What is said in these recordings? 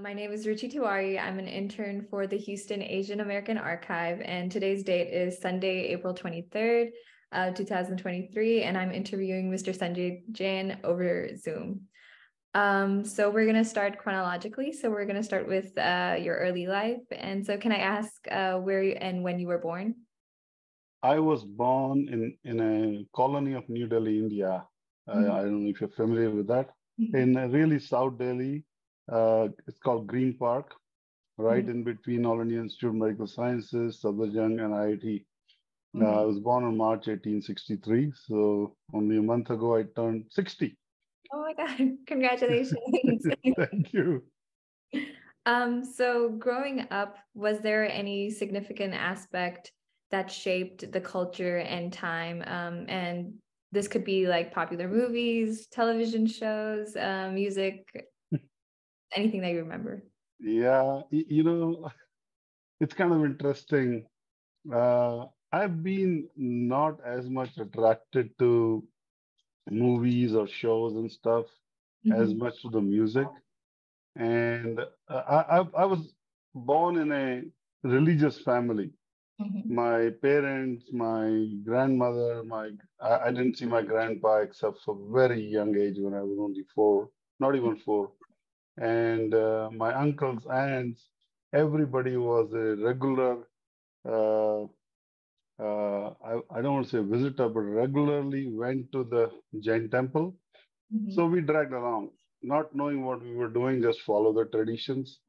my name is Ruchi Tiwari. I'm an intern for the Houston Asian American Archive, and today's date is Sunday, April 23rd, uh, 2023, and I'm interviewing Mr. Sanjay Jain over Zoom. Um, so we're going to start chronologically. So we're going to start with uh, your early life. And so, can I ask uh, where you, and when you were born? I was born in, in a colony of New Delhi, India. Mm-hmm. I don't know if you're familiar with that. Mm-hmm. In really South Delhi, uh, it's called Green Park, right mm-hmm. in between All India Institute of Medical Sciences, Safdarjung, and IIT. Mm-hmm. Uh, I was born on March 1863, so only a month ago I turned 60. Oh my God, congratulations. Thank you. Um, so growing up, was there any significant aspect that shaped the culture and time? Um, and this could be like popular movies, television shows, uh, music, anything that you remember. Yeah, you know, it's kind of interesting. Uh, I've been not as much attracted to movies or shows and stuff mm-hmm. as much to the music. And uh, I, I, I, was born in a religious family. Mm-hmm. My parents, my grandmother, my I, I, didn't see my grandpa except for very young age when I was only four, not even four and uh, my uncles, aunts, everybody was a regular, uh, uh, I, I, don't want to say visitor, but regularly went to the Jain temple. Mm-hmm. So we dragged along, not knowing what we were doing, just follow the traditions.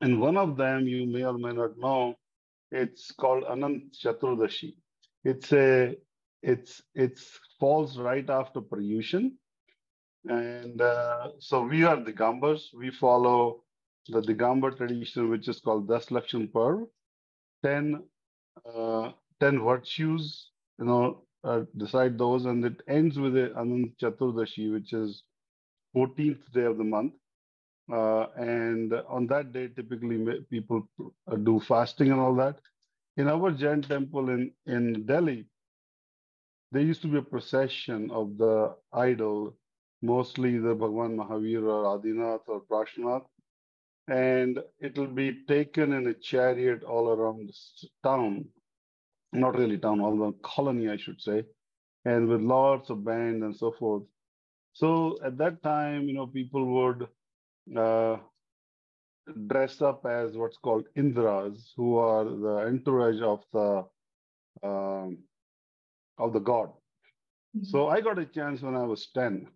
And one of them, you may or may not know, it's called Anant Chaturdashi. It's a, it's, it's falls right after Paryushan and uh, so we are the Digambars. We follow the Digambar tradition, which is called Das Parv. 10, uh, 10 virtues, you know, uh, decide those. And it ends with a Anant Chaturdashi, which is 14th day of the month. Uh, and on that day, typically people uh, do fasting and all that. In our Jain temple in, in Delhi, there used to be a procession of the idol mostly the Bhagwan Mahavir or Adinath or Prashnath. And it'll be taken in a chariot all around the town, not really town, all the colony, I should say, and with lots of band and so forth. So at that time, you know, people would uh, dress up as what's called Indras, who are the entourage of the um, of the god. Mm-hmm. So I got a chance when I was 10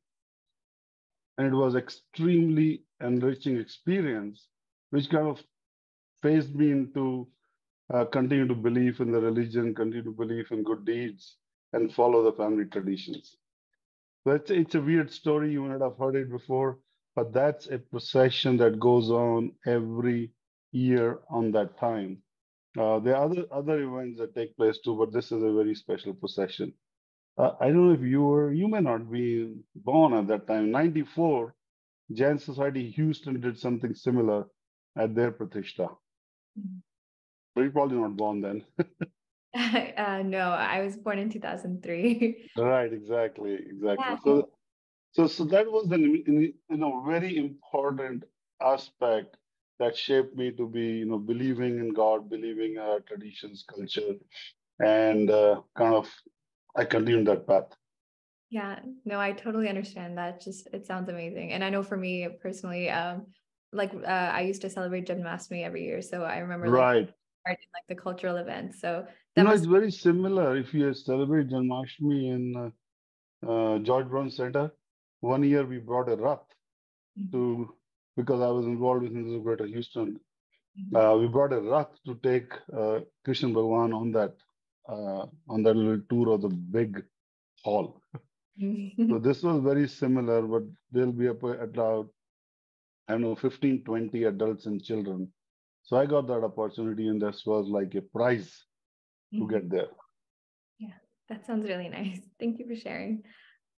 and it was extremely enriching experience, which kind of phased me into uh, continue to believe in the religion, continue to believe in good deeds, and follow the family traditions. So it's, it's a weird story. You might have heard it before, but that's a procession that goes on every year on that time. Uh, there are other, other events that take place too, but this is a very special procession. Uh, I don't know if you were, you may not be born at that time. 94, Jain Society Houston did something similar at their Pratishta. Mm-hmm. But you're probably not born then. uh, no, I was born in 2003. right, exactly, exactly. Yeah. So, so, so that was an you know very important aspect that shaped me to be you know believing in God, believing in our traditions, culture, and uh, kind of I can learn that path. Yeah, no, I totally understand that. Just it sounds amazing, and I know for me personally, um, like uh, I used to celebrate Janmashtami every year, so I remember like, right like the cultural events. So that you know, must- it's very similar. If you celebrate Janmashtami in uh, uh, George Brown Center, one year we brought a rath mm-hmm. to because I was involved with the Greater Houston. Mm-hmm. Uh, we brought a rath to take uh, Krishna Bhagwan on that uh, on that little tour of the big hall. so this was very similar, but there'll be about, I don't know, 15, 20 adults and children. So I got that opportunity, and this was like a prize mm-hmm. to get there. Yeah, that sounds really nice. Thank you for sharing.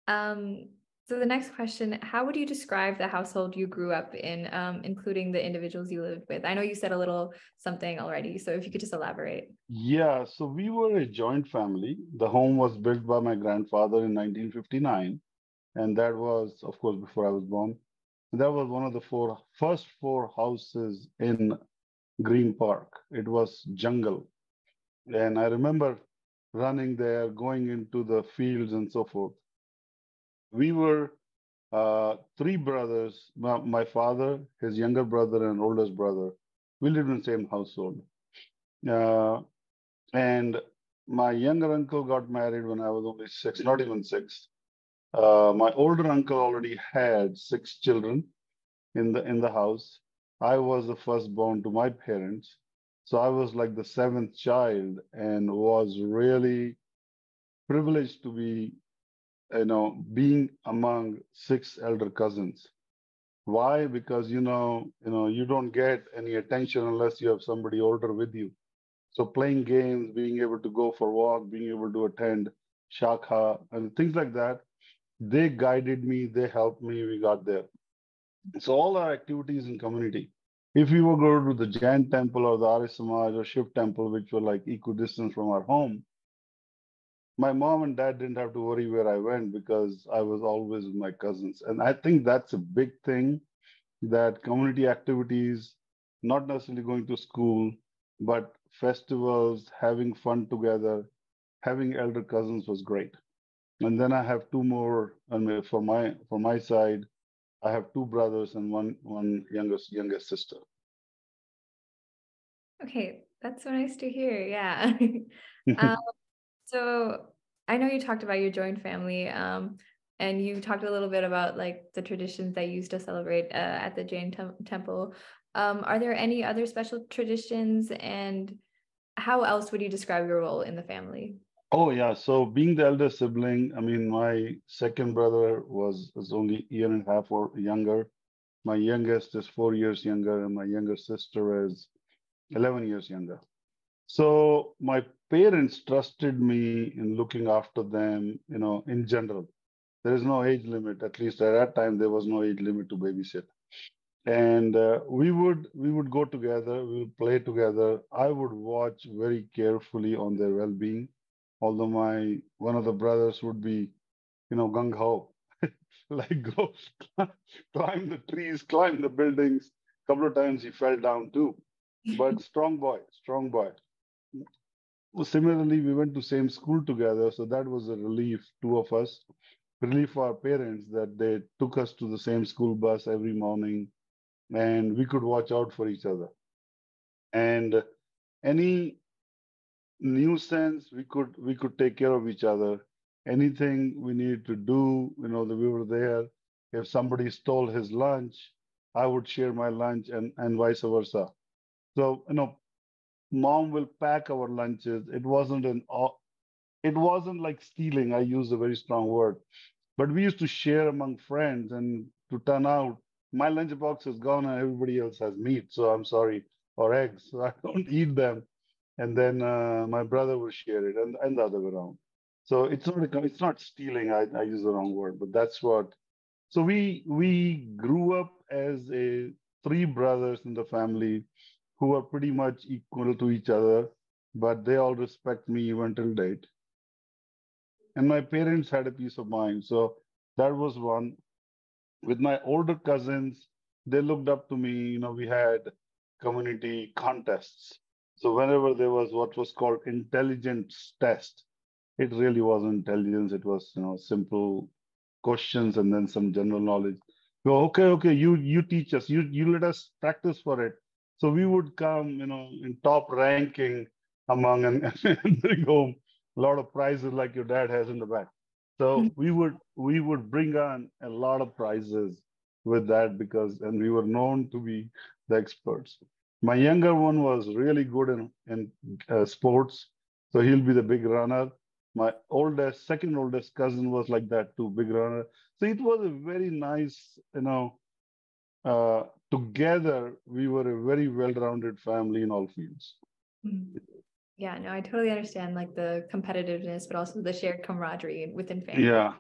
Um, so the next question, how would you describe the household you grew up in, um, including the individuals you lived with? I know you said a little something already, so if you could just elaborate. Yeah, so we were a joint family. The home was built by my grandfather in 1959, and that was, of course, before I was born. That was one of the four first four houses in Green Park. It was jungle. And I remember running there, going into the fields and so forth. We were uh, three brothers, my, my, father, his younger brother, and oldest brother. We lived in the same household. Uh, and my younger uncle got married when I was only six, not even six. Uh, my older uncle already had six children in the in the house. I was the firstborn to my parents, so I was like the seventh child and was really privileged to be, you know, being among six elder cousins. Why? Because you know, you know, you don't get any attention unless you have somebody older with you. So playing games, being able to go for walk, being able to attend shakha and things like that, they guided me, they helped me, we got there. So all our activities in community. If we were going to the Jain temple or the Arya Samaj or Shiv temple, which were like equidistant from our home, my mom and dad didn't have to worry where I went because I was always with my cousins. And I think that's a big thing that community activities, not necessarily going to school, but festivals, having fun together, having elder cousins was great. And then I have two more and for my for my side. I have two brothers and one one youngest youngest sister. Okay, that's so nice to hear. Yeah. um, so I know you talked about your joint family, um, and you talked a little bit about like the traditions that you used to celebrate uh, at the Jain tem- temple. Um, are there any other special traditions, and how else would you describe your role in the family? Oh yeah, so being the elder sibling, I mean, my second brother was was only a year and a half or younger. My youngest is four years younger, and my younger sister is eleven years younger. So my parents trusted me in looking after them, you know, in general. There is no age limit. At least at that time, there was no age limit to babysit. And uh, we would we would go together. We would play together. I would watch very carefully on their well-being although my one of the brothers would be, you know, gung ho, like go climb the trees, climb the buildings. A couple of times he fell down too, but strong boy, strong boy. Similarly, we went to same school together, so that was a relief. Two of us, relief for our parents that they took us to the same school bus every morning, and we could watch out for each other. And any nuisance we could we could take care of each other anything we needed to do you know that we were there if somebody stole his lunch i would share my lunch and and vice versa so you know mom will pack our lunches it wasn't an it wasn't like stealing i use a very strong word but we used to share among friends and to turn out my lunchbox is gone and everybody else has meat so i'm sorry or eggs so i don't eat them and then uh, my brother will share it, and, and the other way around. So it's not it's not stealing. I, I use the wrong word, but that's what. So we we grew up as a three brothers in the family who are pretty much equal to each other, but they all respect me even till date. And my parents had a peace of mind, so that was one. With my older cousins, they looked up to me. You know, we had community contests so whenever there was what was called intelligence test, it really wasn't intelligence. It was you know simple questions and then some general knowledge. Go okay, okay, you you teach us, you you let us practice for it. So we would come, you know, in top ranking among and, and bring home a lot of prizes like your dad has in the back. So hmm. we would we would bring on a lot of prizes with that because and we were known to be the experts. My younger one was really good in, in uh, sports, so he'll be the big runner. My oldest, second oldest cousin was like that too, big runner. So it was a very nice, you know, uh, together we were a very well-rounded family in all fields. Mm-hmm. Yeah, no, I totally understand like the competitiveness, but also the shared camaraderie within family. Yeah.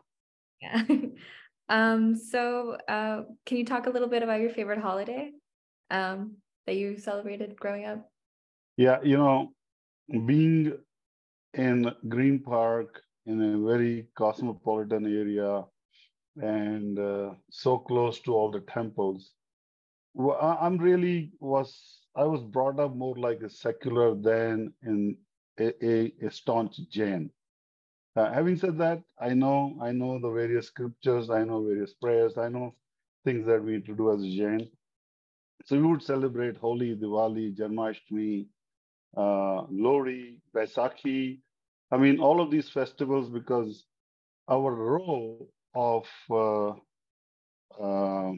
Yeah. um, so uh, can you talk a little bit about your favorite holiday? Um, that you celebrated growing up? Yeah, you know, being in Green Park in a very cosmopolitan area, and uh, so close to all the temples. I'm really was I was brought up more like a secular than in a, a, a staunch Jain. Uh, having said that, I know I know the various scriptures, I know various prayers, I know things that we need to do as a Jain. So we would celebrate Holi, Diwali, Janmashtami, uh, Lohri. I mean, all of these festivals because our role of uh, uh,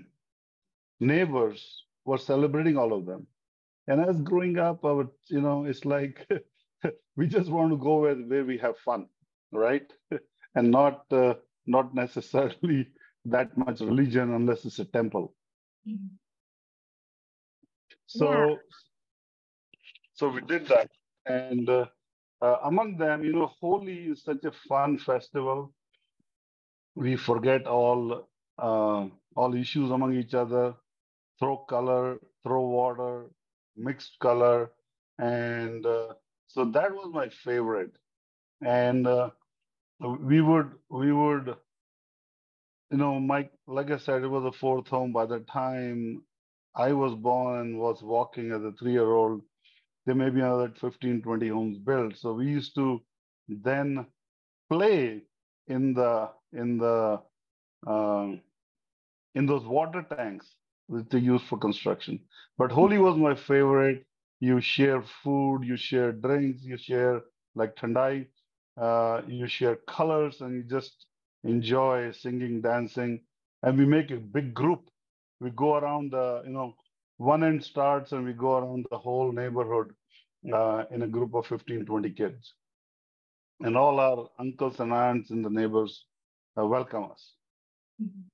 neighbors were celebrating all of them. And as growing up, our you know, it's like we just want to go where, where we have fun, right? and not uh, not necessarily that much religion unless it's a temple. Mm-hmm. So, yeah. so we did that, and uh, uh, among them, you know, Holi is such a fun festival. We forget all uh, all issues among each other, throw color, throw water, mixed color, and uh, so that was my favorite. And uh, we would we would you know, Mike, like I said, it was a fourth home. By the time I was born and was walking as a three year old, there may be another 15, 20 homes built. So we used to then play in the in the um, in those water tanks they use for construction. But Holi was my favorite. You share food, you share drinks, you share like thandai, uh, you share colors, and you just enjoy singing, dancing, and we make a big group we go around the, you know, one end starts and we go around the whole neighborhood uh, in a group of 15, 20 kids. And all our uncles and aunts and the neighbors uh, welcome us. Mm-hmm.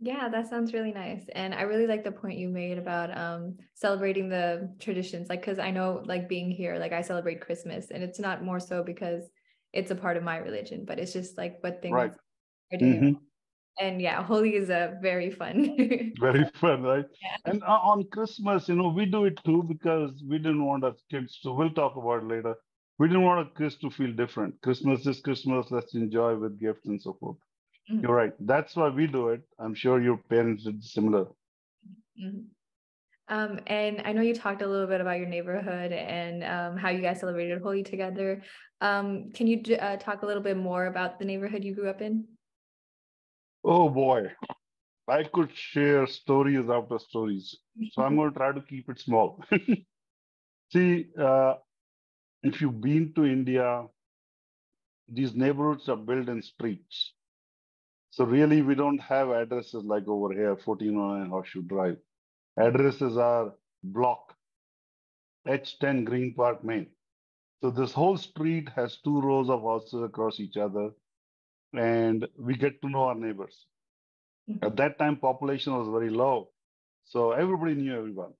Yeah, that sounds really nice. And I really like the point you made about um, celebrating the traditions. Like, because I know, like, being here, like, I celebrate Christmas, and it's not more so because it's a part of my religion, but it's just like what things right. are doing. Mm-hmm and yeah holi is a very fun very fun right yeah. and uh, on christmas you know we do it too because we didn't want our kids to we'll talk about later we didn't want our kids to feel different christmas is christmas let's enjoy with gifts and so forth mm-hmm. you're right that's why we do it i'm sure your parents did similar mm-hmm. Um, and I know you talked a little bit about your neighborhood and um, how you guys celebrated Holi together. Um, can you uh, talk a little bit more about the neighborhood you grew up in? Oh boy, I could share stories after stories. So I'm going to try to keep it small. See, uh, if you've been to India, these neighborhoods are built in streets. So really, we don't have addresses like over here, 1409 Horseshoe Drive. Addresses are block H10 Green Park, Main. So this whole street has two rows of houses across each other and we get to know our neighbors. Mm-hmm. At that time, population was very low, so everybody knew everyone.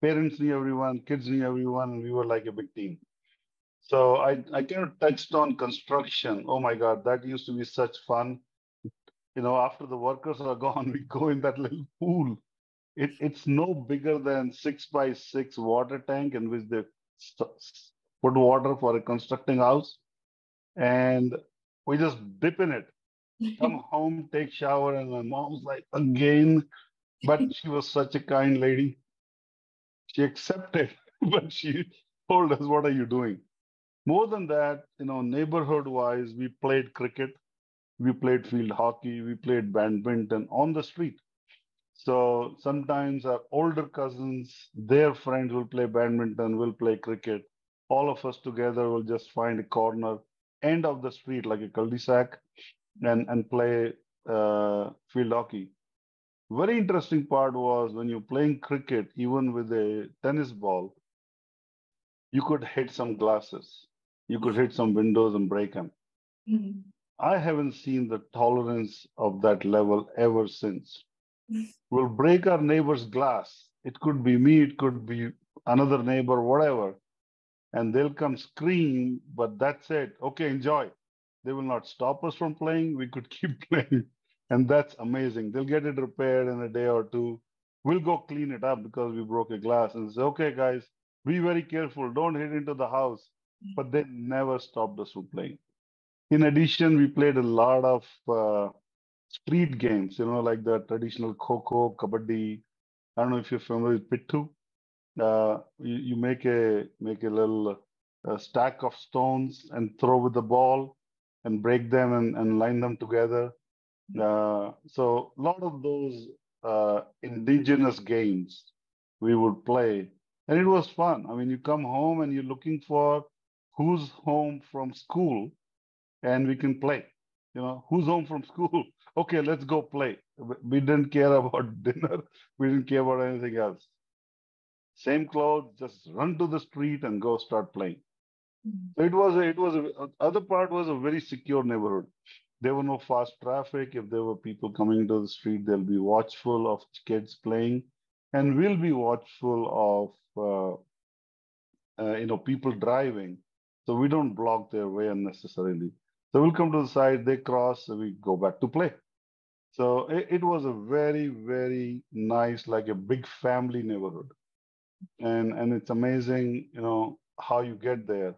Parents knew everyone, kids knew everyone, and we were like a big team. So I, I kind of touched on construction. Oh my God, that used to be such fun. You know, after the workers are gone, we go in that little pool. It, it's no bigger than six by six water tank in which they put water for a constructing house. And we just dip in it, come home, take shower, and my mom's like, again. But she was such a kind lady. She accepted, but she told us, what are you doing? More than that, you know, neighborhood wise, we played cricket, we played field hockey, we played badminton on the street. So sometimes our older cousins, their friends will play badminton, will play cricket. All of us together will just find a corner end of the street, like a cul-de-sac, and, and play uh, field hockey. Very interesting part was when you're playing cricket, even with a tennis ball, you could hit some glasses, you could hit some windows and break them. Mm-hmm. I haven't seen the tolerance of that level ever since. we'll break our neighbor's glass. It could be me, it could be another neighbor, whatever and they'll come scream, but that's it. Okay, enjoy. They will not stop us from playing. We could keep playing. And that's amazing. They'll get it repaired in a day or two. We'll go clean it up because we broke a glass and say, okay, guys, be very careful. Don't hit into the house. But they never stopped us from playing. In addition, we played a lot of uh, street games, you know, like the traditional Kho, Kabaddi. I don't know if you're familiar with Pittu. Uh, you, you make a make a little uh, stack of stones and throw with the ball and break them and, and line them together. Uh, so a lot of those uh, indigenous games we would play, and it was fun. I mean, you come home and you're looking for who's home from school, and we can play. You know, who's home from school? Okay, let's go play. We didn't care about dinner. We didn't care about anything else. Same clothes, just run to the street and go start playing. Mm-hmm. So it was a, it was a, other part was a very secure neighborhood. There were no fast traffic. If there were people coming to the street, they'll be watchful of kids playing, and we'll be watchful of uh, uh, you know people driving. So we don't block their way unnecessarily. So we'll come to the side, they cross, so we go back to play. So it, it was a very, very nice, like a big family neighborhood. And and it's amazing, you know, how you get there.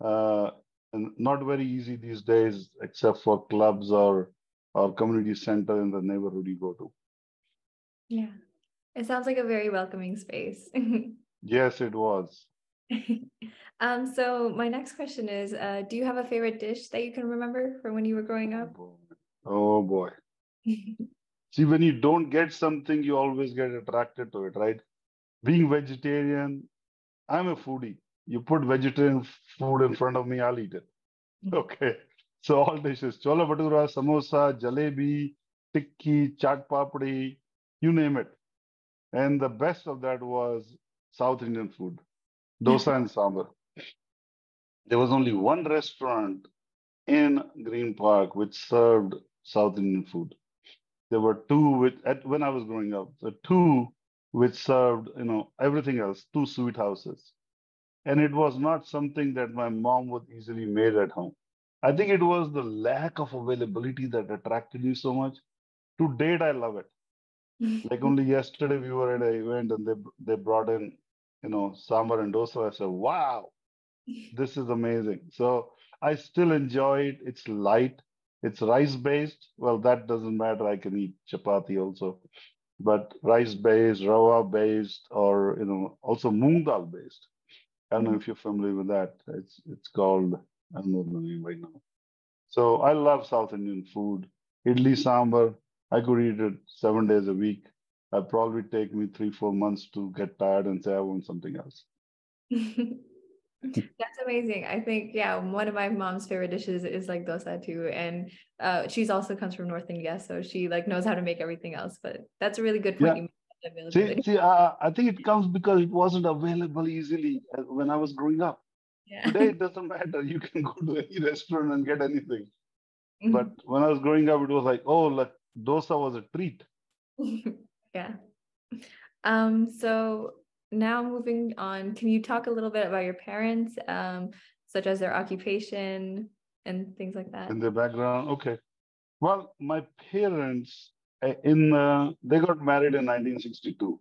Uh, and not very easy these days, except for clubs or or community center in the neighborhood you go to. Yeah, it sounds like a very welcoming space. yes, it was. um, so my next question is, uh, do you have a favorite dish that you can remember from when you were growing up? Oh boy. See, when you don't get something, you always get attracted to it, right? Being vegetarian, I'm a foodie. You put vegetarian food in front of me, I'll eat it. Mm-hmm. Okay. So all dishes, chola bhatura, samosa, jalebi, tikki, chaat papdi, you name it. And the best of that was South Indian food, dosa and sambar. There was only one restaurant in Green Park which served South Indian food. There were two with at, when I was growing up, the two which served, you know, everything else, two sweet houses and it was not something that my mom would easily made at home. I think it was the lack of availability that attracted me so much. To date, I love it. like only yesterday, we were at an event and they they brought in, you know, sambar and dosa. I said, "Wow, this is amazing." So I still enjoy it. It's light. It's rice based. Well, that doesn't matter. I can eat chapati also, but rice based, rava based, or you know, also moong dal based I don't know if you're familiar with that. It's it's called I don't know the name right now. So I love South Indian food. Idli sambar. I could eat it seven days a week. It'd probably take me three, four months to get tired and say I want something else. That's amazing. I think yeah, one of my mom's favorite dishes is like dosa too, and uh, she's also comes from North India, so she like knows how to make everything else. But that's a really good point. Yeah. See, see uh, I think it comes because it wasn't available easily uh, when I was growing up. Yeah. Today it doesn't matter. You can go to any restaurant and get anything. Mm-hmm. But when I was growing up, it was like, oh, like dosa was a treat. yeah. Um. So now moving on, can you talk a little bit about your parents, um, such as their occupation and things like that? In the background. Okay. Well, my parents in uh, they got married in 1962.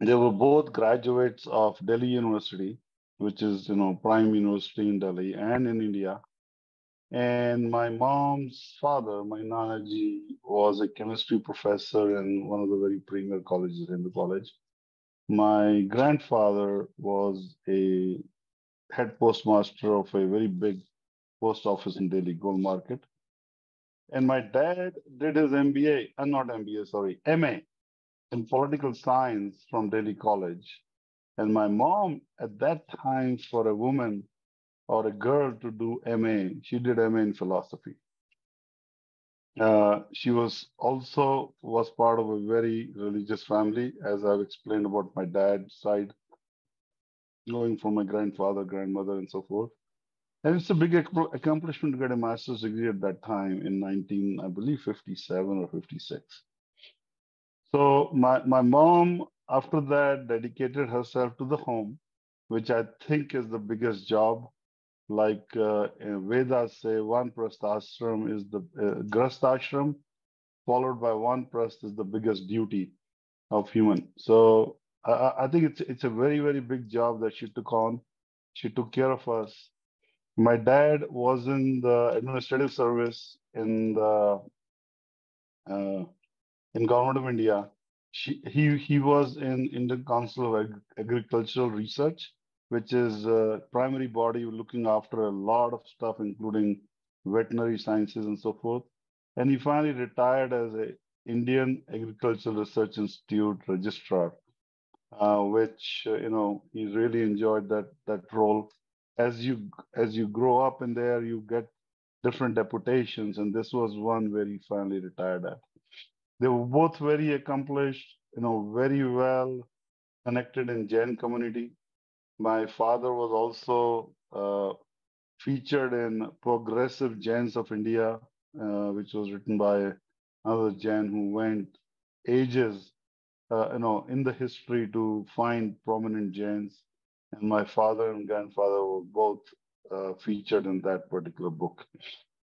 They were both graduates of Delhi University, which is you know prime university in Delhi and in India. And my mom's father, my Nanaji, was a chemistry professor in one of the very premier colleges in the college. My grandfather was a head postmaster of a very big post office in Delhi, Gol Market. And my dad did his MBA, uh, not MBA, sorry, MA in political science from Delhi College. And my mom, at that time, for a woman or a girl to do MA, she did MA in philosophy. Uh, she was also was part of a very religious family, as I've explained about my dad's side, going from my grandfather, grandmother, and so forth. And it's a big accomplishment to get a master's degree at that time in 19, I believe, 57 or 56. So my, my mom, after that, dedicated herself to the home, which I think is the biggest job. Like uh, Vedas say, one prasthashram is the uh, grasthashram, followed by one prast is the biggest duty of human. So I, I think it's it's a very very big job that she took on. She took care of us My dad was in the administrative service in the uh, in government of India. She, he he was in Indian Council of Ag- Agricultural Research, which is a primary body looking after a lot of stuff, including veterinary sciences and so forth. And he finally retired as a Indian Agricultural Research Institute registrar, uh, which uh, you know he really enjoyed that that role. As you as you grow up in there, you get different deputations, and this was one where he finally retired at. They were both very accomplished, you know, very well connected in Jain community. My father was also uh, featured in Progressive Jains of India, uh, which was written by another Jain who went ages, uh, you know, in the history to find prominent Jains. And my father and grandfather were both uh, featured in that particular book,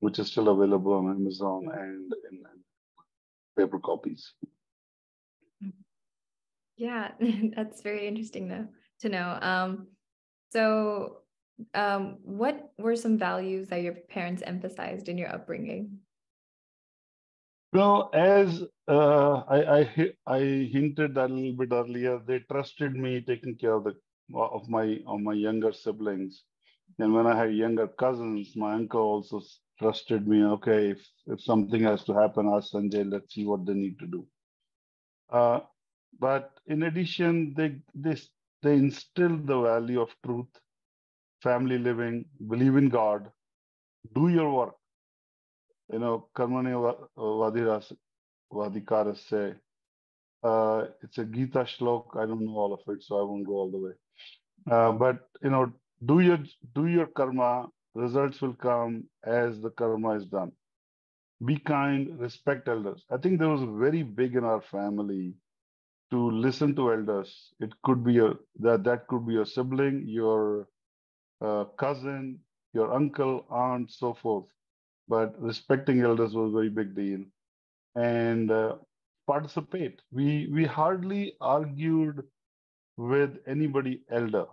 which is still available on Amazon and in, in paper copies. Yeah, that's very interesting though to know. Um, so um, what were some values that your parents emphasized in your upbringing? Well, as uh, I, I I hinted a little bit earlier, they trusted me taking care of the of my of my younger siblings, and when I had younger cousins, my uncle also trusted me. Okay, if if something has to happen, ask Sanjay. Let's see what they need to do. Uh, but in addition, they they they instill the value of truth, family living, believe in God, do your work. You know, karmane vadiras vadikarasya. Uh, it's a Gita shlok. I don't know all of it, so I won't go all the way. Uh, but you know, do your do your karma. Results will come as the karma is done. Be kind, respect elders. I think there was a very big in our family to listen to elders. It could be a that that could be your sibling, your uh, cousin, your uncle, aunt, so forth. But respecting elders was a very big deal, and uh, participate. We we hardly argued with anybody elder.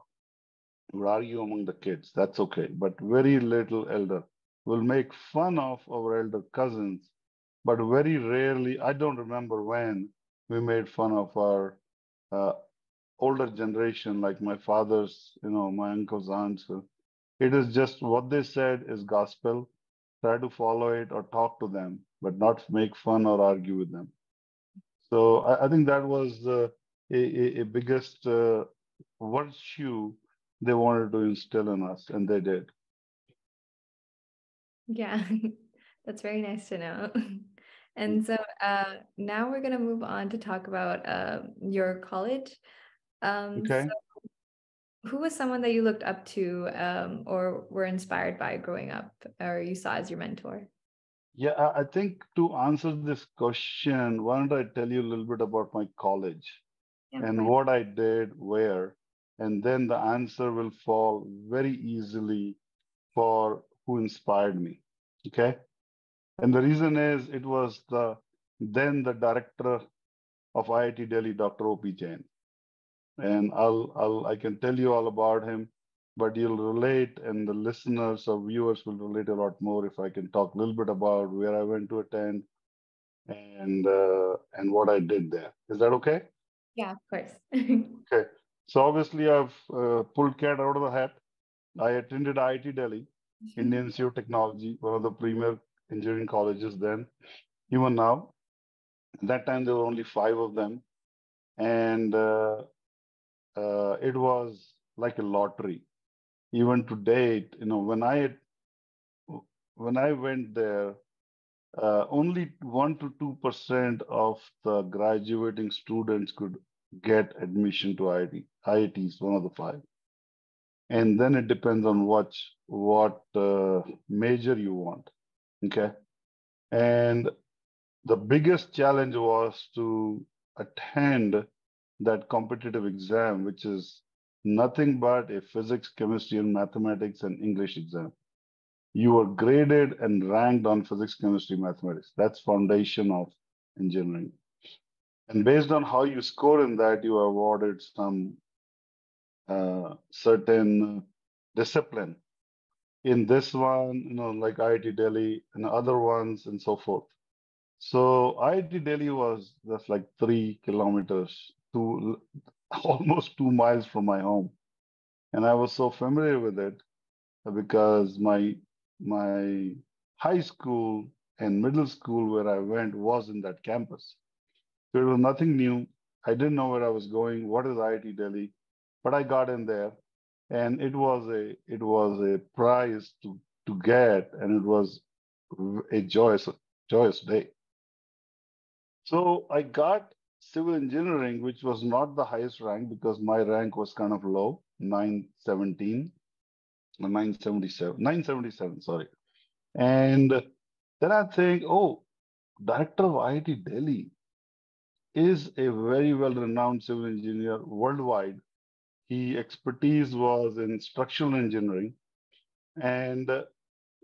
We argue among the kids. That's okay, but very little elder. We'll make fun of our elder cousins, but very rarely. I don't remember when we made fun of our uh, older generation, like my father's, you know, my uncle's aunts. It is just what they said is gospel. Try to follow it or talk to them, but not make fun or argue with them. So I, I think that was uh, a, a, a, biggest uh, virtue they wanted to instill in us, and they did. Yeah, that's very nice to know. And so uh, now we're going to move on to talk about uh, your college. Um, okay. So who was someone that you looked up to um, or were inspired by growing up or you saw as your mentor? Yeah, I think to answer this question, why don't I tell you a little bit about my college yeah, and right. what I did where, and then the answer will fall very easily for who inspired me. Okay. And the reason is it was the then the director of IIT Delhi, Dr. O.P. Jain. And I'll, I'll, I can tell you all about him, but you'll relate and the listeners or viewers will relate a lot more if I can talk a little bit about where I went to attend and, uh, and what I did there. Is that okay? Yeah, of course. okay. So obviously I've uh, pulled cat out of the hat. I attended IIT Delhi, mm-hmm. Indian Institute of Technology, one of the premier engineering colleges then, even now. At that time, there were only five of them. And uh, uh, it was like a lottery. Even to date, you know, when I when I went there, uh, only one to two percent of the graduating students could get admission to IIT. IIT is one of the five, and then it depends on what what uh, major you want. Okay. And the biggest challenge was to attend that competitive exam, which is nothing but a physics, chemistry, and mathematics and English exam. You were graded and ranked on physics, chemistry, mathematics. That's foundation of engineering. And based on how you score in that, you are awarded some uh, certain discipline in this one, you know, like IIT Delhi and other ones and so forth. So IIT Delhi was just like three kilometers to almost two miles from my home. And I was so familiar with it because my my high school and middle school where I went was in that campus. So it was nothing new. I didn't know where I was going. What is IIT Delhi? But I got in there, and it was a it was a prize to to get, and it was a joyous joyous day. So I got civil engineering, which was not the highest rank because my rank was kind of low, 917, 977, 977, sorry. And then I think, oh, director of IIT Delhi is a very well-renowned civil engineer worldwide. He expertise was in structural engineering. And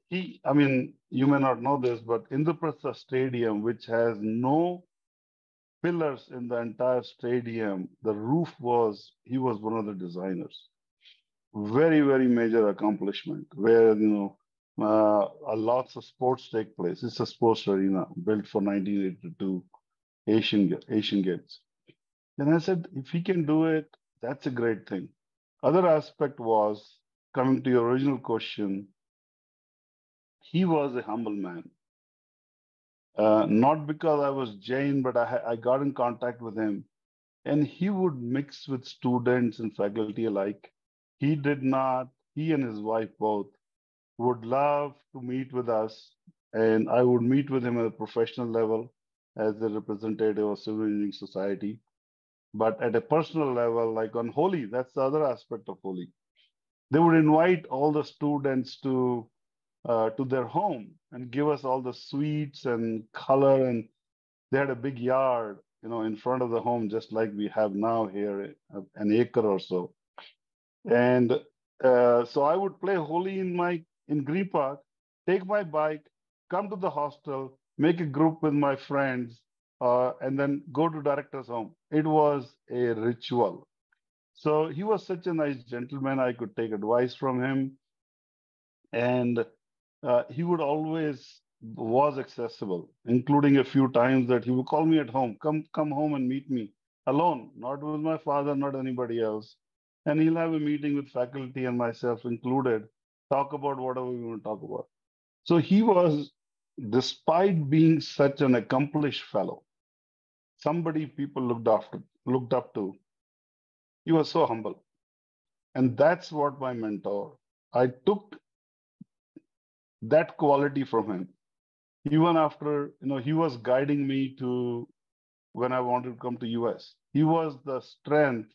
he, I mean, you may not know this, but Indraprastha Stadium, which has no pillars in the entire stadium, the roof was, he was one of the designers. Very, very major accomplishment where, you know, uh, lots of sports take place. It's a sports arena built for 1982 Asian, Asian Games. And I said, if he can do it, that's a great thing. Other aspect was coming to your original question, he was a humble man. Uh, not because I was Jain, but I, I got in contact with him. And he would mix with students and faculty alike. He did not, he and his wife both would love to meet with us. And I would meet with him at a professional level as a representative of Civil Engineering Society. But at a personal level, like on Holi, that's the other aspect of Holi. They would invite all the students to uh, to their home and give us all the sweets and color. And they had a big yard, you know, in front of the home, just like we have now here, uh, an acre or so. And uh, so I would play Holi in my in Green Park, take my bike, come to the hostel, make a group with my friends, uh, and then go to director's home. It was a ritual. So he was such a nice gentleman. I could take advice from him, and uh, he would always was accessible, including a few times that he would call me at home, come come home and meet me alone, not with my father, not anybody else. And he'll have a meeting with faculty and myself included, talk about whatever we want to talk about. So he was despite being such an accomplished fellow, somebody people looked after, looked up to, he was so humble. And that's what my mentor, I took that quality from him. Even after, you know, he was guiding me to when I wanted to come to US. He was the strength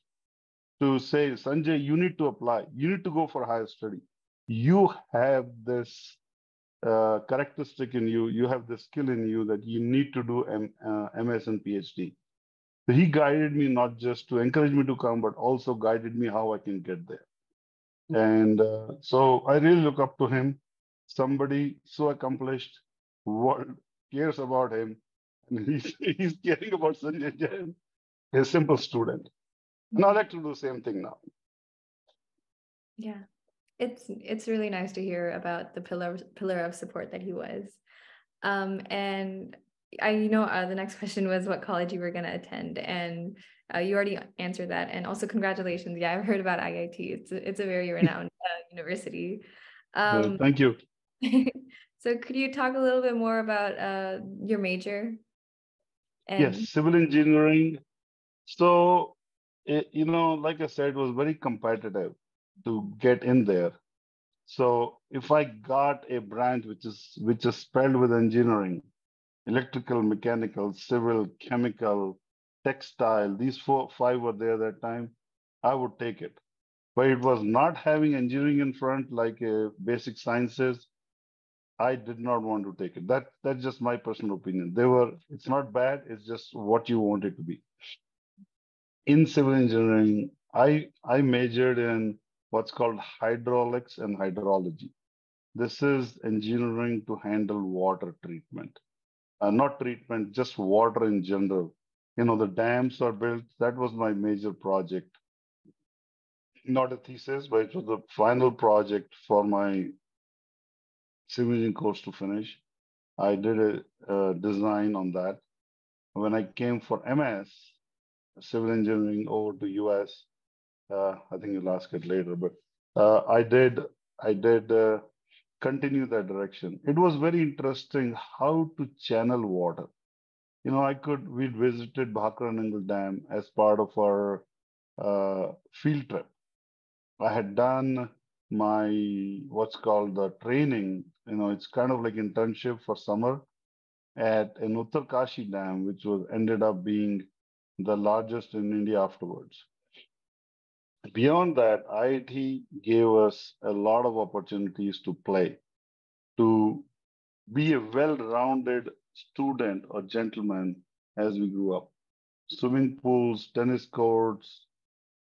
to say, Sanjay, you need to apply. You need to go for higher study. You have this uh, characteristic in you, you have the skill in you that you need to do M, uh, MS and PhD. So he guided me not just to encourage me to come, but also guided me how I can get there. And uh, so I really look up to him, somebody so accomplished, world cares about him, and he's, he's caring about Sanjay Jain, a simple student. And I like to do the same thing now. Yeah it's it's really nice to hear about the pillar pillar of support that he was. Um, and I you know uh, the next question was what college you were going to attend, and uh, you already answered that. And also congratulations, yeah, I've heard about IIT. It's a, it's a very renowned uh, university. Um, thank you. so could you talk a little bit more about uh, your major? And... Yes, civil engineering. So, it, you know, like I said, it was very competitive to get in there. So if I got a branch which is which is spelled with engineering, electrical, mechanical, civil, chemical, textile, these four five were there that time, I would take it. But it was not having engineering in front like a basic sciences. I did not want to take it. That that's just my personal opinion. They were. It's not bad. It's just what you want it to be. In civil engineering, I I majored in what's called hydraulics and hydrology. This is engineering to handle water treatment, uh, not treatment, just water in general. You know, the dams are built. That was my major project. Not a thesis, but it was the final project for my civil engineering course to finish. I did a, a design on that. When I came for MS, civil engineering over to US, uh, I think you'll ask it later, but uh, I did I did uh, continue that direction. It was very interesting how to channel water. You know, I could we visited Bhakra Dam as part of our uh, field trip. I had done my what's called the training. You know, it's kind of like internship for summer at an Uttarkashi Dam, which was ended up being the largest in India afterwards. Beyond that, IIT gave us a lot of opportunities to play, to be a well-rounded student or gentleman as we grew up. Swimming pools, tennis courts,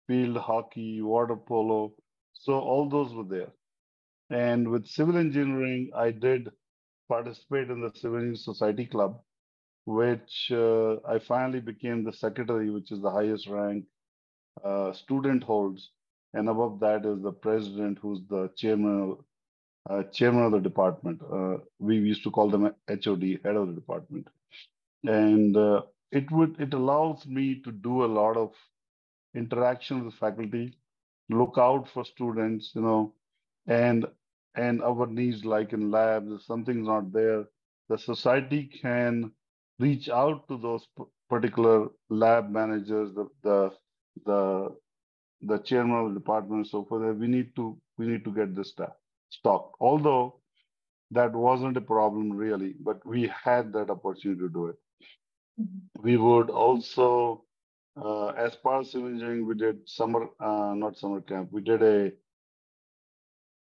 field hockey, water polo. So all those were there. And with civil engineering, I did participate in the Civil Engineering Society Club, which uh, I finally became the secretary, which is the highest rank uh, student holds. And above that is the president, who's the chairman, uh, chairman of the department. Uh, we used to call them HOD, head of the department. And uh, it would it allows me to do a lot of interaction with faculty, look out for students, you know, and and our needs like in labs, if something's not there, the society can reach out to those particular lab managers, the the the the chairman of the department so forth. We need to we need to get this stuff stocked. Although that wasn't a problem really, but we had that opportunity to do it. Mm-hmm. We would also, uh, as part of civil engineering, we did summer, uh, not summer camp. We did a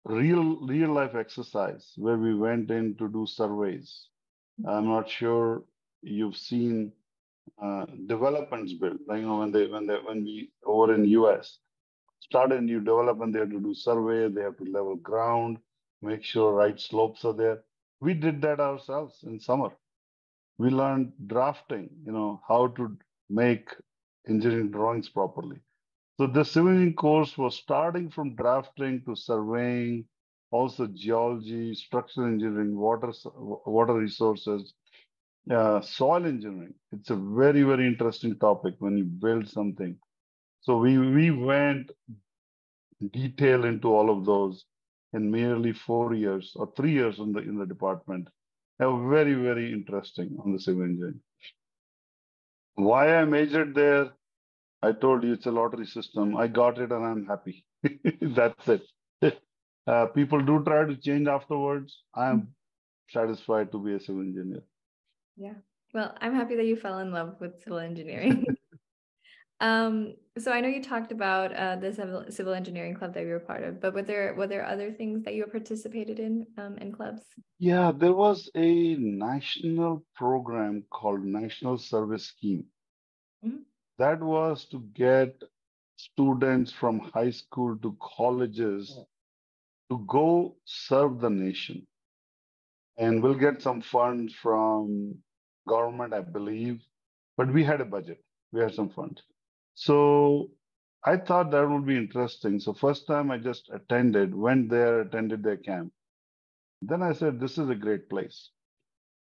real real life exercise where we went in to do surveys. I'm not sure you've seen uh, developments built. Like, you know, when they when they when we over in US start a new development, they have to do survey, they have to level ground, make sure right slopes are there. We did that ourselves in summer. We learned drafting, you know, how to make engineering drawings properly. So the civil engineering course was starting from drafting to surveying, also geology, structural engineering, water, water resources, uh, soil engineering. It's a very, very interesting topic when you build something. So we, we went detail into all of those in merely four years or three years in the in the department. Uh, very, very interesting on the civil engineering. Why I majored there, I told you it's a lottery system. I got it and I'm happy. That's it. Uh, people do try to change afterwards. I'm satisfied to be a civil engineer. Yeah. Well, I'm happy that you fell in love with civil engineering. um, so I know you talked about uh, the civil, civil engineering club that you were part of, but were there were there other things that you participated in um, in clubs? Yeah, there was a national program called National Service Scheme. Mm-hmm that was to get students from high school to colleges to go serve the nation. And we'll get some funds from government, I believe, but we had a budget. We had some funds. So I thought that would be interesting. So first time I just attended, went there, attended their camp. Then I said, this is a great place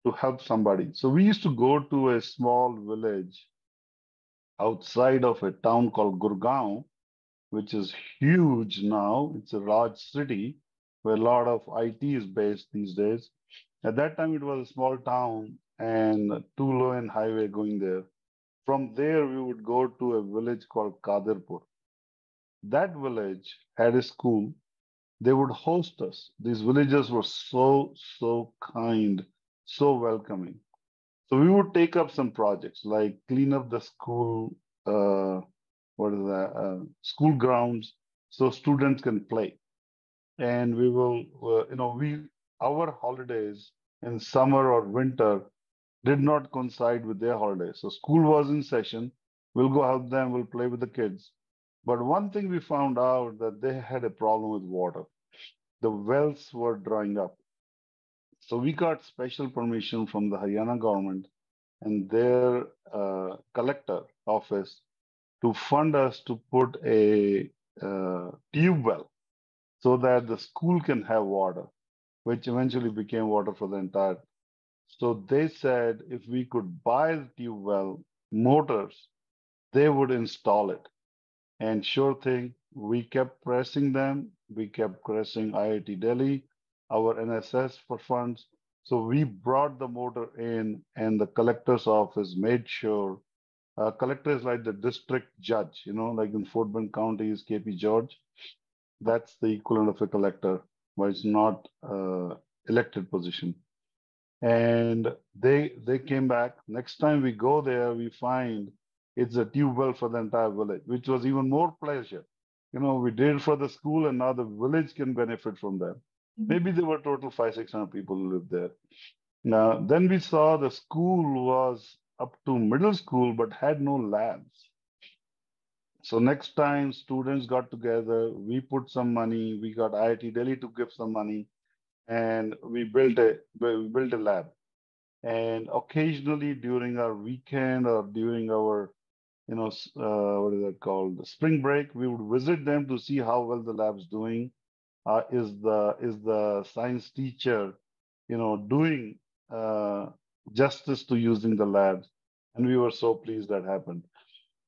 to help somebody. So we used to go to a small village outside of a town called Gurgaon, which is huge now. It's a large city where a lot of IT is based these days. At that time, it was a small town and two lane highway going there. From there, we would go to a village called Kadirpur. That village had a school. They would host us. These villagers were so, so kind, so welcoming. So we would take up some projects like clean up the school, uh, what is that, uh, school grounds, so students can play. And we will, uh, you know, we our holidays in summer or winter did not coincide with their holidays. So school was in session. We'll go help them. We'll play with the kids. But one thing we found out that they had a problem with water. The wells were drying up. So we got special permission from the Haryana government and their uh, collector office to fund us to put a uh, tube well so that the school can have water. which eventually became water for the entire. So they said if we could buy the tube well motors, they would install it. And sure thing, we kept pressing them. We kept pressing IIT Delhi, our NSS for funds. So we brought the motor in, and the collector's office made sure. Uh, collector is like the district judge, you know, like in Fort Bend County is KP George. That's the equivalent of a collector, but it's not uh, elected position. And they they came back. Next time we go there, we find it's a tube well for the entire village, which was even more pleasure. You know, we did for the school, and now the village can benefit from that. Mm-hmm. Maybe there were total five, six hundred people who lived there. Now, then we saw the school was up to middle school, but had no labs. So next time students got together, we put some money. We got IIT Delhi to give some money, and we built a we built a lab. And occasionally during our weekend or during our you know, uh, what is that called? Spring break. We would visit them to see how well the lab's doing. Uh, is the is the science teacher, you know, doing uh, justice to using the labs? And we were so pleased that happened.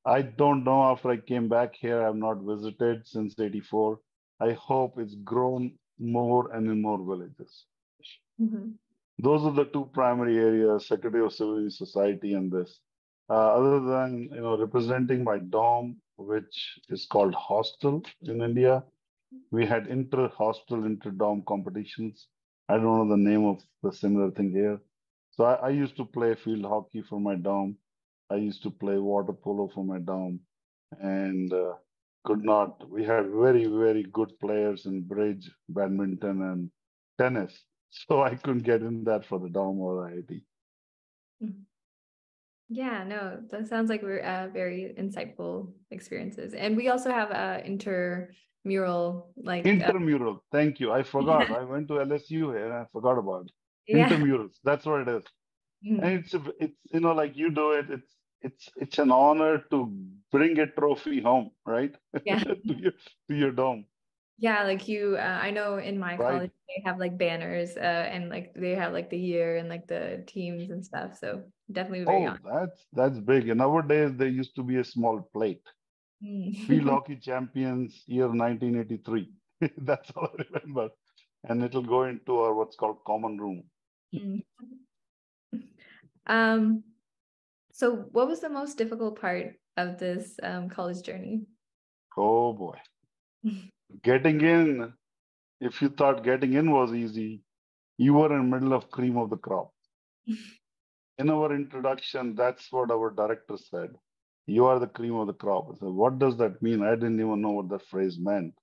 I don't know after I came back here, I've not visited since 84. I hope it's grown more and in more villages. Mm-hmm. Those are the two primary areas, Secretary of Civil Society and this. Uh, other than you know representing my dom, which is called hostel in India, we had inter-hospital, inter-dom competitions. I don't know the name of the similar thing here. So I, I used to play field hockey for my dom. I used to play water polo for my dom, and uh, could not. We had very very good players in bridge, badminton, and tennis. So I couldn't get in that for the dom or IIT. Mm-hmm. Yeah, no, that sounds like we're uh, very insightful experiences. And we also have uh, intermural, like uh, intermural. Uh, Thank you. I forgot. I went to LSU and I forgot about it. Yeah. Intermurals. That's what it is. Mm-hmm. And it's it's you know like you do it. It's it's it's an honor to bring a trophy home, right? Yeah. to your to your dome Yeah, like you, uh, I know in my right. college they have like banners, uh, and like they have like the year and like the teams and stuff. So definitely very. Oh, that's that's big. And nowadays there used to be a small plate. Mm. Field hockey champions year 1983. that's all I remember, and it'll go into our what's called common room. Mm. Um, so what was the most difficult part of this um, college journey? Oh boy getting in, if you thought getting in was easy, you were in the middle of cream of the crop. in our introduction, that's what our director said. You are the cream of the crop. I said, what does that mean? I didn't even know what that phrase meant.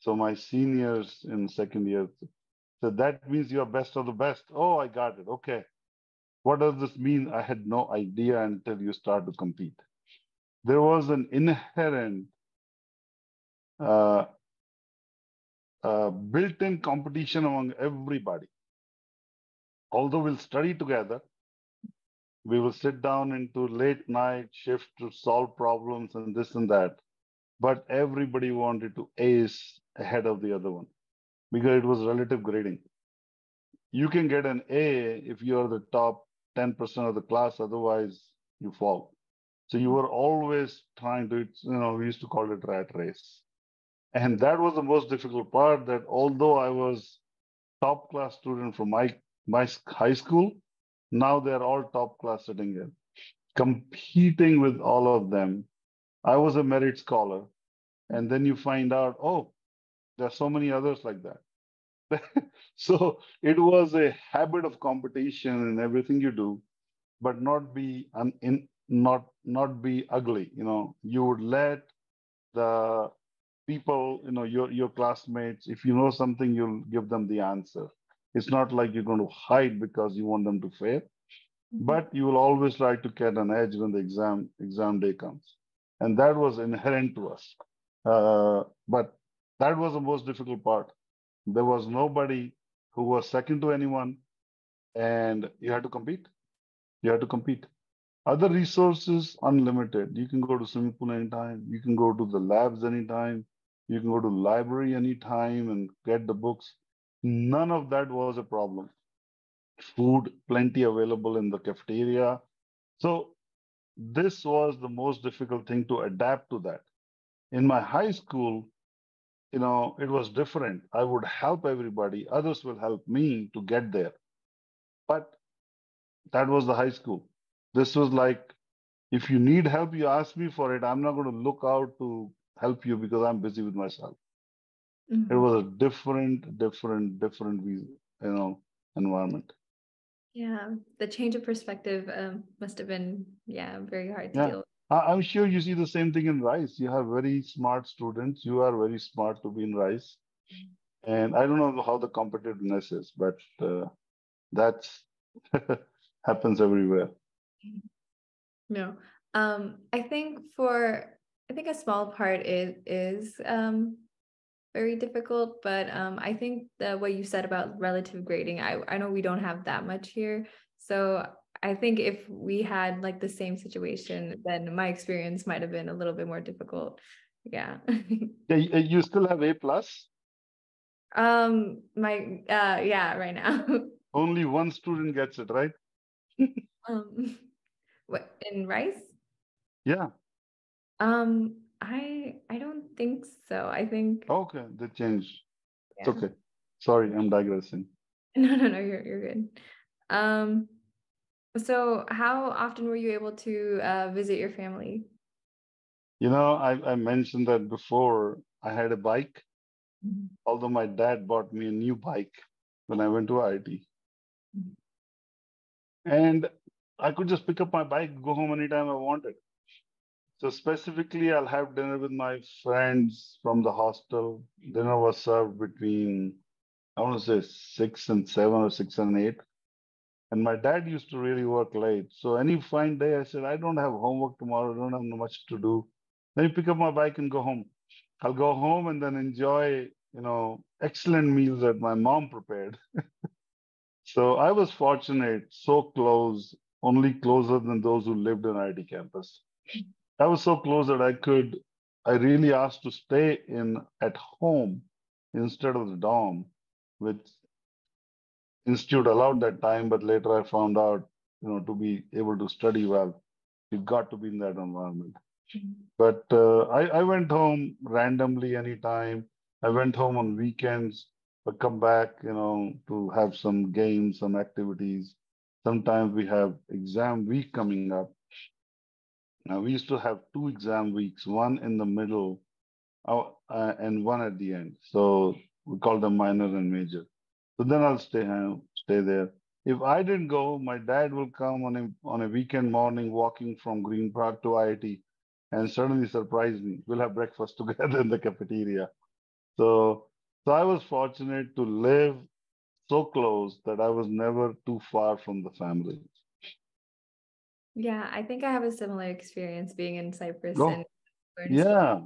So my seniors in second year said, that means you're best of the best. Oh, I got it. Okay. What does this mean? I had no idea until you start to compete. There was an inherent uh, uh, built-in competition among everybody. Although we'll study together, we will sit down into late night shift to solve problems and this and that. But everybody wanted to ace ahead of the other one because it was relative grading. You can get an A if you're the top 10% of the class, otherwise you fall. So you were always trying to, you know, we used to call it rat race. And that was the most difficult part that although I was top class student from my, my high school, now they're all top class sitting here. Competing with all of them, I was a merit scholar. And then you find out, oh, there are so many others like that. so it was a habit of competition in everything you do, but not be un, in, not not be ugly. You know, you would let the people, you know, your your classmates, if you know something, you'll give them the answer. It's not like you're going to hide because you want them to fail, mm-hmm. but you will always try to get an edge when the exam exam day comes, and that was inherent to us. Uh, but that was the most difficult part. There was nobody who was second to anyone, and you had to compete. You had to compete. Other resources, unlimited. You can go to swimming pool anytime. You can go to the labs anytime. You can go to library anytime and get the books. None of that was a problem. Food plenty available in the cafeteria. So this was the most difficult thing to adapt to that. In my high school, you know, it was different. I would help everybody, others will help me to get there. But that was the high school. This was like, if you need help, you ask me for it. I'm not going to look out to help you because I'm busy with myself. Mm-hmm. It was a different, different, different, you know, environment. Yeah, the change of perspective um, must have been, yeah, very hard to yeah. deal with. I'm sure you see the same thing in Rice. You have very smart students. You are very smart to be in Rice. And I don't know how the competitiveness is, but uh, that's happens everywhere. No, um, I think for I think a small part is is um, very difficult, but um, I think that what you said about relative grading, I I know we don't have that much here, so I think if we had like the same situation, then my experience might have been a little bit more difficult. Yeah. yeah you still have A plus? Um, my uh, yeah, right now. Only one student gets it, right? um, what in Rice? Yeah. Um, I I don't think so. I think. Okay, they changed. Yeah. It's okay. Sorry, I'm digressing. No, no, no. You're you're good. Um. So, how often were you able to uh, visit your family? You know, I, I mentioned that before. I had a bike, mm-hmm. although my dad bought me a new bike when I went to IIT. Mm-hmm. And I could just pick up my bike, go home anytime I wanted. So, specifically, I'll have dinner with my friends from the hostel. Dinner was served between, I want to say, six and seven or six and eight. And my dad used to really work late. So any fine day, I said, I don't have homework tomorrow. I don't have much to do. Let me pick up my bike and go home. I'll go home and then enjoy, you know, excellent meals that my mom prepared. so I was fortunate, so close, only closer than those who lived in IIT campus. I was so close that I could, I really asked to stay in at home instead of the dorm, which institute allowed that time, but later I found out, you know, to be able to study well, you've got to be in that environment. But uh, I, I went home randomly anytime. I went home on weekends, but come back, you know, to have some games, some activities. Sometimes we have exam week coming up. Now we used to have two exam weeks, one in the middle uh, uh and one at the end. So we call them minor and major. So then I'll stay home, stay there. If I didn't go, my dad will come on a on a weekend morning walking from Green Park to IIT and suddenly surprise me. We'll have breakfast together in the cafeteria. So so I was fortunate to live so close that I was never too far from the family. Yeah, I think I have a similar experience being in Cypress. Oh, and yeah.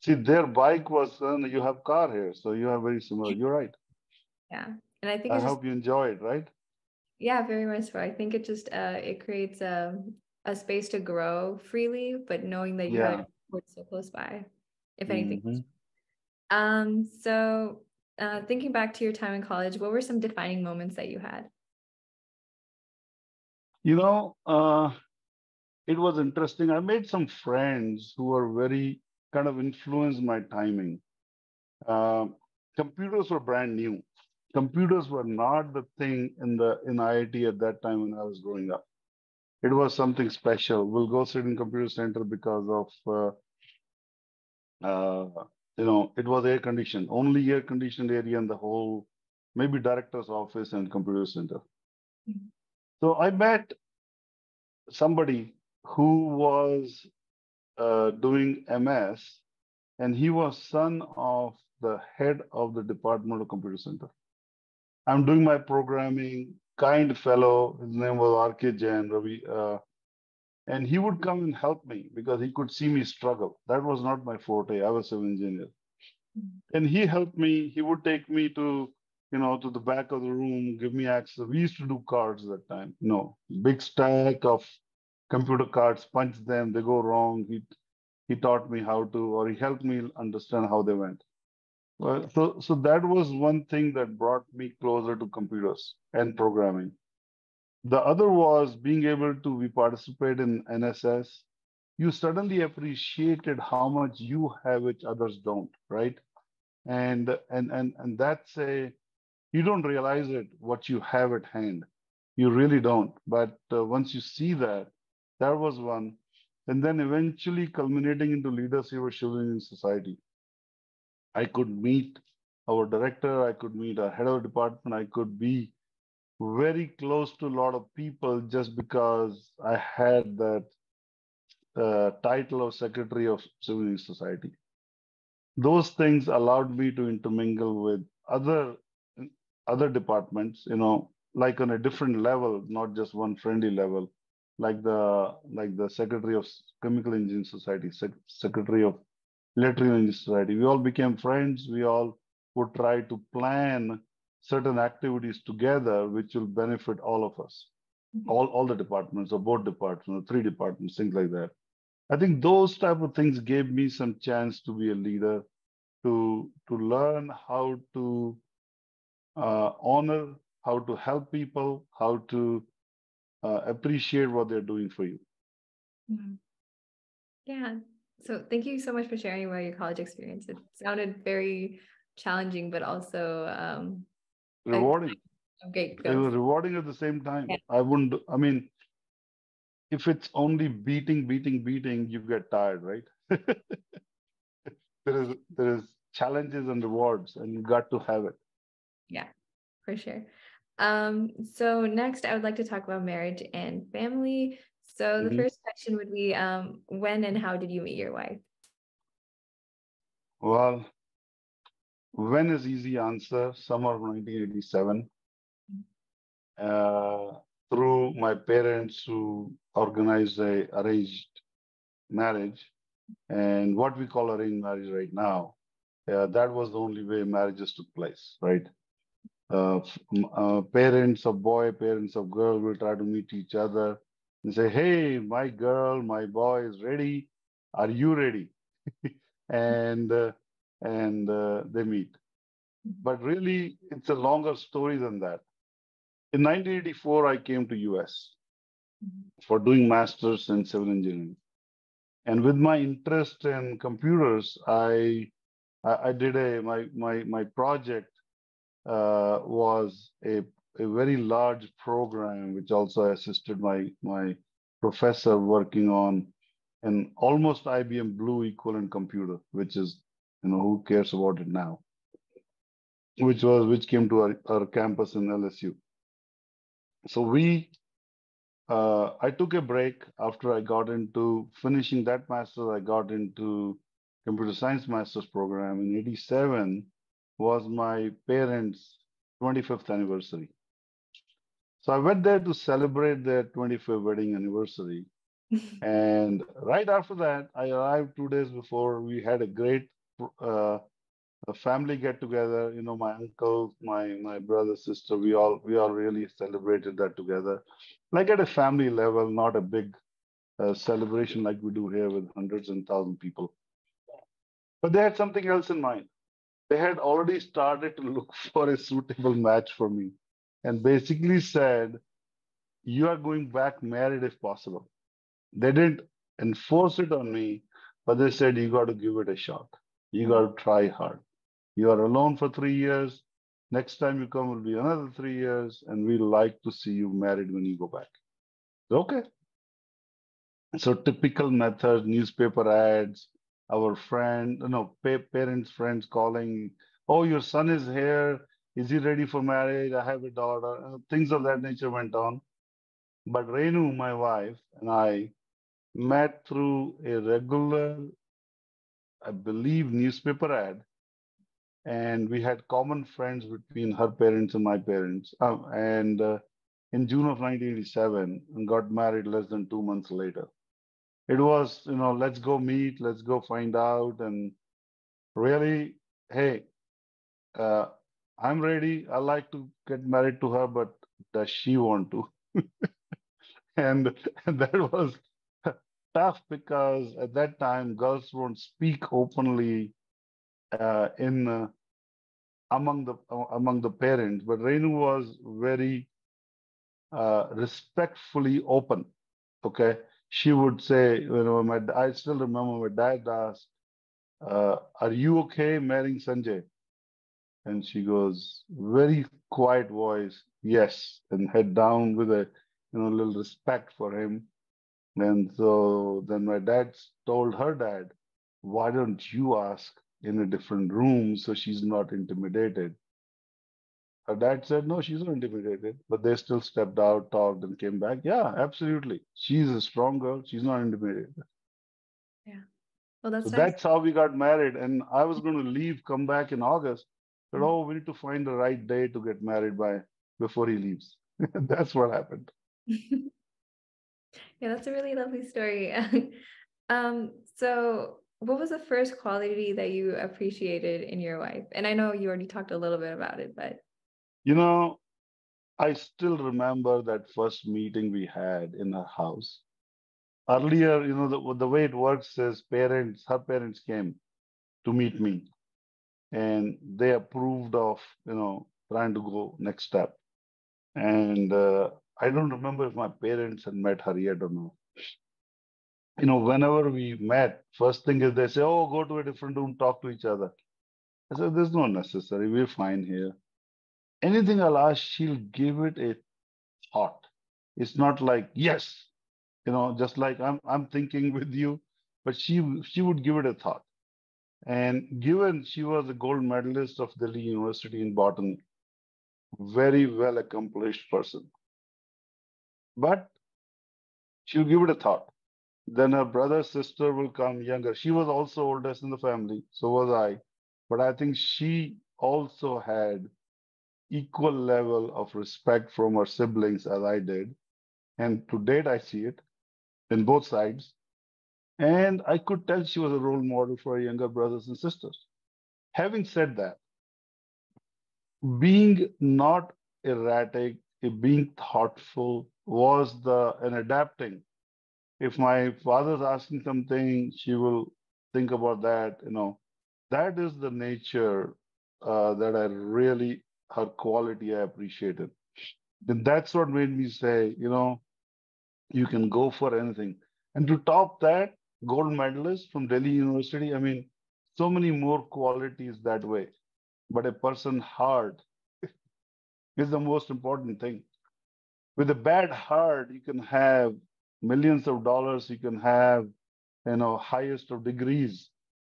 See, their bike was, uh, you have car here, so you are very similar. You're right yeah and i think i hope just, you enjoy it right yeah very much so i think it just uh it creates a, a space to grow freely but knowing that you yeah. have so close by if anything mm-hmm. um so uh thinking back to your time in college what were some defining moments that you had you know uh it was interesting i made some friends who were very kind of influenced my timing uh, computers were brand new computers were not the thing in the in IIT at that time when I was growing up. It was something special. We'll go sit in computer center because of uh, uh, you know it was air conditioned, only air conditioned area in the whole, maybe director's office and computer center. Mm-hmm. So I met somebody who was uh, doing MS, and he was son of the head of the department of computer center. I'm doing my programming, kind fellow. His name was R.K. Jain, Ravi. Uh, and he would come and help me because he could see me struggle. That was not my forte. I was an engineer. Mm-hmm. And he helped me. He would take me to, you know, to the back of the room, give me access. We used to do cards that time. No, big stack of computer cards, punch them, they go wrong. He he taught me how to, or he helped me understand how they went. Well, so so that was one thing that brought me closer to computers and programming. The other was being able to be participate in NSS. You suddenly appreciated how much you have which others don't, right? And and and and that's a you don't realize it what you have at hand. You really don't. But uh, once you see that, that was one. And then eventually culminating into leadership of civil society I could meet our director, I could meet our head of department, I could be very close to a lot of people just because I had that uh, title of Secretary of Civil Society. Those things allowed me to intermingle with other other departments, you know, like on a different level, not just one friendly level, like the like the Secretary of Chemical Engineering Society, Sec- Secretary of Electrical Society. We all became friends. We all would try to plan certain activities together, which will benefit all of us, mm-hmm. all, all the departments or both departments or three departments, things like that. I think those type of things gave me some chance to be a leader, to to learn how to uh, honor, how to help people, how to uh, appreciate what they're doing for you. Mm-hmm. Yeah, so thank you so much for sharing about your college experience. It sounded very challenging, but also um, rewarding. Okay, it was rewarding at the same time. Yeah. I wouldn't. I mean, if it's only beating, beating, beating, you get tired, right? there is there is challenges and rewards, and you got to have it. Yeah, for sure. Um, so next, I would like to talk about marriage and family. So the mm-hmm. first question would be um, when and how did you meet your wife? Well, when is easy answer, summer of 1987. Uh, through my parents who organized a arranged marriage and what we call arranged marriage right now, uh, that was the only way marriages took place, right? Uh, uh, parents of boy, parents of girl will try to meet each other and say, hey, my girl, my boy is ready. Are you ready? and uh, and uh, they meet. But really, it's a longer story than that. In 1984, I came to US for doing masters in civil engineering. And with my interest in computers, I I, I did a my my my project uh, was a a very large program, which also assisted my my professor working on an almost IBM Blue equivalent computer, which is you know who cares about it now, which was which came to our, our campus in LSU. So we, uh, I took a break after I got into finishing that master. I got into computer science master's program in '87 was my parents' 25th anniversary. So I went there to celebrate their 25th wedding anniversary. and right after that, I arrived two days before. We had a great uh, a family get together. You know, my uncle, my my brother, sister. We all we all really celebrated that together, like at a family level, not a big uh, celebration like we do here with hundreds and thousand people. But they had something else in mind. They had already started to look for a suitable match for me and basically said, You are going back married if possible. They didn't enforce it on me, but they said, You got to give it a shot. You got to try hard. You are alone for three years. Next time you come will be another three years, and we like to see you married when you go back. Okay. So typical method, newspaper ads, our friend, no, parents, friends calling, oh, your son is here. Is he ready for marriage? I have a daughter. Uh, things of that nature went on. But Renu, my wife, and I met through a regular, I believe, newspaper ad. And we had common friends between her parents and my parents. Um, and uh, in June of 1987, and got married less than two months later. It was, you know, let's go meet, let's go find out. And really, hey, uh, I'm ready. I like to get married to her, but does she want to? and, and that was tough because at that time girls won't speak openly uh, in uh, among the among the parents, but Renu was very uh, respectfully open. Okay, she would say, you know, my I still remember my dad asked, uh, "Are you okay marrying Sanjay?" And she goes, very quiet voice, yes, and head down with a you know little respect for him. And so then my dad told her dad, why don't you ask in a different room so she's not intimidated? Her dad said, no, she's not intimidated. But they still stepped out, talked, and came back. Yeah, absolutely. She's a strong girl. She's not intimidated. Yeah. Well, that's so nice. that's how we got married. And I was going to leave, come back in August. But oh, we need to find the right day to get married by before he leaves. that's what happened. yeah, that's a really lovely story. um, so what was the first quality that you appreciated in your wife? And I know you already talked a little bit about it, but you know, I still remember that first meeting we had in her house. Earlier, you know, the, the way it works is parents, her parents came to meet me and they approved of, you know, trying to go next step. And uh, I don't remember if my parents had met her yet or not. You know, whenever we met, first thing is they say, oh, go to a different room, talk to each other. I said, there's no necessary. We're fine here anything I'll ask, she'll give it a thought. It's not like, yes, you know, just like I'm I'm thinking with you, but she she would give it a thought. And given she was a gold medalist of Delhi University in botany, very well accomplished person. But she'll give it a thought. Then her brother, sister will come younger. She was also oldest in the family, so was I. But I think she also had equal level of respect from her siblings as I did. And to date, I see it in both sides. And I could tell she was a role model for her younger brothers and sisters. Having said that, being not erratic, being thoughtful was the and adapting. If my father's asking something, she will think about that. You know, that is the nature uh, that I really her quality I appreciated. Then that's what made me say, you know, you can go for anything. And to top that, gold medalist from Delhi University, I mean, so many more qualities that way. But a person heart is the most important thing. With a bad heart, you can have millions of dollars, you can have, you know, highest of degrees,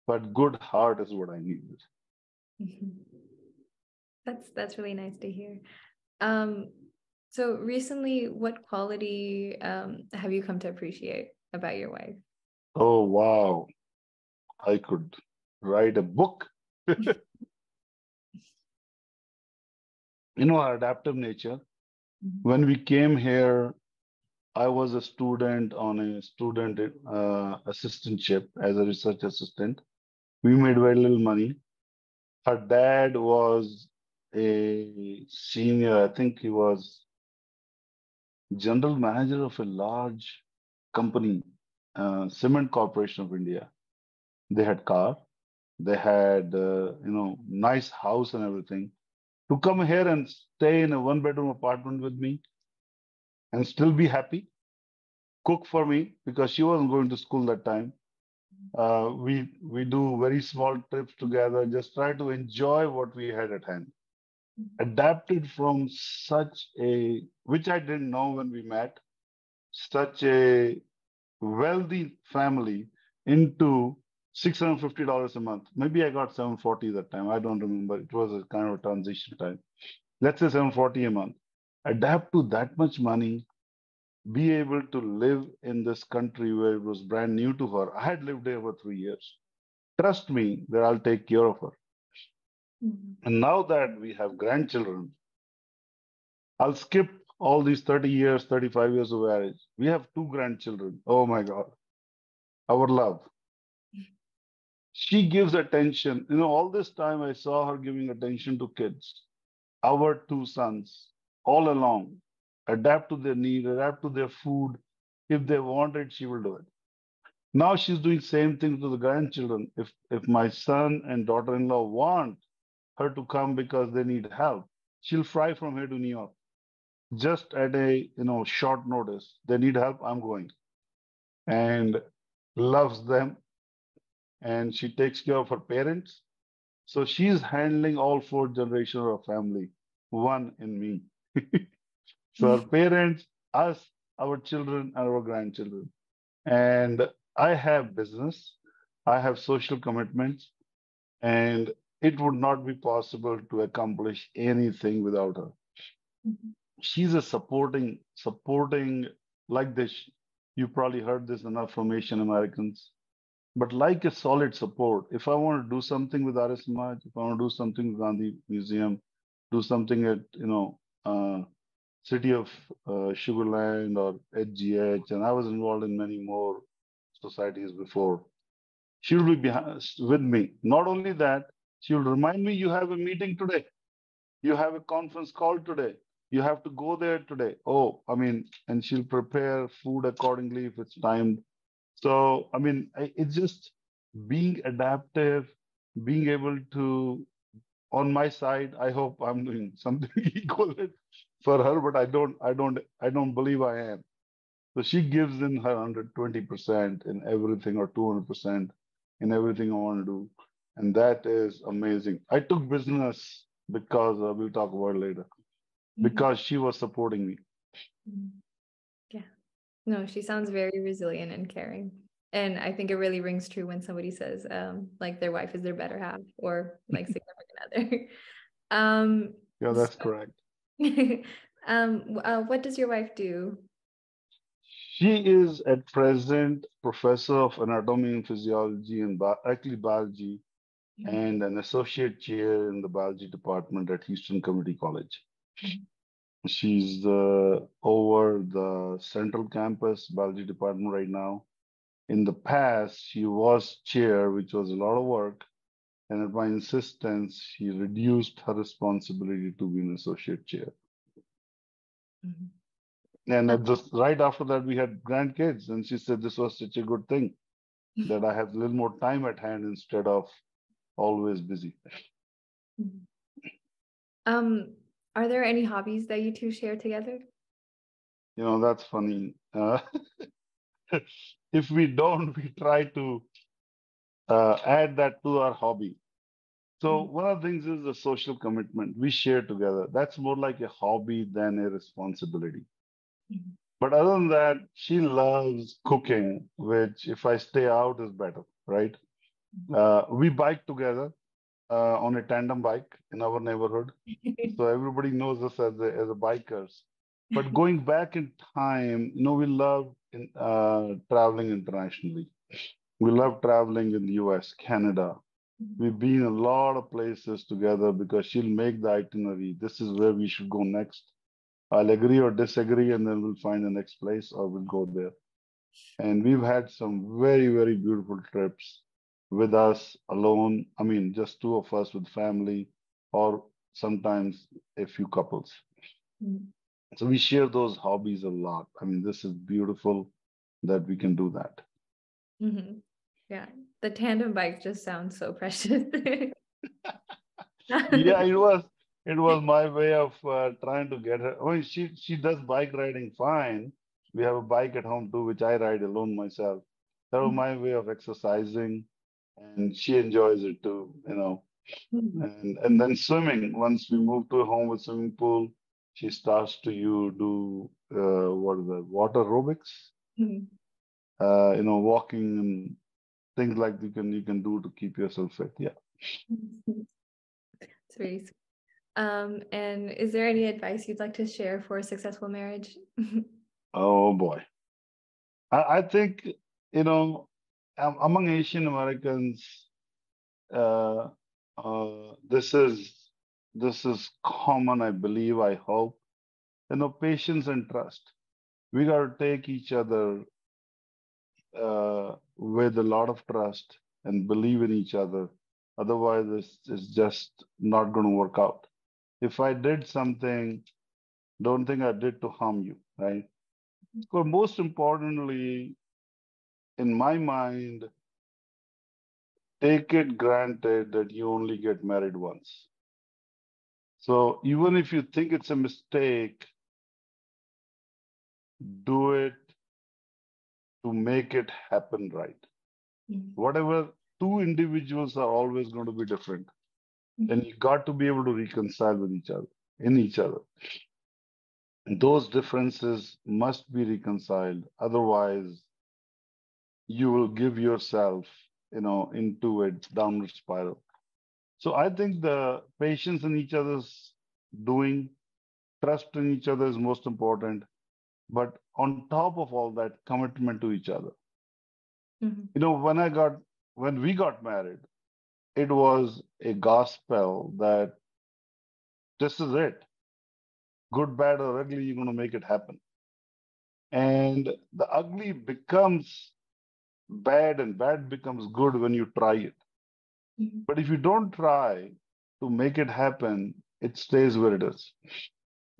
but good heart is what I need. Mm-hmm. That's that's really nice to hear. Um, so recently, what quality um, have you come to appreciate about your wife? Oh wow, I could write a book. you know, our adaptive nature. Mm-hmm. When we came here, I was a student on a student uh, assistantship as a research assistant. We made very little money. Her dad was a senior, I think he was general manager of a large company, uh, Cement Corporation of India. They had car, they had uh, you know nice house and everything. To come here and stay in a one bedroom apartment with me and still be happy, cook for me because she wasn't going to school that time. Uh, we we do very small trips together, just try to enjoy what we had at hand adapted from such a, which I didn't know when we met, such a wealthy family into $650 a month. Maybe I got 740 that time. I don't remember. It was a kind of a transition time. Let's say 740 a month. Adapt to that much money, be able to live in this country where it was brand new to her. I had lived there for three years. Trust me that I'll take care of her. Mm-hmm. And now that we have grandchildren, I'll skip all these 30 years, 35 years of marriage. We have two grandchildren. Oh my God. Our love. She gives attention. You know, all this time I saw her giving attention to kids, our two sons, all along. Adapt to their need, adapt to their food. If they want it, she will do it. Now she's doing same thing to the grandchildren. If if my son and daughter-in-law want her to come because they need help, she'll fly from here to New York just at a you know short notice. They need help, I'm going. And loves them. And she takes care of her parents. So she's handling all four generations of family, one in me. so her parents, us, our children, and our grandchildren. And I have business, I have social commitments, and it would not be possible to accomplish anything without her. Mm-hmm. She's a supporting, supporting like this. You probably heard this enough from Asian Americans, but like a solid support. If I want to do something with Samaj, if I want to do something with Gandhi Museum, do something at you know uh, City of uh, Sugar Land or HGH, and I was involved in many more societies before. She will be behind, with me. Not only that, she will remind me you have a meeting today. You have a conference call today. You have to go there today. Oh, I mean, and she'll prepare food accordingly if it's timed. So, I mean, it's just being adaptive, being able to, on my side, I hope I'm doing something equal for her, but I don't, I don't, I don't believe I am. So she gives in her 120% in everything or 200% in everything I want to do. And that is amazing. I took business because uh, we'll talk about later, mm-hmm. because she was supporting me. Mm-hmm. Yeah. No, she sounds very resilient and caring. And I think it really rings true when somebody says, um, like their wife is their better half or like significant other. um, yeah, that's so, correct. um, uh, what does your wife do? She is at present professor of anatomy and physiology and bi- actually biology mm-hmm. and an associate chair in the biology department at Houston Community College. Mm-hmm. She's uh, over the central campus biology department right now. In the past, she was chair, which was a lot of work. And at my insistence, she reduced her responsibility to be an associate chair. Mm-hmm. And just right after that, we had grandkids, and she said this was such a good thing that I have a little more time at hand instead of always busy. Mm-hmm. Um, are there any hobbies that you two share together? You know, that's funny. Uh, if we don't, we try to uh, add that to our hobby. So mm-hmm. one of the things is the social commitment we share together. That's more like a hobby than a responsibility. Mm-hmm. But other than that, she loves cooking, which if I stay out is better, right? Uh, we bike together uh, on a tandem bike in our neighborhood, so everybody knows us as a, as a bikers. But going back in time, you know, we love in, uh, traveling internationally. We love traveling in the U.S., Canada. Mm-hmm. We've been a lot of places together because she'll make the itinerary. This is where we should go next. I'll agree or disagree, and then we'll find the next place or we'll go there. And we've had some very, very beautiful trips with us alone. I mean, just two of us with family, or sometimes a few couples. Mm-hmm. So we share those hobbies a lot. I mean, this is beautiful that we can do that. Mm-hmm. Yeah, the tandem bike just sounds so precious. yeah, it was. It was my way of uh, trying to get her. I mean, she she does bike riding fine. We have a bike at home too, which I ride alone myself. That was mm-hmm. my way of exercising, and she enjoys it too. You know, mm-hmm. and and then swimming. Once we move to a home with swimming pool, she starts to you do uh, what is the water aerobics. Mm-hmm. Uh, you know, walking and things like you can you can do to keep yourself fit. Yeah. It's very sweet. Um, and is there any advice you'd like to share for a successful marriage? oh boy. I, I think, you know, among Asian Americans, uh, uh, this is this is common, I believe, I hope. You know, patience and trust. We got to take each other uh, with a lot of trust and believe in each other. Otherwise, it's, it's just not going to work out. If I did something, don't think I did to harm you, right? But most importantly, in my mind, take it granted that you only get married once. So even if you think it's a mistake, do it to make it happen right. Mm-hmm. Whatever two individuals are always going to be different. Mm-hmm. And you got to be able to reconcile with each other, in each other. And those differences must be reconciled. Otherwise, you will give yourself, you know, into a downward spiral. So I think the patience in each other's doing, trust in each other is most important. But on top of all that, commitment to each other. Mm-hmm. You know, when I got when we got married, it was a gospel that this is it. Good, bad, or ugly, you're going to make it happen. And the ugly becomes bad and bad becomes good when you try it. Mm-hmm. But if you don't try to make it happen, it stays where it is.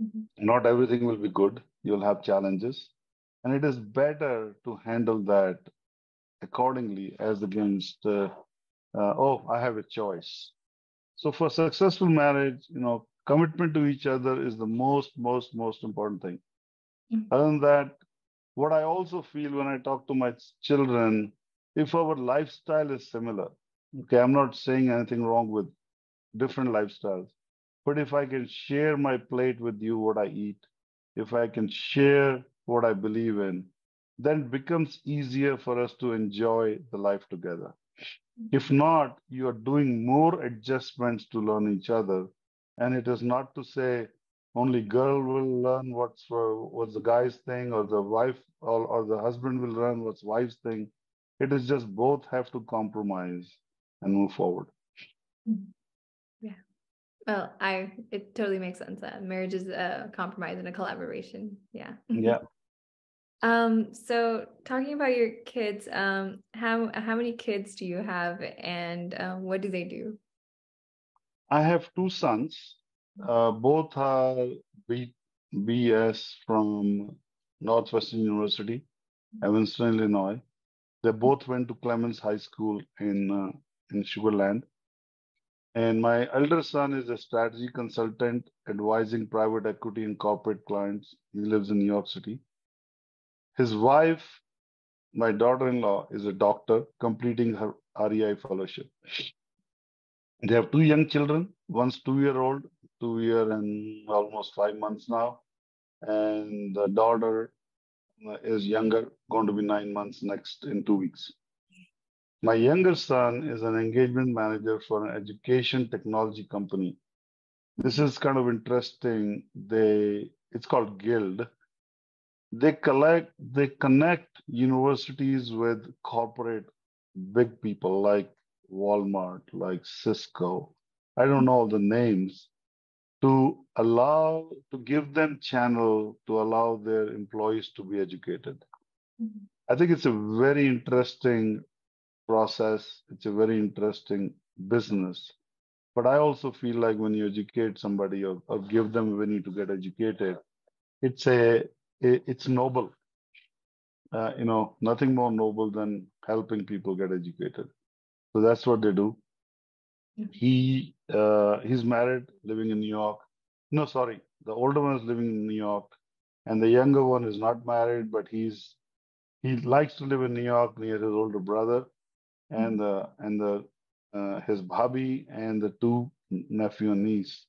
Mm-hmm. Not everything will be good. You'll have challenges. And it is better to handle that accordingly as against, uh, uh, oh, I have a choice. So for successful marriage, you know, commitment to each other is the most, most, most important thing. Mm-hmm. Other than that, what I also feel when I talk to my children, if our lifestyle is similar, okay, I'm not saying anything wrong with different lifestyles, but if I can share my plate with you, what I eat, if I can share what I believe in, then it becomes easier for us to enjoy the life together. If not, you are doing more adjustments to learn each other. And it is not to say only girl will learn what's for what's the guy's thing, or the wife or, or the husband will learn what's wife's thing. It is just both have to compromise and move forward. Mm-hmm. Yeah. Well, I it totally makes sense. that marriage is a compromise and a collaboration. Yeah. Yeah. Um, so talking about your kids, um, how how many kids do you have, and uh, what do they do? I have two sons. Uh, both are B- BS from Northwestern University, Evanston, Illinois. They both went to Clements High School in uh, in Sugar Land. And my elder son is a strategy consultant advising private equity and corporate clients. He lives in New York City. His wife, my daughter in law, is a doctor completing her REI fellowship. They have two young children. One's two year old, two year and almost five months now. And the daughter uh, is younger, going to be nine months next in two weeks. My younger son is an engagement manager for an education technology company. This is kind of interesting. They it's called Guild they collect they connect universities with corporate big people like walmart like cisco i don't know the names to allow to give them channel to allow their employees to be educated mm-hmm. i think it's a very interesting process it's a very interesting business but i also feel like when you educate somebody or, or give them when you to get educated it's a it's noble. Uh, you know, nothing more noble than helping people get educated. So that's what they do. He uh, he's married, living in New York. No, sorry, the older one is living in New York, and the younger one is not married, but he's he likes to live in New York near his older brother, and mm-hmm. the and the uh, his bhabhi and the two nephew and niece.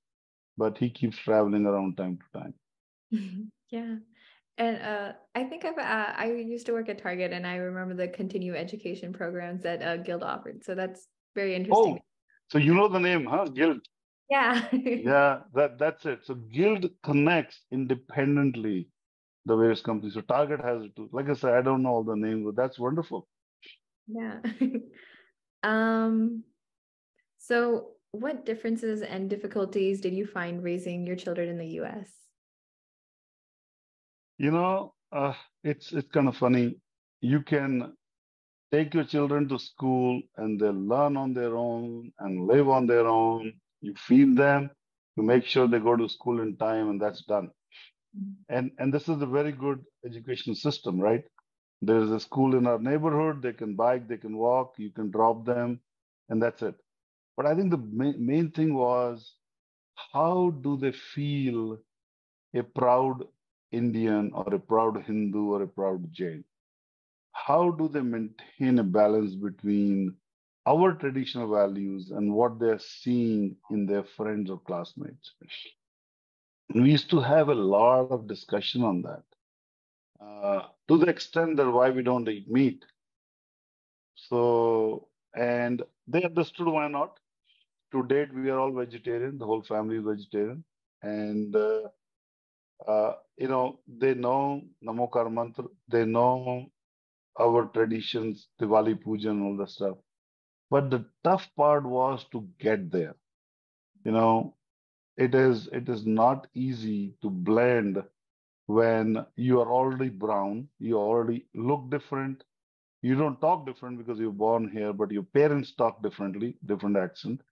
But he keeps traveling around time to time. yeah. And uh, I think I've uh, I used to work at Target, and I remember the continuing education programs that uh, Guild offered. So that's very interesting. Oh, so you know the name, huh? Guild. Yeah. yeah, that that's it. So Guild connects independently the various companies. So Target has it too. Like I said, I don't know all the names, but that's wonderful. Yeah. um. So, what differences and difficulties did you find raising your children in the U.S.? You know, uh, it's it's kind of funny. You can take your children to school and they learn on their own and live on their own. You feed them, you make sure they go to school in time, and that's done. And and this is a very good education system, right? There is a school in our neighborhood. They can bike, they can walk, you can drop them, and that's it. But I think the main, main thing was how do they feel a proud Indian or a proud Hindu or a proud Jain? How do they maintain a balance between our traditional values and what they're seeing in their friends or classmates? We used to have a lot of discussion on that. Uh, to the extent that why we don't eat meat. So, and they understood why not. To date, we are all vegetarian. The whole family is vegetarian, and uh, uh, you know they know Namokar Mantra. They know our traditions, Diwali Puja, and all that stuff. But the tough part was to get there. You know, it is it is not easy to blend when you are already brown, you already look different. You don't talk different because you're born here, but your parents talk differently, different accent,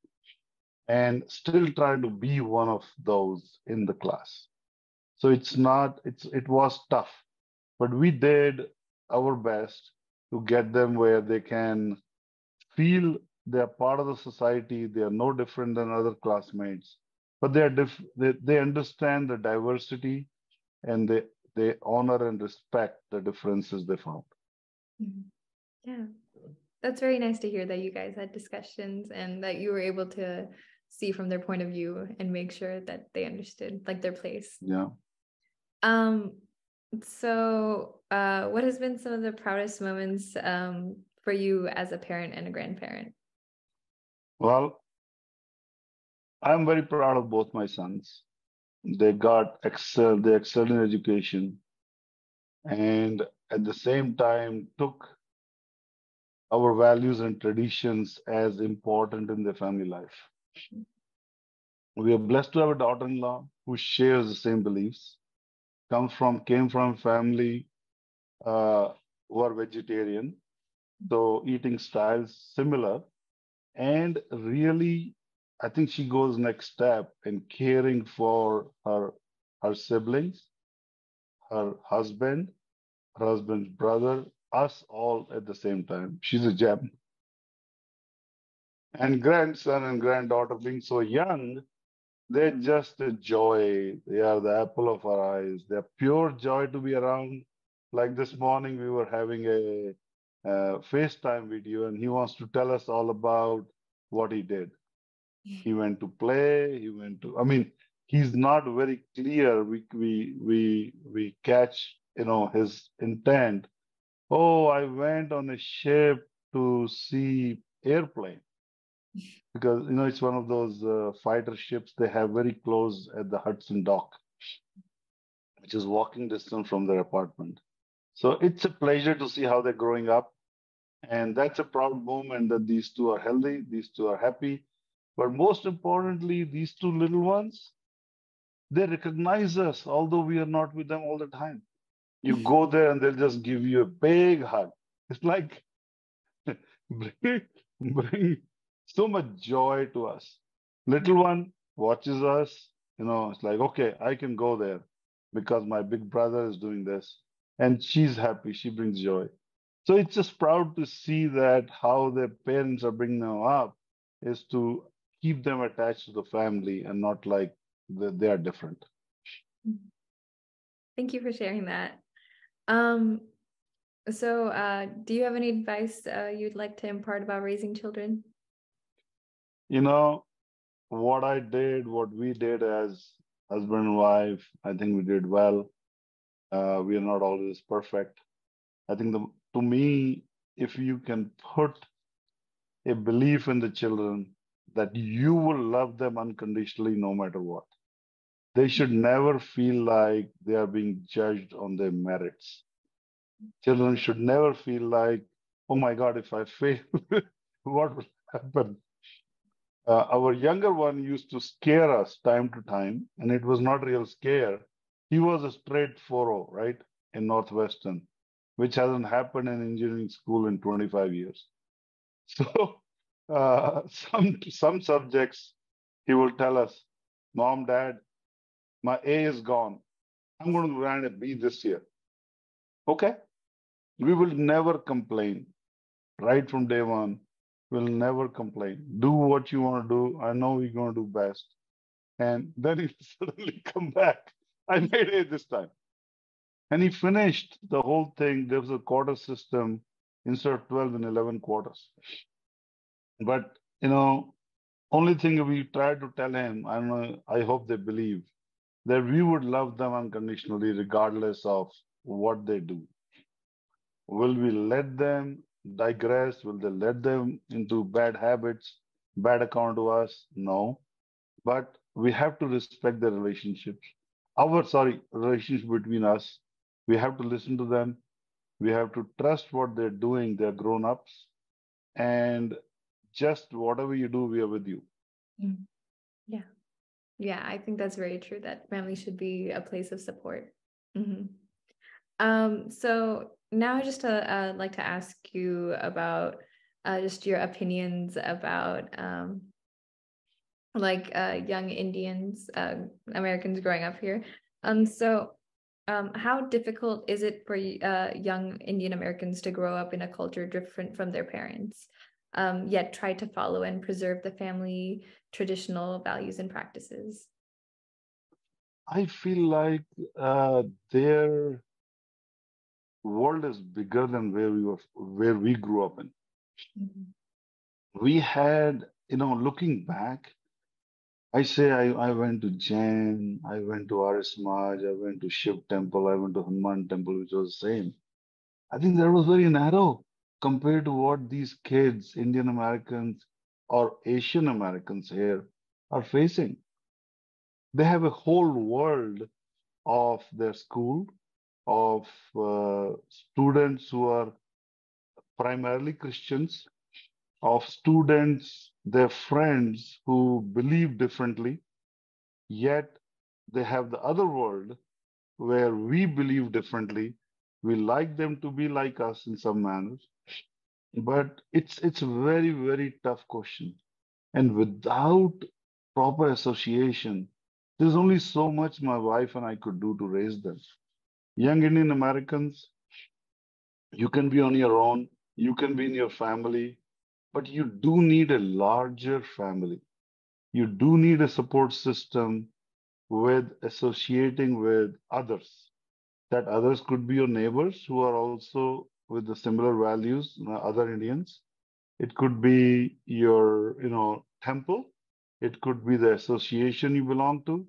and still trying to be one of those in the class. So it's not, it's it was tough, but we did our best to get them where they can feel they're part of the society, they are no different than other classmates, but they are diff- they, they understand the diversity and they they honor and respect the differences they found. Mm-hmm. Yeah, that's very nice to hear that you guys had discussions and that you were able to see from their point of view and make sure that they understood like their place. Yeah. Um. So, uh, what has been some of the proudest moments um for you as a parent and a grandparent? Well, I'm very proud of both my sons they got excel they excelled in education and at the same time took our values and traditions as important in their family life we are blessed to have a daughter-in-law who shares the same beliefs comes from came from family uh, who are vegetarian so eating styles similar and really I think she goes next step in caring for her her siblings, her husband, her husband's brother, us all at the same time. She's a gem. And grandson and granddaughter being so young, they're just a joy. They are the apple of our eyes. They're pure joy to be around. Like this morning, we were having a, FaceTime video, and he wants to tell us all about what he did. He went to play he went to i mean he's not very clear. We we we we catch you know his intent. Oh i went on a ship to see airplane. Because you know it's one of those uh, fighter ships they have very close at the hudson dock which is walking distance from their apartment so it's a pleasure to see how they're growing up and that's a proud moment that these two are healthy these two are happy but most importantly, these two little ones, they recognize us, although we are not with them all the time. You hmm. go there and they'll just give you a big hug. It's like bring, bring so much joy to us. Little one watches us, you know, it's like, okay, I can go there because my big brother is doing this. And she's happy, she brings joy. So it's just proud to see that how their parents are bringing them up is to keep them attached to the family and not like they are different. Thank you for sharing that. Um, so, uh, do you have any advice uh, you'd like to impart about raising children? You know, what I did, what we did as husband and wife, I think we did well. Uh, we are not always perfect. I think the, to me, if you can put a belief in the children that you will love them unconditionally no matter what. They should never feel like they are being judged on their merits. Children should never feel like, oh my God, if I fail, what will happen? Uh, our younger one used to scare us time to time, and it was not real scare. He was a straight 4 right, in Northwestern, which hasn't happened in engineering school in 25 years. So uh, some some subjects he will tell us, "Mom, Dad, my A is gone. I'm going to land a B this year." Okay, we will never complain. Right from day one, we'll never complain. Do what you want to do. I know you're going to do best. And then he suddenly come back. I made it this time. And he finished the whole thing. There was a quarter system instead of 12 and 11 quarters. But, you know, only thing we tried to tell him, I know, I hope they believe that we would love them unconditionally, regardless of what they do. Will we let them digress? Will they let them into bad habits, bad account to us? No. But we have to respect the relationships. Our, sorry, relationship between us. We have to listen to them. We have to trust what they're doing. They're grown ups. And just whatever you do, we are with you. Mm. Yeah. Yeah, I think that's very true that family should be a place of support. Mm-hmm. Um, so now I just uh, uh, like to ask you about uh, just your opinions about um, like uh, young Indians, uh, Americans growing up here. Um, so um, how difficult is it for uh, young Indian Americans to grow up in a culture different from their parents, um, yet try to follow and preserve the family traditional values and practices? I feel like uh, their world is bigger than where we were, where we grew up in. Mm-hmm. We had, you know, looking back, I say I, I went to Jain, I went to Samaj, I went to Shiv temple, I went to Hanuman temple, which was same. I think that was very narrow compared to what these kids, Indian Americans or Asian Americans here, are facing. They have a whole world of their school, of uh, students who are primarily Christians, of students, their friends who believe differently, yet they have the other world where we believe differently. We like them to be like us in some manners, but it's it's a very very tough question, and without proper association, there's only so much my wife and I could do to raise them. Young Indian Americans, you can be on your own, you can be in your family, but you do need a larger family. You do need a support system with associating with others. That others could be your neighbors who are also with the similar values, other Indians. It could be your, you know, temple. It could be the association you belong to.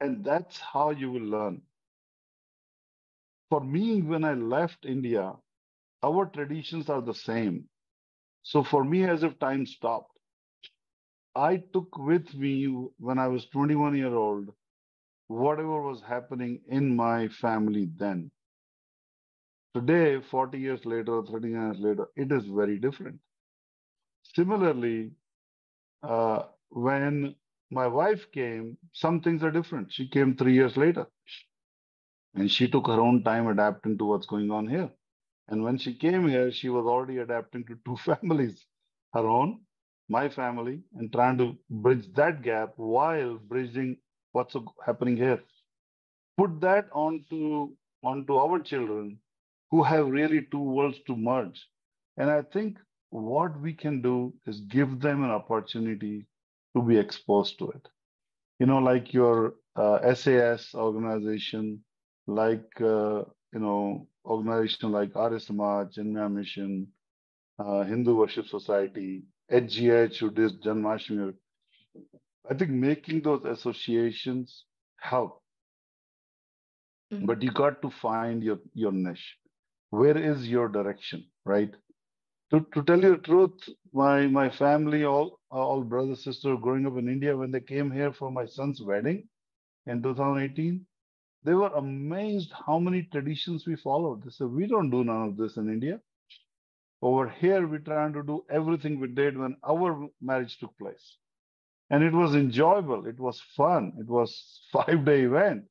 And that's how you will learn. For me, when I left India, our traditions are the same. So for me, as if time stopped, I took with me when I was 21 year old, whatever was happening in my family then. Today, 40 years later, 30 years later, it is very different. Similarly, uh, when my wife came, some things are different. She came three years later and she took her own time adapting to what's going on here. And when she came here, she was already adapting to two families her own, my family, and trying to bridge that gap while bridging what's happening here. Put that onto, onto our children who have really two worlds to merge. And I think what we can do is give them an opportunity to be exposed to it. You know, like your uh, SAS organization, like, uh, you know, organization like Arya Samaj, Chinmaya Mission, uh, Hindu Worship Society, HGH, who did Janmashtami. I think making those associations help. Mm-hmm. But you got to find your, your niche. Where is your direction, right? To, to tell you the truth, my, my family, all, all brothers, sisters growing up in India, when they came here for my son's wedding in 2018, they were amazed how many traditions we followed. They said, We don't do none of this in India. Over here, we're trying to do everything we did when our marriage took place. And it was enjoyable. It was fun. It was five day event.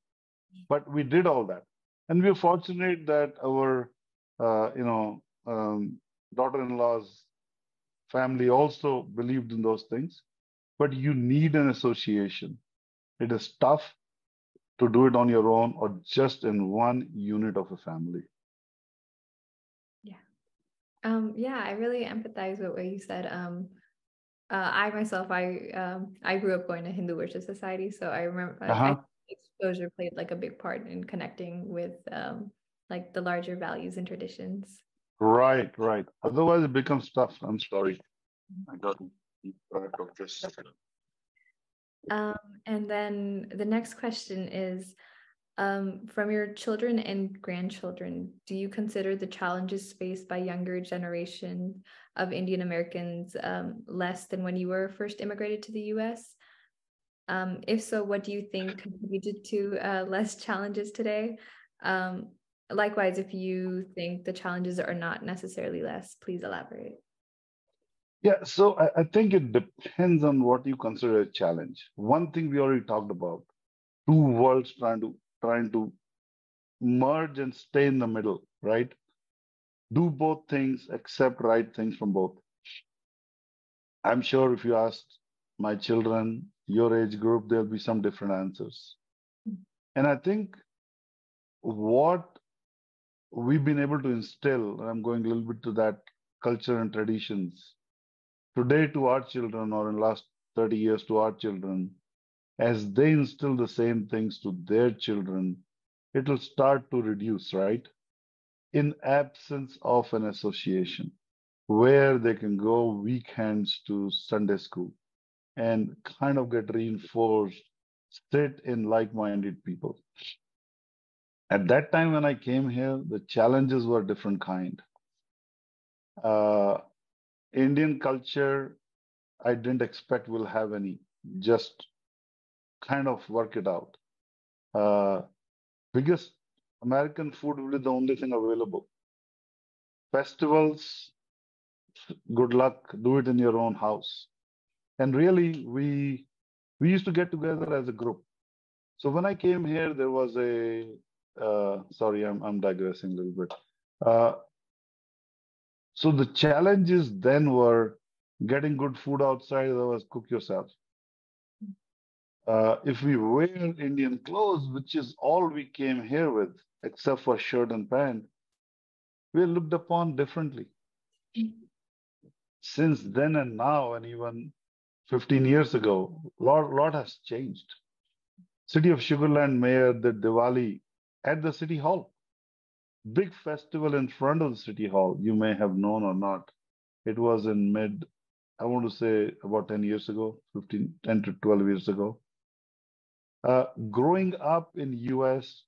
But we did all that. And we are fortunate that our, uh, you know, um, daughter-in-law's family also believed in those things. But you need an association. It is tough to do it on your own or just in one unit of a family. Yeah. Um, yeah, I really empathize with what you said. Um, Uh, I myself, I um, I grew up going to Hindu worship society, so I remember uh-huh. I, exposure played like a big part in connecting with um, like the larger values and traditions. Right, right. Otherwise, it becomes tough. I'm sorry. I got track of this. Um, and then the next question is um, from your children and grandchildren, do you consider the challenges faced by younger generation of Indian Americans um, less than when you were first immigrated to the US? Um, if so, what do you think contributed to uh, less challenges today? Um, likewise, if you think the challenges are not necessarily less, please elaborate. Yeah, so I, I think it depends on what you consider a challenge. One thing we already talked about, two worlds trying to trying to merge and stay in the middle, right? Do both things, accept right things from both. I'm sure if you asked my children, your age group, there'll be some different answers. And I think what we've been able to instill, and I'm going a little bit to that culture and traditions, today to our children or in last 30 years to our children, as they instill the same things to their children, it will start to reduce, right? In absence of an association where they can go weekends to Sunday school and kind of get reinforced, sit in like minded people. At that time, when I came here, the challenges were different kind. Uh, Indian culture, I didn't expect will have any. Just kind of work it out. Uh, because American food will be the only thing available. Festivals, good luck, do it in your own house. And really, we we used to get together as a group. So when I came here, there was a uh, sorry, I'm I'm digressing a little bit. Uh, so the challenges then were getting good food outside, otherwise cook yourself. Uh, if we wear Indian clothes, which is all we came here with, except for shirt and pant, we're looked upon differently. Since then and now, and even 15 years ago, a lot, lot has changed. City of Sugar Land Mayor did Diwali at the City Hall. Big festival in front of the City Hall, you may have known or not. It was in mid, I want to say about 10 years ago, 15, 10 to 12 years ago. Uh, growing up in US,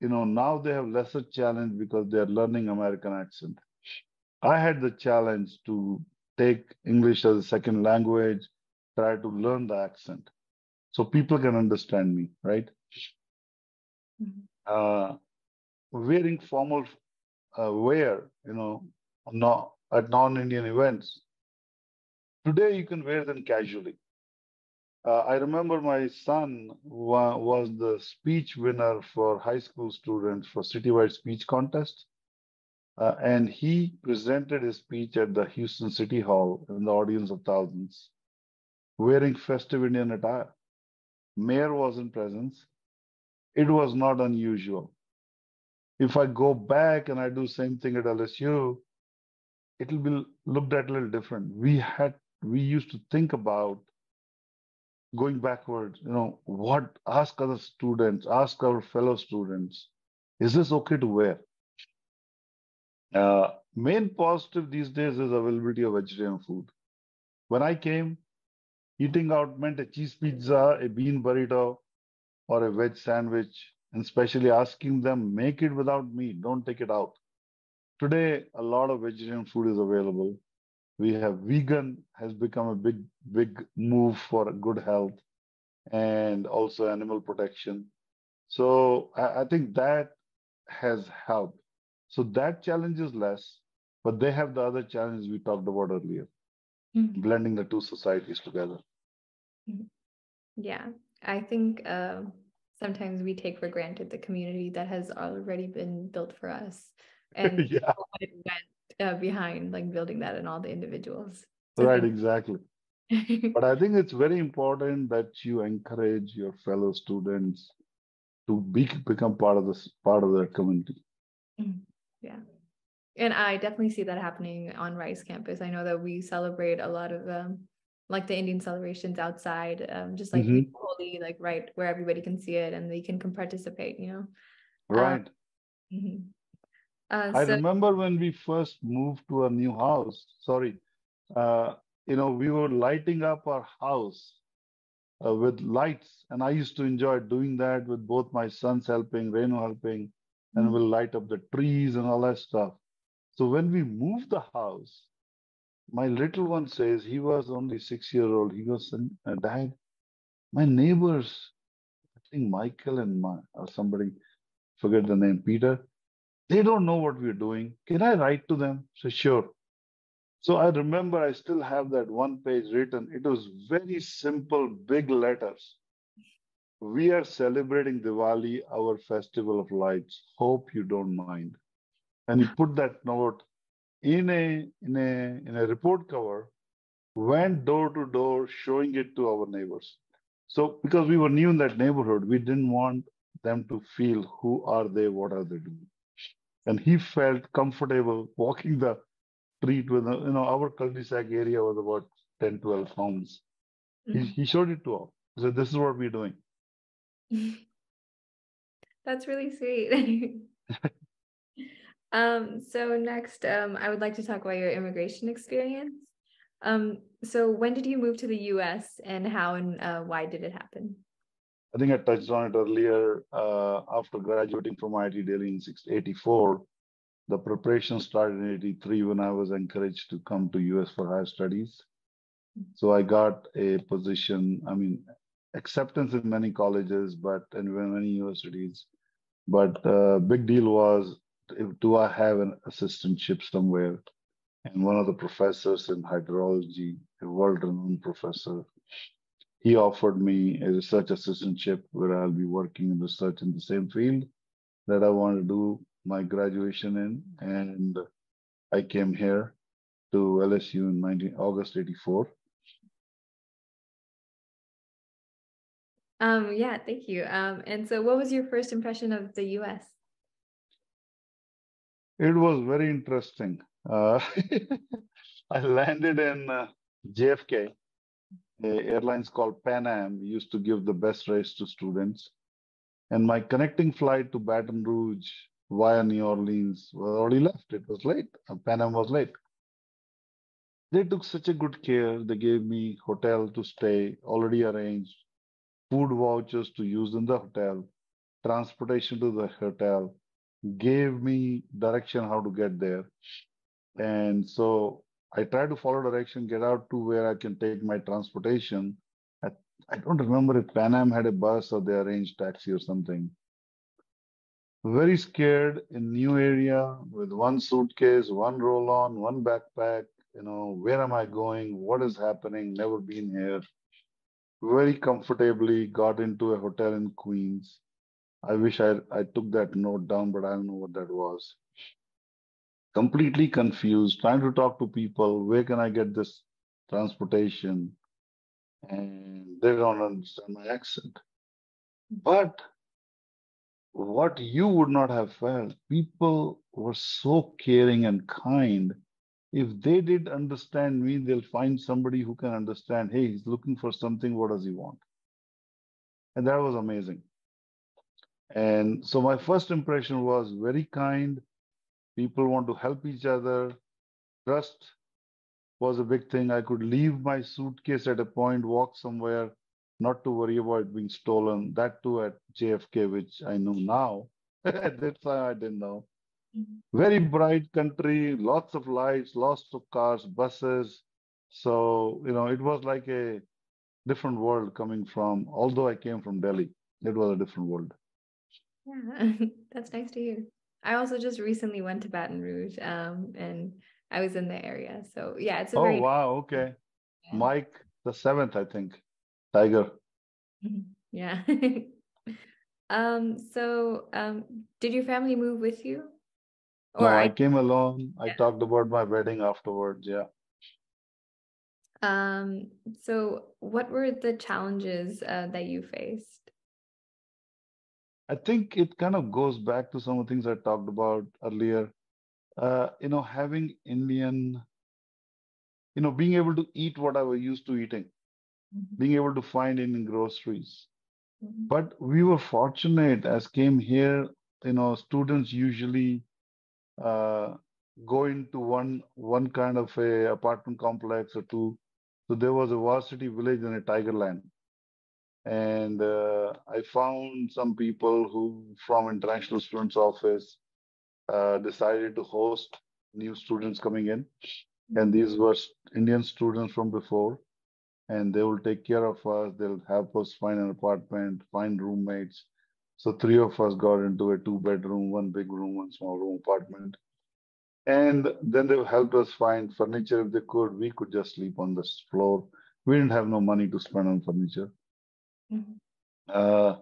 you know, now they have lesser challenge because they're learning American accent. I had the challenge to take English as a second language, try to learn the accent so people can understand me, right? Mm-hmm. Uh, wearing formal uh, wear, you know, no, at non-Indian events. Today you can wear them casually. Uh, I remember my son wa- was the speech winner for high school students for citywide speech contest. Uh, and he presented his speech at the Houston City Hall in the audience of thousands, wearing festive Indian attire. Mayor was in presence. It was not unusual. If I go back and I do same thing at LSU, it'll be looked at a little different. We had we used to think about going backwards, you know, what ask other students, ask our fellow students, is this okay to wear? Uh, main positive these days is availability of vegetarian food. When I came, eating out meant a cheese pizza, a bean burrito, or a veg sandwich, and especially asking them, make it without meat, don't take it out. Today, a lot of vegetarian food is available. We have vegan has become a big, big move for good health and also animal protection. So I, I think that has helped. So that challenge is less, but they have the other challenges we talked about earlier, mm-hmm. blending the two societies together. Mm-hmm. Yeah, I think uh, sometimes we take for granted the community that has already been built for us and yeah. what went uh, behind like building that and all the individuals. So right, exactly. but I think it's very important that you encourage your fellow students to be, become part of this part of their community. Mm-hmm. Yeah. And I definitely see that happening on Rice campus. I know that we celebrate a lot of um, like the Indian celebrations outside, um, just like mm-hmm. Like right where everybody can see it and they can can participate, you know. Right. Um, mm-hmm. uh, I so- remember when we first moved to a new house. Sorry, uh, you know, we were lighting up our house uh, with lights, and I used to enjoy doing that with both my sons helping, Renu helping, and mm-hmm. we'll light up the trees and all that stuff. So when we moved the house, my little one says he was only six year old. He goes, uh, Dad, my neighbors, I think Michael and my, or somebody, forget the name, Peter, they don't know what we're doing. Can I write to them? So sure. So I remember I still have that one page written. It was very simple, big letters. We are celebrating Diwali, our festival of lights. Hope you don't mind. And he put that note in a in a in a report cover, went door to door showing it to our neighbors. So because we were new in that neighborhood, we didn't want them to feel who are they, what are they doing. And he felt comfortable walking the street with, you know, our cul-de-sac area was about 10, 12 homes. Mm-hmm. He, he showed it to all. He said, this is what we're doing. That's really sweet. um, so next, um, I would like to talk about your immigration experience. Um, so when did you move to the US and how and uh, why did it happen? I think I touched on it earlier. Uh, after graduating from IIT Delhi in 1984, the preparation started in 83 when I was encouraged to come to US for higher studies. So I got a position, I mean, acceptance in many colleges, but in many universities. But uh, big deal was, do I have an assistantship somewhere? And one of the professors in hydrology, a world-renowned professor, he offered me a research assistantship where I'll be working in research in the same field that I want to do my graduation in, and I came here to LSU in 19, August 84. Um, yeah, thank you. Um, and so what was your first impression of the US? It was very interesting. Uh, I landed in uh, JFK, airlines called Pan Am used to give the best rates to students. And my connecting flight to Baton Rouge via New Orleans was already left. It was late. Pan Am was late. They took such a good care. They gave me hotel to stay, already arranged, food vouchers to use in the hotel, transportation to the hotel, gave me direction how to get there. And so I tried to follow direction, get out to where I can take my transportation. I, I don't remember if Pan Am had a bus or they arranged taxi or something very scared in new area with one suitcase, one roll on, one backpack. You know, where am I going? What is happening? Never been here. Very comfortably got into a hotel in Queens. I wish I, I took that note down, but I don't know what that was. Completely confused, trying to talk to people. Where can I get this transportation? And they don't understand my accent. But what you would not have felt. People were so caring and kind. If they did understand me, they'll find somebody who can understand. Hey, he's looking for something. What does he want? And that was amazing. And so my first impression was very kind. People want to help each other. Trust was a big thing. I could leave my suitcase at a point, walk somewhere, not to worry about being stolen. That too at JFK, which I know now. at that time, I didn't know. Mm-hmm. Very bright country, lots of lights, lots of cars, buses. So, you know, it was like a different world coming from, although I came from Delhi, it was a different world. Yeah, that's nice to hear. I also just recently went to Baton Rouge um, and I was in the area. So, yeah, it's a oh, wow. Okay. Yeah. Mike the seventh, I think. Tiger. Yeah. um, so um, did your family move with you? Or no, I, I came alone. Yeah. I talked about my wedding afterwards. Yeah. Um, so what were the challenges uh, that you faced? I think it kind of goes back to some of the things I talked about earlier. Uh, you know, having Indian you know, being able to eat what I was used to eating, Mhm. being able to find in groceries. Mhm. But we were fortunate as came here, you know, students usually uh, go into one one kind of a apartment complex or two. So there was a varsity village and a Tigerland. And uh, I found some people who from International Students Office uh, decided to host new students coming in. And these were Indian students from before. And they will take care of us. They'll help us find an apartment, find roommates. So three of us got into a two bedroom, one big room, one small room apartment. And then they helped us find furniture if they could. We could just sleep on this floor. We didn't have no money to spend on furniture. Mhm. Uh,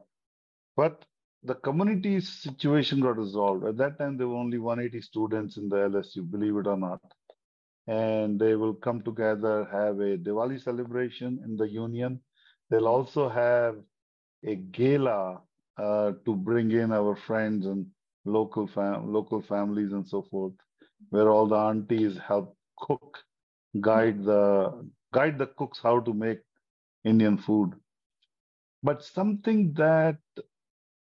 but the community situation got resolved. At that time, there were only 180 students in the LSU, believe it or not. And they will come together, have a Diwali celebration in the union. They'll also have a gala uh, to bring in our friends and local fam- local families and so forth, where all the aunties help cook, guide the guide the cooks how to make Indian food. But something that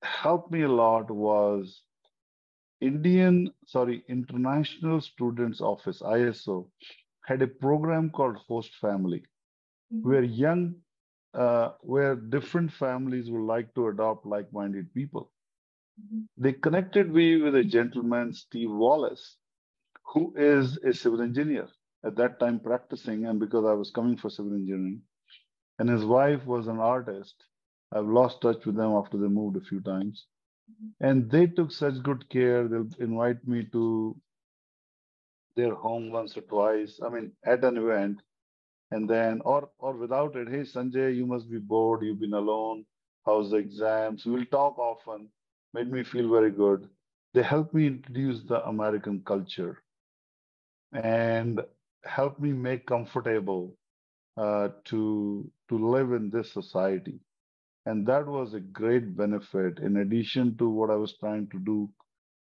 helped me a lot was Indian, sorry, International Students Office, ISO, had a program called Host Family, Mhm. where young, uh, where different families would like to adopt like-minded people. Mhm. They connected me with a gentleman, Steve Wallace, who is a civil engineer at that time practicing, and because I was coming for civil engineering, and his wife was an artist. I've lost touch with them after they moved a few times. And they took such good care. They'll invite me to their home once or twice. I mean, at an event, and then or or without it, hey Sanjay, you must be bored. You've been alone. How's the exams? We'll talk often. Made me feel very good. They helped me introduce the American culture and helped me make comfortable uh, to to live in this society. And that was a great benefit in addition to what I was trying to do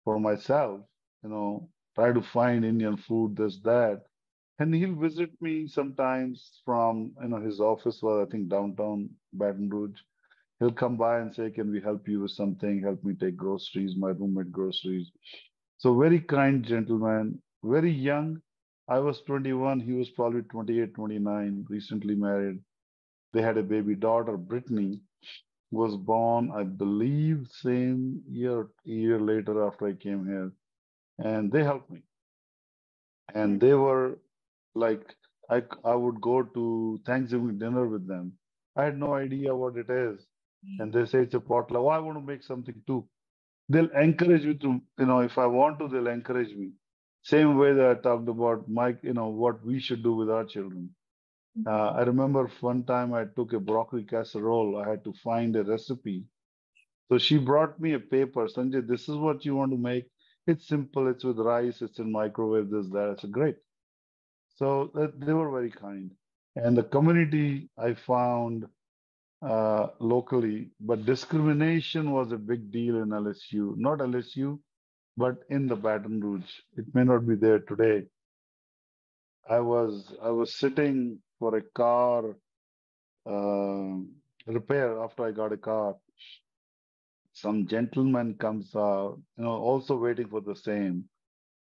for myself, you know, try to find Indian food, this, that. And he'll visit me sometimes from, you know, his office was, I think, downtown Baton Rouge. He'll come by and say, Can we help you with something? Help me take groceries, my roommate groceries. So, very kind gentleman, very young. I was 21, he was probably 28, 29, recently married. They had a baby daughter, Brittany, was born, I believe, same year, year later after I came here. And they helped me. And hmm. they were like, I, I would go to Thanksgiving dinner with them. I had no idea what it is. Hmm. And they say it's a potluck. Oh, I want to make something too. They'll encourage you to, you know, if I want to, they'll encourage me. Same way that I talked about Mike, you know, what we should do with our children. Uh, I remember one time I took a broccoli casserole. I had to find a recipe. So she brought me a paper. Sanjay, this is what you want to make. It's simple. It's with rice. It's in microwave. This, that. I said, great. So that, they were very kind. And the community I found uh, locally, but discrimination was a big deal in LSU. Not LSU, but in the Baton Rouge. It may not be there today. I was I was sitting for a car uh, repair after I got a car. Some gentleman comes out, you know, also waiting for the same.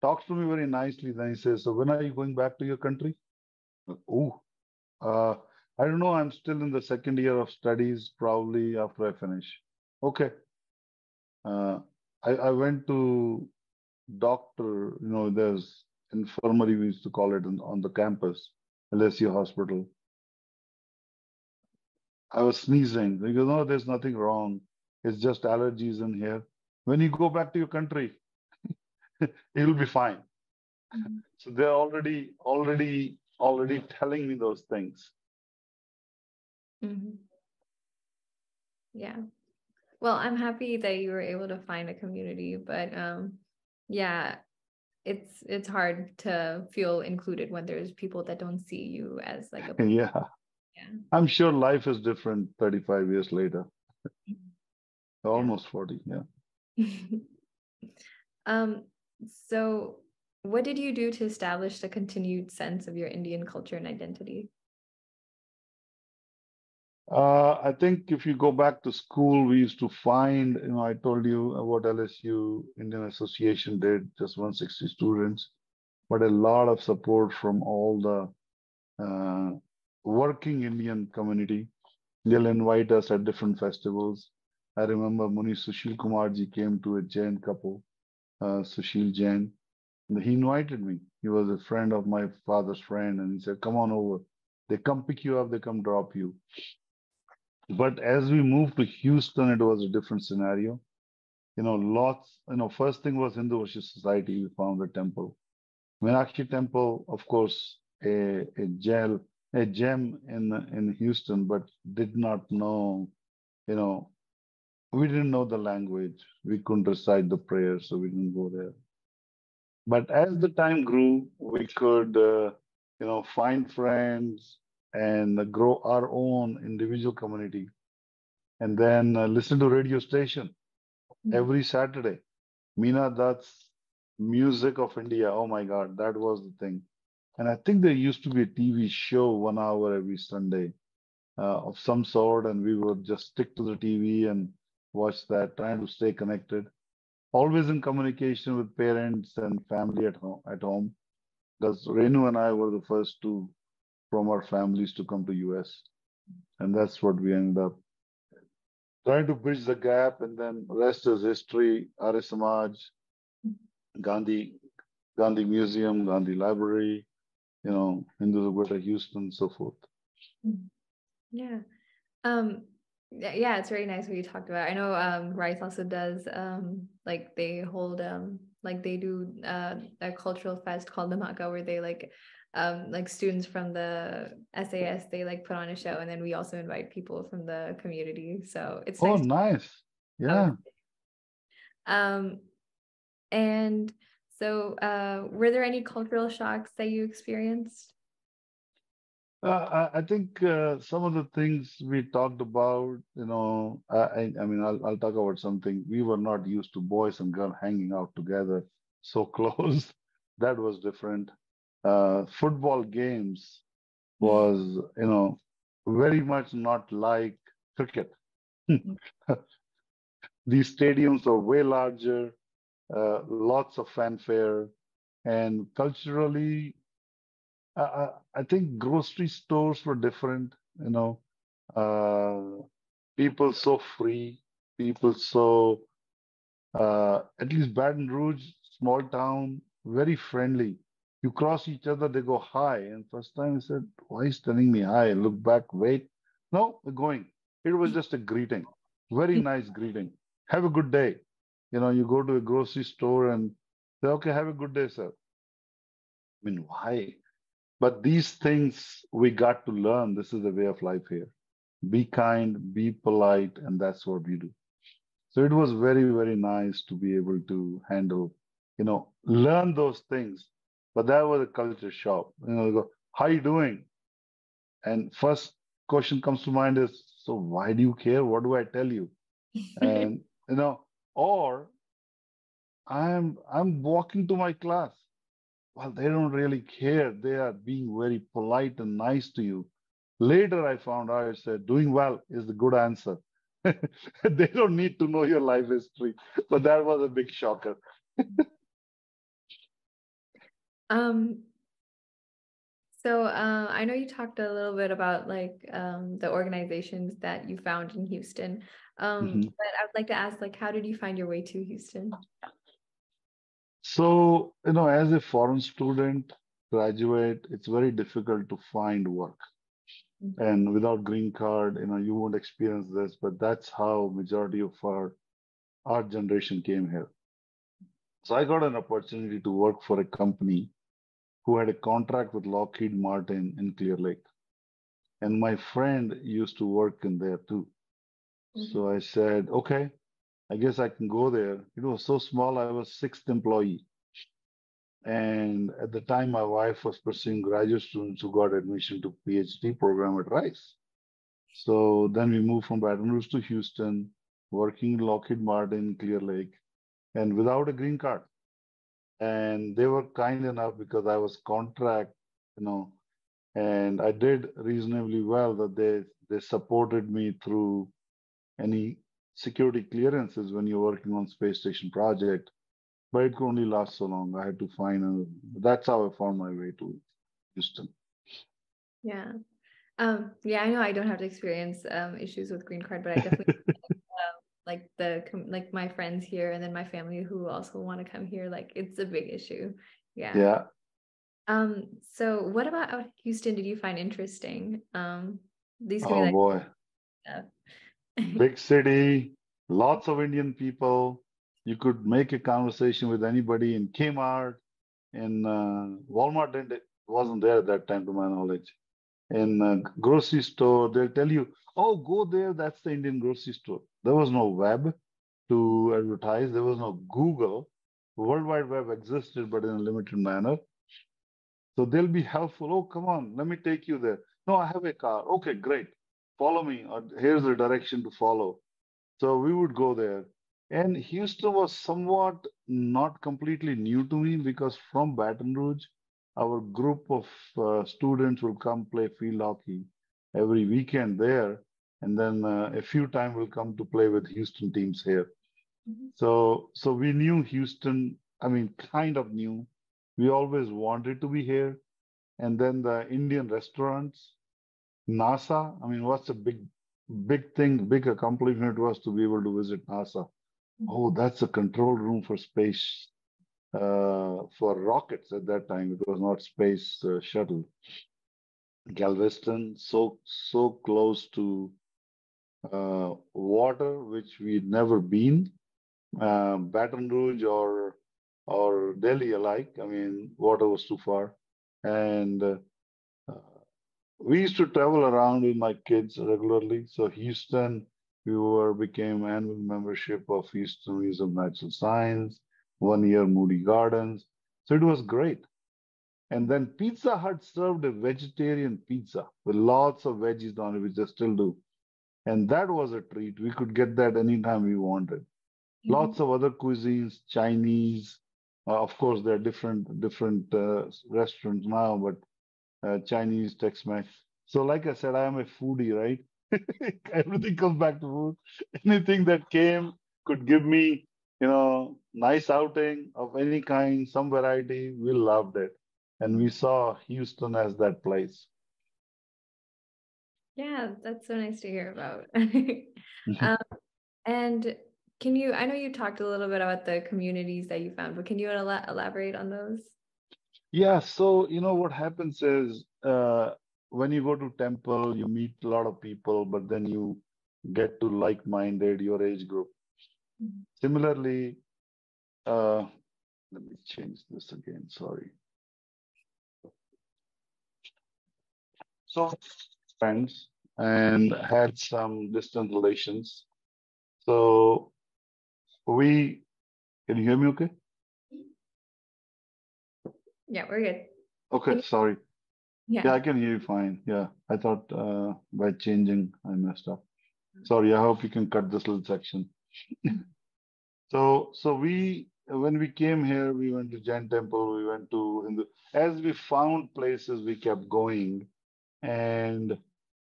Talks to me very nicely. Then he says, "So when are you going back to your country?" Oh, uh, I don't know. I'm still in the second year of studies. Probably after I finish. Okay. Uh, I, I went to doctor. You know, there's infirmary we used to call it on, on the campus, LSU hospital. I was sneezing. They go, no, there's nothing wrong. It's just allergies in here. When you go back to your country, you'll be fine. Mhm. So they're already, already, already telling me those things. Mhm. Yeah. Well, I'm happy that you were able to find a community, but um, yeah, it's it's hard to feel included when there's people that don't see you as like a Yeah. yeah. I'm sure life is different 35 years later, almost 40. Yeah. um, so what did you do to establish the continued sense of your Indian culture and identity? Uh, I think if you go back to school, we used to find, you know, I told you what LSU Indian Association did, just 160 students, but a lot of support from all the uh, working Indian community. They'll invite us at different festivals. I remember Muni Sushil Kumarji came to a Jain couple, uh, Sushil Jain. He invited me. He was a friend of my father's friend, and he said, Come on over. They come pick you up, they come drop you. But as we moved to Houston, it was a different scenario. You know, lots, you know, first thing was Hindu Worship Society, we found the temple. Meenakshi Temple, of course, a, a gel, a gem in in Houston, but did not know, you know, we didn't know the language. We couldn't recite the prayers, so we didn't go there. But as the time grew, we could, uh, you know, find friends and grow our own individual community, and then uh, listen to radio station mm-hmm. every Saturday. Mina, that's music of India. Oh my God, that was the thing. And I think there used to be a TV show one hour every Sunday uh, of some sort, and we would just stick to the TV and watch that, trying to stay connected. Always in communication with parents and family at home. At home, because Renu and I were the first two from our families to come to US, and that's what we ended up trying to bridge the gap. And then rest is history. Arya Samaj, Gandhi, Gandhi Museum, Gandhi Library, you know, of Greater Houston, so forth. Yeah. Um, yeah, it's very nice what you talked about. I know um Rice also does um like they hold um like they do uh a cultural fest called the Maka where they like um like students from the SAS they like put on a show and then we also invite people from the community. So it's Oh nice. nice. Yeah. Um and so uh were there any cultural shocks that you experienced? Uh, I think uh, some of the things we talked about, you know, I, I mean, I'll, I'll talk about something. We were not used to boys and girls hanging out together so close. that was different. Uh, football games was, you know, very much not like cricket. These stadiums are way larger, uh, lots of fanfare, and culturally, I, I think grocery stores were different, you know, uh, people so free, people so, uh, at least Baton Rouge, small town, very friendly. You cross each other, they go hi. And first time I said, why is telling me hi? Look back, wait. No, we're going. It was just a greeting, very mm. nice greeting. Have a good day. You know, you go to a grocery store and say, okay, have a good day, sir. I mean, why? But these things we got to learn. This is the way of life here. Be kind, be polite, and that's what we do. So it was very, very nice to be able to handle, you know, learn those things. But that was a culture shock. You know, go, how are you doing? And first question comes to mind is, so why do you care? What do I tell you? and you know, or I'm I'm walking to my class well, they don't really care. They are being very polite and nice to you. Later, I found out I said, doing well is the good answer. they don't need to know your life history. But that was a big shocker. um, so uh, I know you talked a little bit about like um, the organizations that you found in Houston, um, mm-hmm. but I would like to ask, like, how did you find your way to Houston? So, you know, as a foreign student, graduate, it's very difficult to find work. Mm-hmm. And without green card, you know, you won't experience this, but that's how majority of our our generation came here. So I got an opportunity to work for a company who had a contract with Lockheed Martin in Clear Lake. And my friend used to work in there too. Mm-hmm. So I said, okay, I guess I can go there. It was so small, I was sixth employee. And at the time, my wife was pursuing graduate students who got admission to PhD program at Rice. So then we moved from Baton Rouge to Houston, working in Lockheed Martin, Clear Lake, and without a green card. And they were kind enough because I was contract, you know, and I did reasonably well that they they supported me through any security clearances when you're working on space station project, but it could only last so long. I had to find, a, that's how I found my way to Houston. Yeah. Um, yeah, I know I don't have to experience um, issues with green card, but I definitely like the like my friends here and then my family who also want to come here. Like it's a big issue. Yeah. Yeah. Um. So, what about Houston? Did you find interesting? Um. These. Oh like, boy. Big city, lots of Indian people. You could make a conversation with anybody in Kmart, in uh, Walmart didn't, wasn't there at that time, to my knowledge. In a grocery store, they'll tell you, "Oh, go there. That's the Indian grocery store." There was no web to advertise. There was no Google. World Wide Web existed, but in a limited manner. So they'll be helpful. Oh, come on, let me take you there. No, I have a car. Okay, great follow me, or here's the direction to follow. So we would go there. And Houston was somewhat not completely new to me because from Baton Rouge, our group of uh, students will come play field hockey every weekend there. And then uh, a few times will come to play with Houston teams here. Mm-hmm. So, so we knew Houston, I mean, kind of knew. We always wanted to be here. And then the Indian restaurants, NASA, I mean, what's a big, big thing, big accomplishment was to be able to visit NASA. Mm-hmm. Oh, that's a control room for space, uh, for rockets at that time. It was not space uh, shuttle. Galveston, so so close to uh, water, which we'd never been. Uh, Baton Rouge or or Delhi alike. I mean, water was too far, and uh, we used to travel around with my kids regularly. So Houston, we were became annual membership of Houston Museum of Natural Science, one year Moody Gardens. So it was great. And then Pizza Hut served a vegetarian pizza with lots of veggies on it, which they still do. And that was a treat. We could get that anytime we wanted. Mm-hmm. Lots of other cuisines, Chinese. Uh, of course, there are different different uh, restaurants now, but uh, Chinese, Tex-Mex. So, like I said, I am a foodie, right? Everything comes back to food. Anything that came could give me, you know, nice outing of any kind, some variety. We loved it, and we saw Houston as that place. Yeah, that's so nice to hear about. um, and can you? I know you talked a little bit about the communities that you found, but can you elaborate on those? Yeah, so you know what happens is uh, when you go to temple, you meet a lot of people, but then you get to like-minded your age group. Mm-hmm. Similarly, uh, let me change this again. Sorry. So friends and had some distant relations. So we can you hear me okay? Yeah, we're good. Okay, sorry. Yeah. yeah, I can hear you fine. Yeah, I thought uh, by changing I messed up. Sorry, I hope you can cut this little section. so, so we when we came here, we went to Jain Temple. We went to Hindu. As we found places, we kept going, and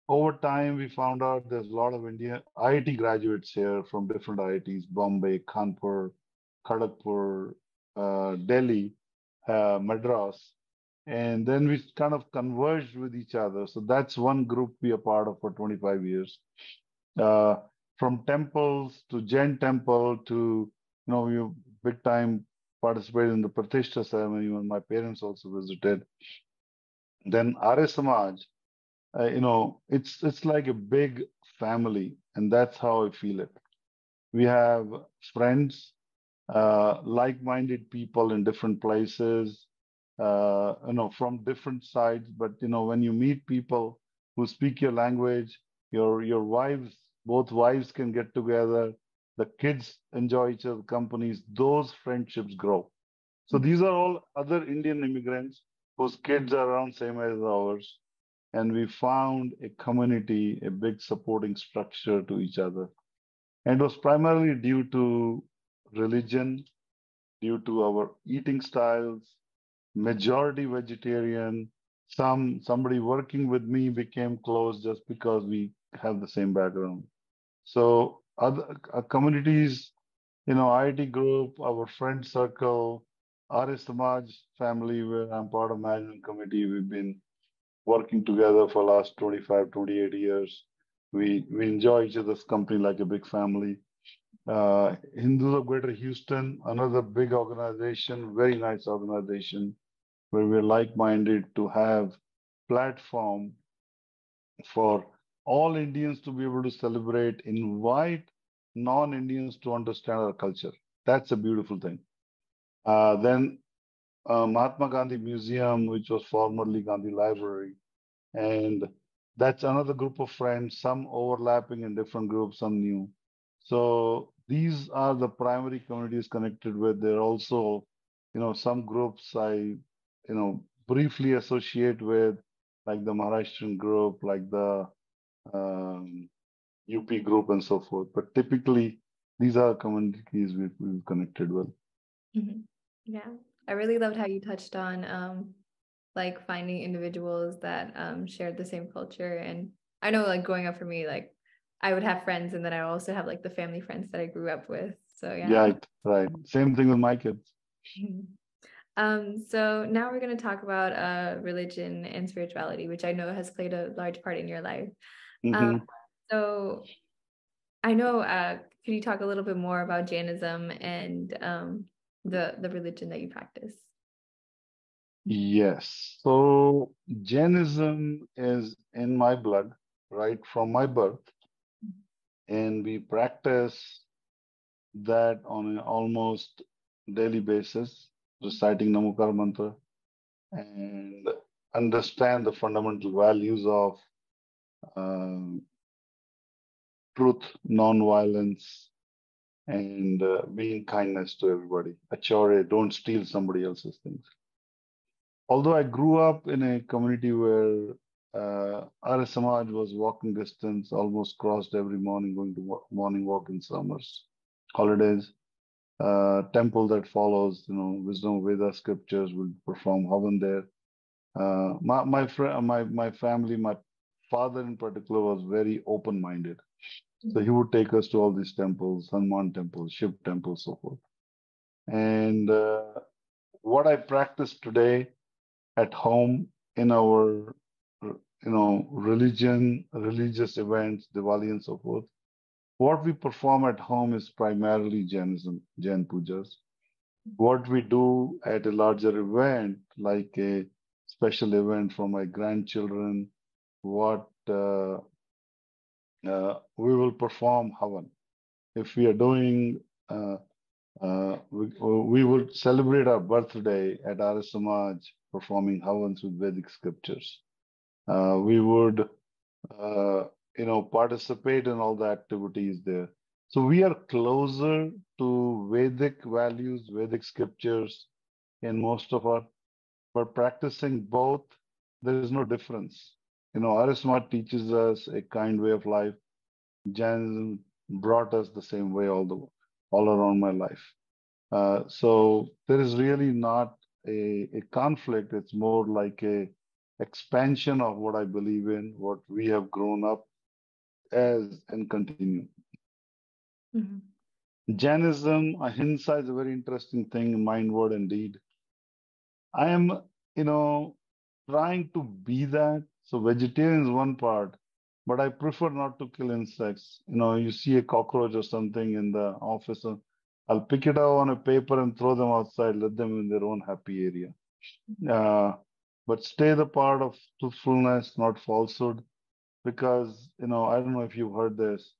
over time, we found out there's a lot of Indian IIT graduates here from different IITs: Bombay, Kanpur, Kharagpur, uh, Delhi uh, Madras. And then we kind of converged with each other. So that's one group we are part of for 25 years. Uh, from temples to Jain temple to, you know, we big time participated in the Pratishta ceremony when my parents also visited. Then Arya Samaj, uh, you know, it's it's like a big family, and that's how I feel it. We have friends uh, like-minded people in different places, uh, you know, from different sides. But you know, when you meet people who speak your language, your your wives, both wives can get together. The kids enjoy each other's companies. Those friendships grow. So these are all other Indian immigrants whose kids are around same as ours, and we found a community, a big supporting structure to each other. And it was primarily due to religion due to our eating styles, majority vegetarian. Some somebody working with me became close just because we have the same background. So other uh, communities, you know, IIT group, our friend circle, Arya Samaj family, where I'm part of management committee, we've been working together for last 25, 28 years. We we enjoy each other's company like a big family. Uh, Hindus of Greater Houston, another big organization, very nice organization, where we're like-minded to have platform for all Indians to be able to celebrate, invite non-Indians to understand our culture. That's a beautiful thing. Uh, then uh, Mahatma Gandhi Museum, which was formerly Gandhi Library, and that's another group of friends, some overlapping in different groups, some new. So these are the primary communities connected with. There are also, you know, some groups I, you know, briefly associate with, like the Maharashtrian group, like the um, UP group, and so forth. But typically, these are communities we, we've connected with. Mm-hmm. Yeah, I really loved how you touched on um, like finding individuals that um, shared the same culture. And I know, like growing up for me, like I would have friends and then I also have like the family friends that I grew up with. So yeah. Right, right. Same thing with my kids. Um, so now we're going to talk about uh, religion and spirituality, which I know has played a large part in your life. Mm-hmm. Um, so I know, uh, could you talk a little bit more about Jainism and um, the the religion that you practice? Yes. So Jainism is in my blood, right from my birth and we practice that on an almost daily basis, reciting Namokar mantra and understand the fundamental values of um, truth, non-violence, and uh, being kindness to everybody. Achore, don't steal somebody else's things. Although I grew up in a community where uh, Arya Samaj was walking distance, almost crossed every morning, going to morning walk in summers, holidays. Uh, temple that follows, you know, wisdom Veda scriptures will perform Havan there. Uh, my my friend, my my family, my father in particular was very open-minded, so he would take us to all these temples, Hanuman temple, Shiv temple, so forth. And uh, what I practice today at home in our you know, religion, religious events, Diwali and so forth. What we perform at home is primarily Jainism, Jain pujas. What we do at a larger event, like a special event for my grandchildren, what uh, we will perform Havan. If we are doing, uh, uh we, we will celebrate our birthday at Arya Samaj, performing Havans with Vedic scriptures. Uh, we would uh, you know participate in all the activities there. So we are closer to vedic values vedic scriptures in most of our but practicing both there is no difference you know Arya Samaj teaches us a kind way of life jainism brought us the same way all the all around my life uh, so there is really not a, a conflict it's more like a expansion of what I believe in, what we have grown up as and continue. Mm-hmm. Jainism, ahimsa is a very interesting thing mind, word, and deed. I am, you know, trying to be that. So vegetarian is one part, but I prefer not to kill insects. You know, you see a cockroach or something in the office, uh, I'll pick it up on a paper and throw them outside, let them in their own happy area. Uh, but stay the part of truthfulness, not falsehood. Because, you know, I don't know if you've heard this.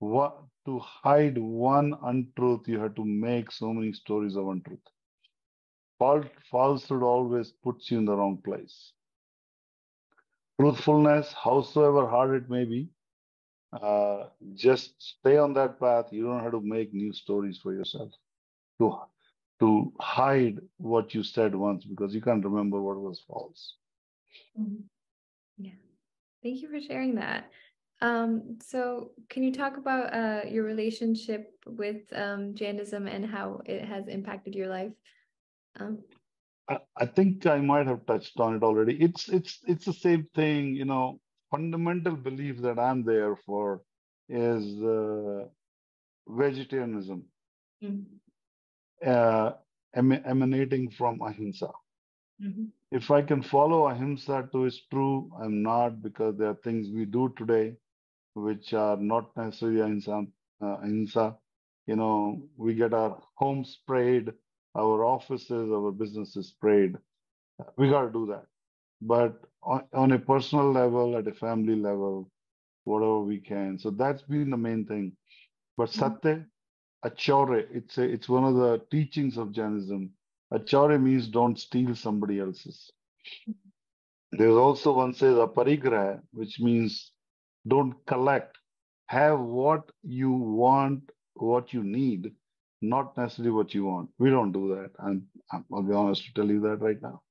What to hide one untruth, you have to make so many stories of untruth. False, falsehood always puts you in the wrong place. Truthfulness, howsoever hard it may be, uh, just stay on that path. You don't have to make new stories for yourself. To to hide what you said once because you can't remember what was false. Mm-hmm. Yeah. Thank you for sharing that. Um, so can you talk about uh, your relationship with um, Jainism and how it has impacted your life? Um, I, I think I might have touched on it already. It's it's it's the same thing, you know. Fundamental belief that I'm there for is uh, vegetarianism, mhm, uh, em- emanating from ahimsa. mhm, If I can follow ahimsa to its true, I'm not because there are things we do today which are not necessarily ahimsa. Uh, ahimsa. You know, we get our homes sprayed, our offices, our businesses sprayed. We got to do that. But on, on a personal level, at a family level, whatever we can. So that's been the main thing. But Mhm. satya, achore, it's a, it's one of the teachings of Jainism. Achore means don't steal somebody else's. There's also one says aparigraha, which means don't collect. Have what you want, what you need, not necessarily what you want. We don't do that. I'm I'll be honest to tell you that right now.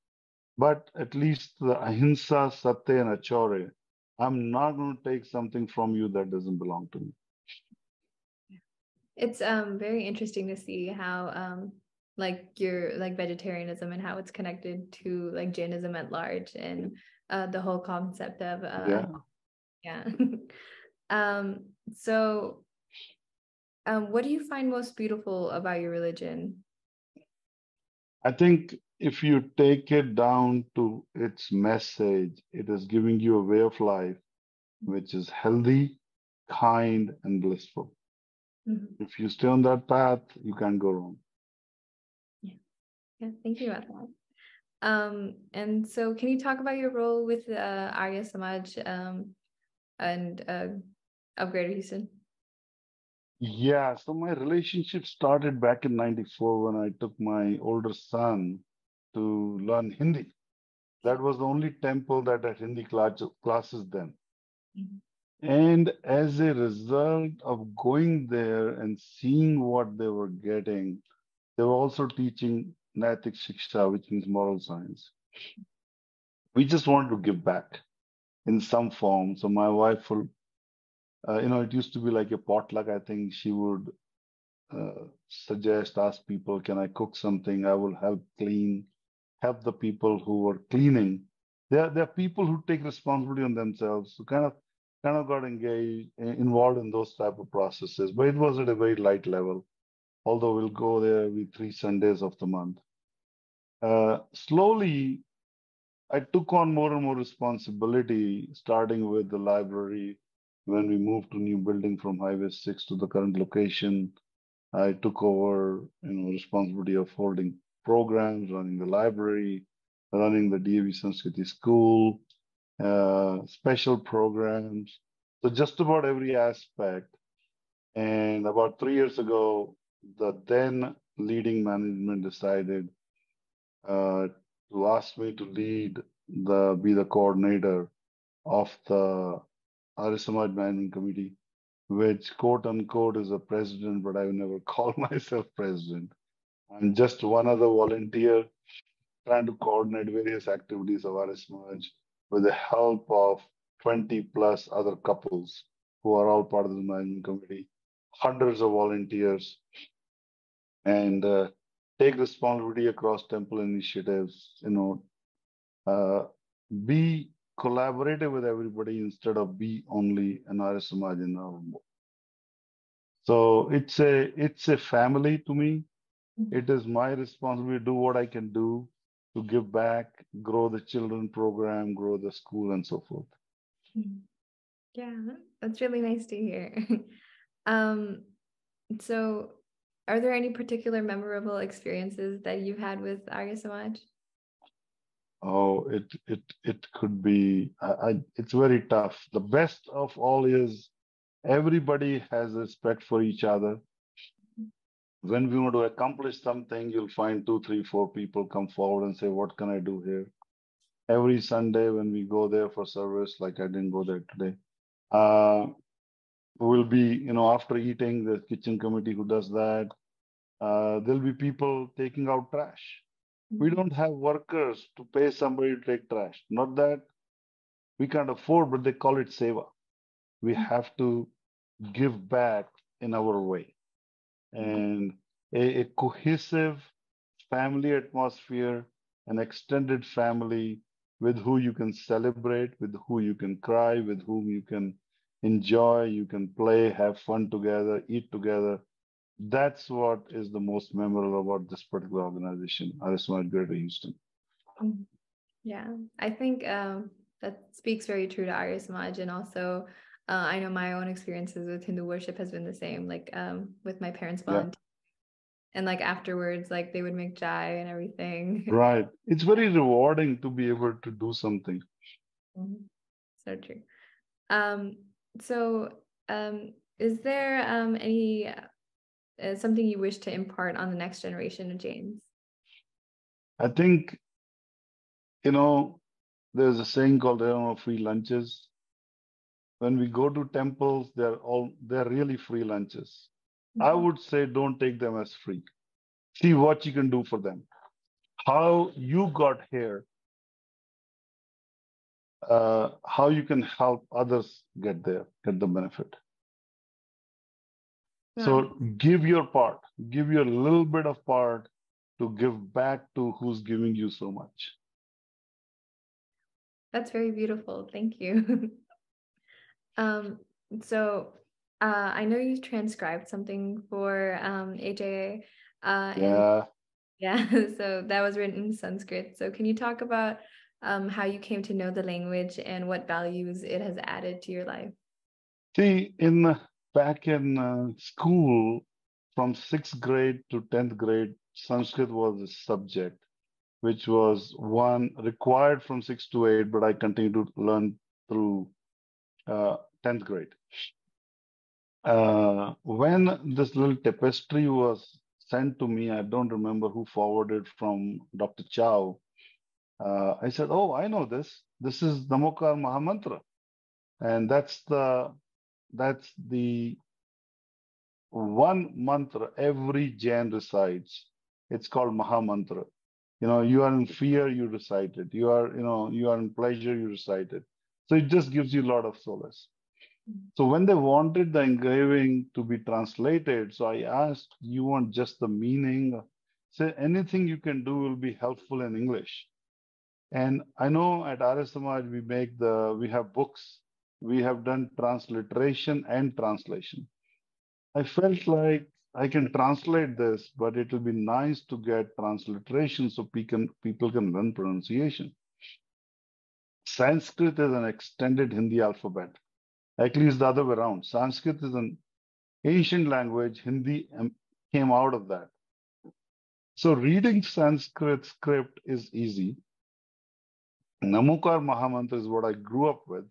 But at least the ahimsa, satya, and achore, I'm not going to take something from you that doesn't belong to me. It's um very interesting to see how um like your like vegetarianism and how it's connected to like Jainism at large and uh the whole concept of uh Yeah. yeah. um so um what do you find most beautiful about your religion? I think if you take it down to its message, it is giving you a way of life which is healthy, kind, and blissful. Mhm. If you stay on that path, you can't go wrong. Yeah, thank you about that. Um, and so can you talk about your role with uh, Arya Samaj um, and uh, of Greater Houston? Yeah, so my relationship started back in 94 when I took my older son to learn Hindi. That was the only temple that had Hindi class- classes then. Mhm. And as a result of going there and seeing what they were getting, they were also teaching Naitik Shiksha, which means moral science. We just wanted to give back in some form. So my wife will, uh, you know, it used to be like a potluck. I think she would uh, suggest, ask people, can I cook something? I will help clean, help the people who were cleaning. There, there are people who take responsibility on themselves, who kind of kind of got engaged, eh, involved in those type of processes. But it was at a very light level, although we'll go there every three Sundays of the month. Uh, slowly, I took on more and more responsibility, starting with the library. When we moved to new building from Highway 6 to the current location, I took over, you know, responsibility of holding programs, running the library, running the DAV Sanskriti school, uh, special programs. So just about every aspect. And about three years ago, the then leading management decided uh, to ask me to lead the be the coordinator of the Samaj Management Committee, which quote unquote is a president, but I will never call myself president. I'm just one other volunteer trying to coordinate various activities of Samaj with the help of 20 plus other couples who are all part of the management committee, hundreds of volunteers, and uh, take responsibility across temple initiatives, you know, uh, be collaborative with everybody instead of be only an Arya Samaj in our. So it's a it's a family to me. It is my responsibility to do what I can do to give back, grow the children program, grow the school, and so forth. Mhm. Yeah, that's really nice to hear. um, so are there any particular memorable experiences that you've had with Arya Samaj? Oh, it it it could be. I, I it's very tough. The best of all is everybody has respect for each other. When we want to accomplish something, you'll find two, three, four people come forward and say, "What can I do here?" Every Sunday when we go there for service, like I didn't go there today, uh, will be you know after eating the kitchen committee who does that. Uh, there'll be people taking out trash we don't have workers to pay somebody to take trash. Not that we can't afford, but they call it seva. we Mm. have to give back in our way. And a, a cohesive family atmosphere, an extended family with who you can celebrate, with who you can cry, with whom you can enjoy, you can play, have fun together, eat together. That's what is the most memorable about this particular organization, Samaj Greater Houston. Mhm. Yeah, I think um, that speaks very true to Arya Samaj, and also uh, I know my own experiences with Hindu worship has been the same. Like um, with my parents Yeah. and like afterwards, like they would make chai and everything. Right. It's very rewarding to be able to do something. Mhm. So true. Um, so um, is there um any uh, something you wish to impart on the next generation of Jains? I think, you know, there's a saying called there are no free lunches. When we go to temples, they're all they're really free lunches. I Mhm. would say don't take them as free. See what you can do for them. How you got here, uh, how you can help others get there, get the benefit. So give your part, give your little bit of part to give back to who's giving you so much. That's very beautiful. Thank you. um, so uh, I know you transcribed something for um, AJA. Uh, and Yeah. yeah, so that was written in Sanskrit. So can you talk about um, how you came to know the language and what values it has added to your life? See, in uh, back in uh, school, from sixth grade to tenth grade, Sanskrit was a subject, which was one required from six to eight, but I continued to learn through uh, tenth grade. Uh, when this little tapestry was sent to me, I don't remember who forwarded from Dr. Chao. Uh, I said, "Oh, I know this. This is Namokar Mahamantra, and that's the that's the one mantra every Jain recites. It's called Mahamantra. You know, you are in fear, you recite it. You are, you know, you are in pleasure, you recite it. So it just gives you a lot of solace. So when they wanted the engraving to be translated, so I asked, you want just the meaning? Say anything you can do will be helpful in English. And I know at Samaj we make the we have books, we have done transliteration and translation. I felt like I can translate this, but it will be nice to get transliteration so people can, people can learn pronunciation. Sanskrit is an extended Hindi alphabet. Actually, it's the other way around. Sanskrit is an ancient language. Hindi came out of that. So reading Sanskrit script is easy. Namokar Mahamantra is what I grew up with.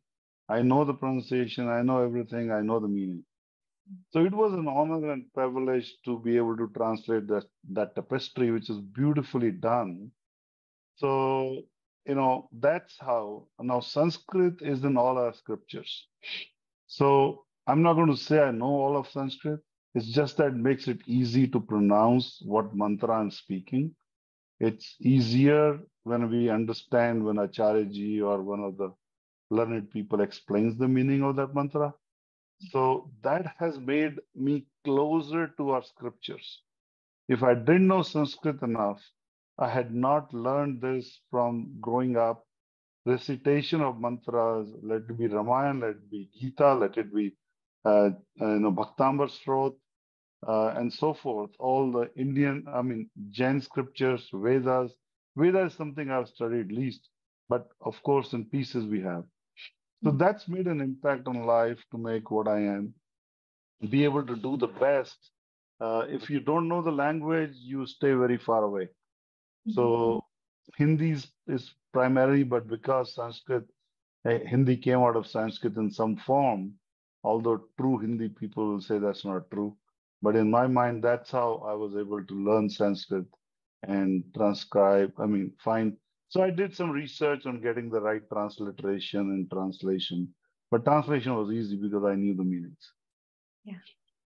I know the pronunciation, I know everything, I know the meaning. So it was an honor and privilege to be able to translate that, that tapestry, which is beautifully done. So, you know, that's how now Sanskrit is in all our scriptures. So I'm not going to say I know all of Sanskrit. It's just that it makes it easy to pronounce what mantra I'm speaking. It's easier when we understand when Acharya ji or one of the learned people explains the meaning of that mantra. So that has made me closer to our scriptures. If I didn't know Sanskrit enough, I had not learned this from growing up. Recitation of mantras, let it be Ramayana, let it be Gita, let it be uh, uh, you know Bhaktambar uh, and so forth. All the Indian, I mean, Jain scriptures, Vedas. Veda is something I've studied least, but of course, in pieces we have. So that's made an impact on life to make what I am, be able to do the best. Uh, if you don't know the language, you stay very far away. So Hindi is, is primary, but because Sanskrit, eh, Hindi came out of Sanskrit in some form, although true Hindi people will say that's not true. But in my mind, that's how I was able to learn Sanskrit and transcribe, I mean, find. So I did some research on getting the right transliteration and translation. But translation was easy because I knew the meanings. Yeah,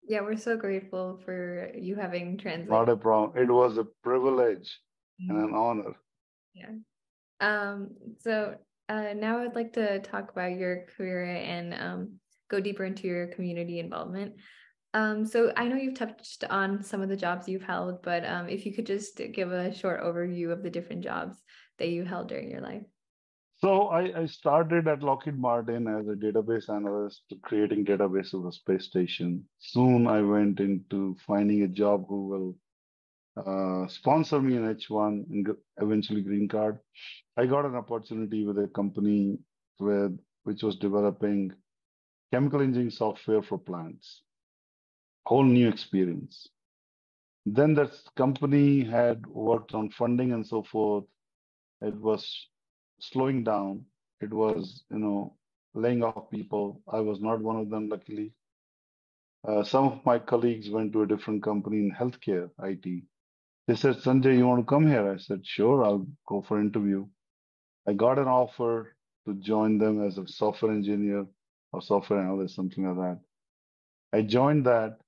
Yeah, we're so grateful for you having translated. Not a problem. It was a privilege and Mhm. an honor. Yeah. Um, so uh, now I'd like to talk about your career and um, go deeper into your community involvement. Um, so I know you've touched on some of the jobs you've held, but um, if you could just give a short overview of the different jobs that you held during your life. So I, I started at Lockheed Martin as a database analyst, creating databases of the space station. Soon I went into finding a job who will uh, sponsor me an H1 and eventually green card. I got an opportunity with a company with which was developing chemical engineering software for plants. Whole new experience. Then that company had worked on funding and so forth. It was slowing down. It was, you know, laying off people. I was not one of them, luckily. Uh, some of my colleagues went to a different company in healthcare IT. They said, Sanjay, you want to come here? I said, sure, I'll go for interview. I got an offer to join them as a software engineer or software analyst, something like that. I joined that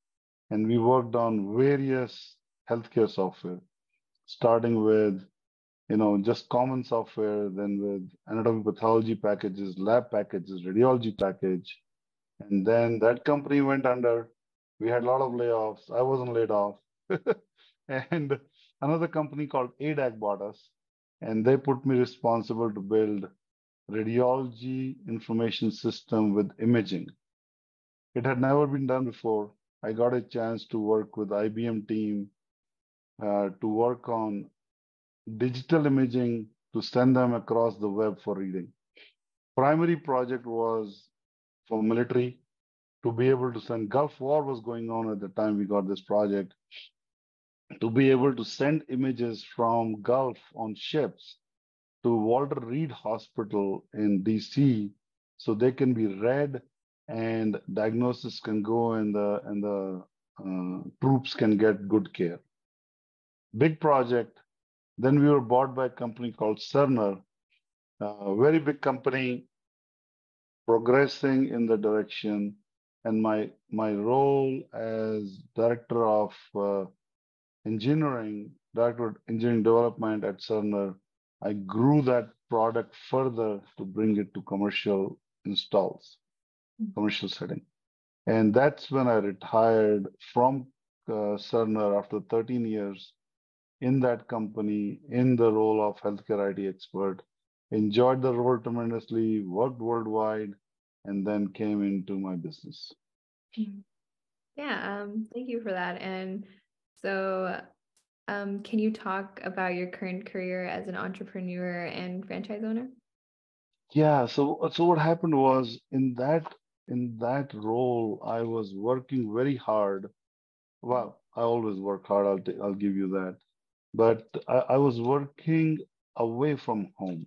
and we worked on various healthcare software, starting with you know, just common software, then with anatomy pathology packages, lab packages, radiology package. And then that company went under. We had a lot of layoffs. I wasn't laid off. and another company called ADAC bought us, and they put me responsible to build radiology information system with imaging. It had never been done before. I got a chance to work with IBM team uh, to work on digital imaging to send them across the web for reading. Primary project was for military to be able to send Gulf War was going on at the time we got this project to be able to send images from Gulf on ships to Walter Reed Hospital in DC so they can be read and diagnosis can go and the and the uh, troops can get good care. Big project, then we were bought by a company called Cerner, a very big company, progressing in the direction. And my my role as director of uh, engineering, director of engineering development at Cerner, I grew that product further to bring it to commercial installs, mm-hmm. commercial setting. And that's when I retired from uh, Cerner after 13 years in that company in the role of healthcare IT expert, enjoyed the role tremendously, worked worldwide, and then came into my business. Yeah, um, thank you for that. And so, um, can you talk about your current career as an entrepreneur and franchise owner? Yeah. So, so what happened was in that in that role, I was working very hard. Well, I always work hard. I'll t- I'll give you that but I, I was working away from home.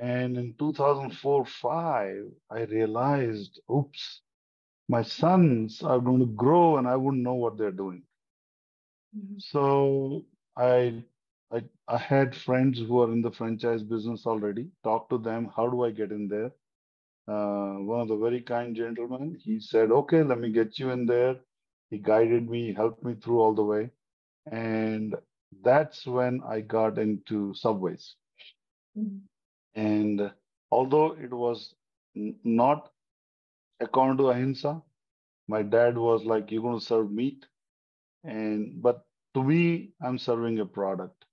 And in 2004 5, I realized, oops, my sons are going to grow and I wouldn't know what they're doing. Mm-hmm. So I, I, I had friends who are in the franchise business already, talked to them, how do I get in there? Uh, one of the very kind gentlemen, he said, okay, let me get you in there. He guided me, helped me through all the way. And that's when I got into subways. Mm-hmm. And although it was n- not according to Ahimsa, my dad was like, You're going to serve meat. And but to me, I'm serving a product.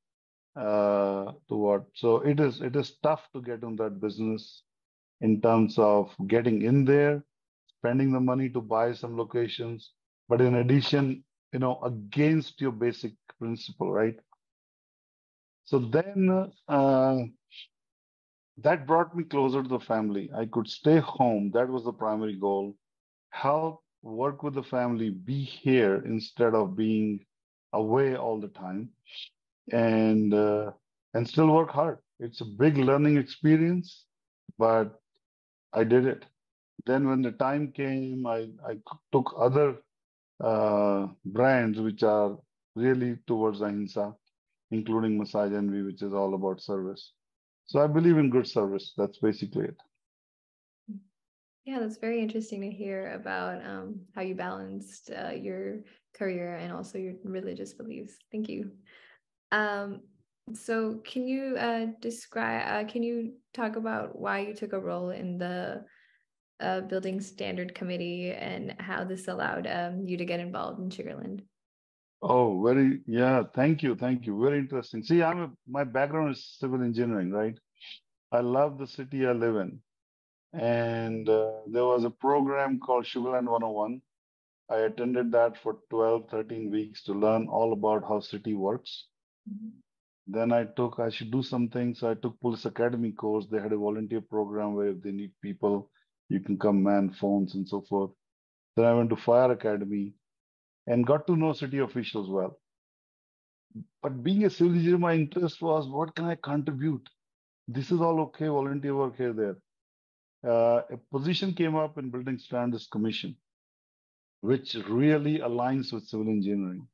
Uh, to what? So it is it is tough to get in that business in terms of getting in there, spending the money to buy some locations, but in addition, you know, against your basic principle, right? So then uh, that brought me closer to the family. I could stay home. That was the primary goal. Help work with the family, be here instead of being away all the time, and uh, and still work hard. It's a big learning experience, but I did it. Then when the time came, I, I took other uh, brands which are really towards Ahimsa, including Massage Envy, which is all about service. So I believe in good service. That's basically it. Yeah, that's very interesting to hear about um, how you balanced uh, your career and also your religious beliefs. Thank you. Um, so, can you uh, describe? Uh, can you talk about why you took a role in the uh, Building Standard Committee and how this allowed um, you to get involved in Sugar Land. Oh, very, yeah, thank you, thank you. Very interesting. See, I'm a, my background is civil engineering, right? I love the city I live in. And uh, there was a program called Sugar Land 101. I attended that for 12, 13 weeks to learn all about how city works. Mm-hmm. Then I took, I should do something. So I took Police Academy course. They had a volunteer program where if they need people, you can come man phones and so forth. Then I went to Fire Academy and got to know city officials well. But being a civil engineer, my interest was what can I contribute? This is all okay, volunteer work here, there. Uh, a position came up in Building Standards Commission, which really aligns with civil engineering.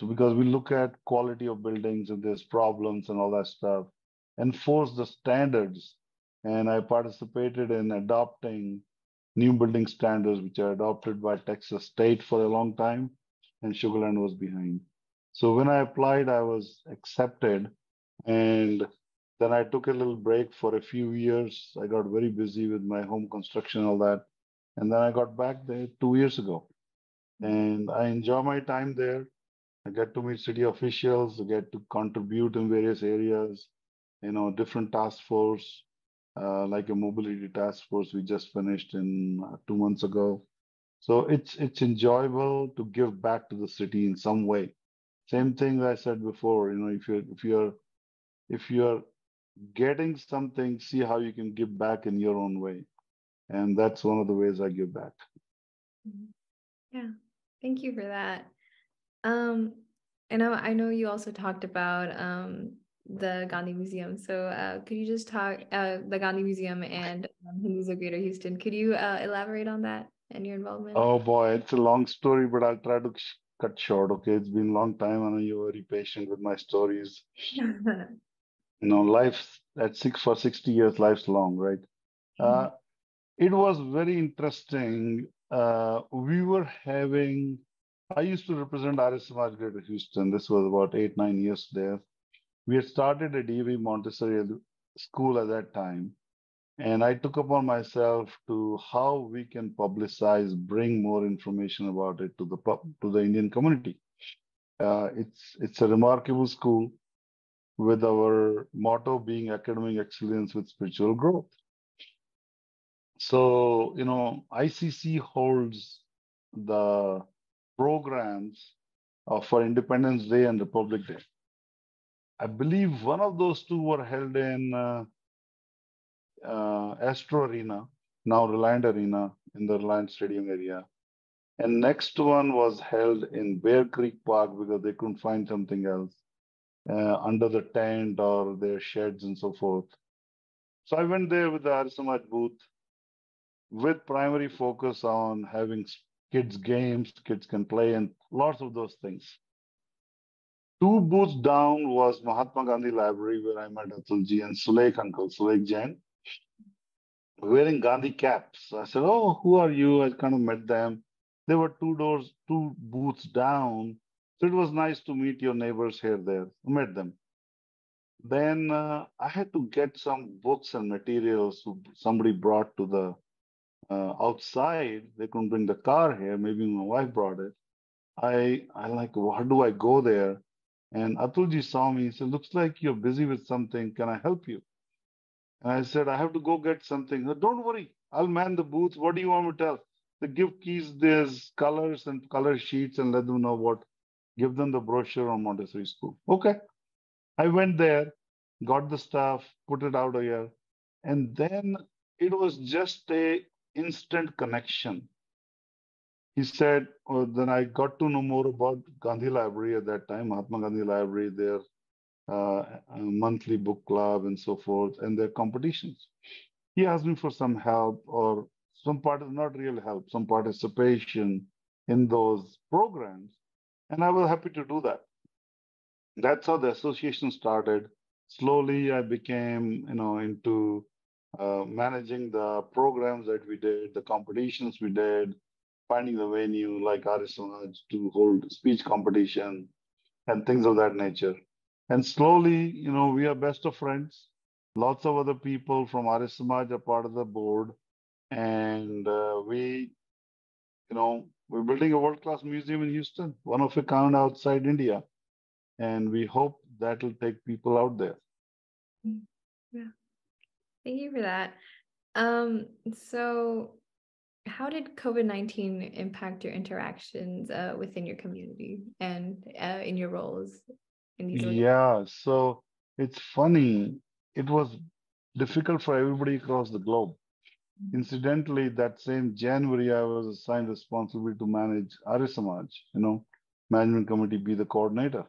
So because we look at quality of buildings and there's problems and all that stuff, enforce the standards. And I participated in adopting new building standards, which are adopted by Texas State for a long time, and Sugar Land was behind. So when I applied, I was accepted, and then I took a little break for a few years. I got very busy with my home construction all that, and then I got back there two years ago, and I enjoy my time there. I get to meet city officials, I get to contribute in various areas, you know, different task force, uh, like a mobility task force we just finished in uh, two months ago. So it's it's enjoyable to give back to the city in some way. Same thing I said before. You know, if you're if you're if you're getting something, see how you can give back in your own way, and that's one of the ways I give back. Mm-hmm. Yeah, thank you for that. Um, and I, I know you also talked about um the Gandhi Museum. So uh, could you just talk uh, the Gandhi Museum and um, Hindus of Greater Houston? Could you uh, elaborate on that and your involvement? Oh boy, it's a long story, but I'll try to cut short. Okay, it's been a long time. I know you're very patient with my stories. you know, life at six for sixty years, life's long, right? Mm-hmm. Uh, it was very interesting. Uh, we were having. I used to represent Arya Greater Houston. This was about eight nine years there we had started a DV Montessori school at that time. And I took upon myself to how we can publicize, bring more information about it to the to the Indian community. Uh, it's it's a remarkable school, with our motto being academic excellence with spiritual growth. So you know, ICC holds the programs for Independence Day and Republic Day. I believe one of those two were held in uh, uh, Astro Arena, now Reliant Arena in the Reliant Stadium area. And next one was held in Bear Creek Park because they couldn't find something else uh, under the tent or their sheds and so forth. So I went there with the Arya Samaj booth with primary focus on having kids games, kids can play and lots of those things. Two booths down was Mahatma Gandhi Library, where I met Atulji and Sulekh uncle, Sulekh Jain, wearing Gandhi caps. I said, Oh, who are you? I kind of met them. There were two doors, two booths down. So it was nice to meet your neighbors here, there. I met them. Then uh, I had to get some books and materials somebody brought to the uh, outside. They couldn't bring the car here. Maybe my wife brought it. I I like, how do I go there? And Atulji saw me. He said, Looks like you're busy with something. Can I help you? And I said, I have to go get something. Said, Don't worry. I'll man the booth. What do you want me to tell? The give keys, there's colors and color sheets, and let them know what. Give them the brochure on Montessori School. Okay. I went there, got the stuff, put it out here. And then it was just a instant connection he said, oh, then I got to know more about Gandhi Library at that time, Mahatma Gandhi Library, their uh, monthly book club and so forth, and their competitions. He asked me for some help or some part of not real help, some participation in those programs. And I was happy to do that. That's how the association started. Slowly, I became, you know, into uh, managing the programs that we did, the competitions we did, finding the venue like Arya to hold speech competition and things of that nature. And slowly, you know, we are best of friends. Lots of other people from Arya are part of the board. and uh, we, you know, we're building a world-class museum in Houston, one of a kind outside India, and we hope that will take people out there. Yeah, thank you for that. Um, so how did COVID 19 impact your interactions uh, within your community and uh, in your roles in these? Yeah, so it's funny. It was difficult for everybody across the globe. Mm-hmm. Incidentally, that same January, I was assigned responsibility to manage Arya Samaj, you know, management committee, be the coordinator.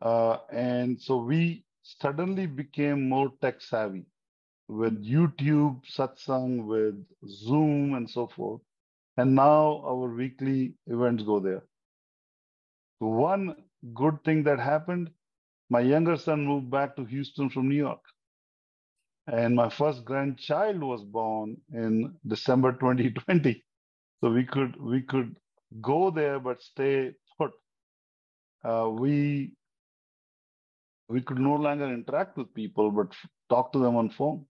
Uh, and so we suddenly became more tech savvy with YouTube, satsang, with Zoom, and so forth. And now our weekly events go there. One good thing that happened my younger son moved back to Houston from New York. And my first grandchild was born in December 2020. So we could we could go there but stay put. Uh, we we could no longer interact with people but talk to them on phone.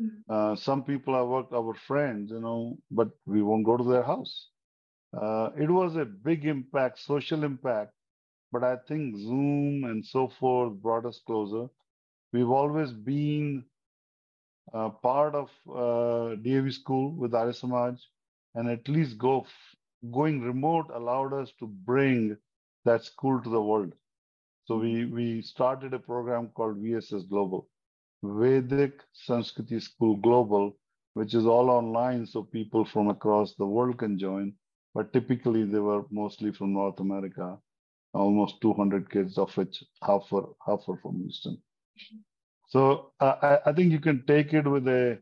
Mm-hmm. Uh, some people are work our friends, you know, but we won't go to their house. Uh, it was a big impact, social impact, but I think Zoom and so forth brought us closer. We've always been uh, part of uh, DAV school with Arya Samaj, and at least go going remote allowed us to bring that school to the world. So we mm-hmm. we started a program called VSS Global, Vedic Sanskriti School Global, which is all online, so people from across the world can join. But typically, they were mostly from North America, almost 200 kids, of which half were half were from Houston. So I, I think you can take it with a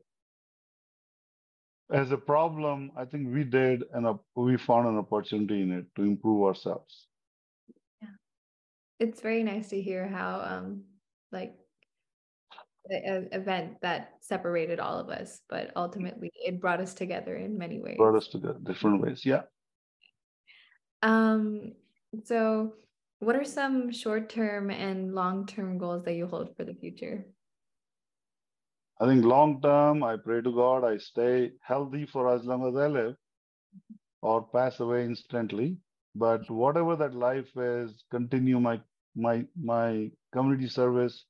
as a problem. I think we did, and we found an opportunity in it to improve ourselves. Yeah, it's very nice to hear how um like an event that separated all of us, but ultimately it brought us together in many ways. Brought us together different ways, yeah. Um, so what are some short-term and long-term goals that you hold for the future? I think long term, I pray to God I stay healthy for as long as I live or pass away instantly. But whatever that life is, continue my my my community service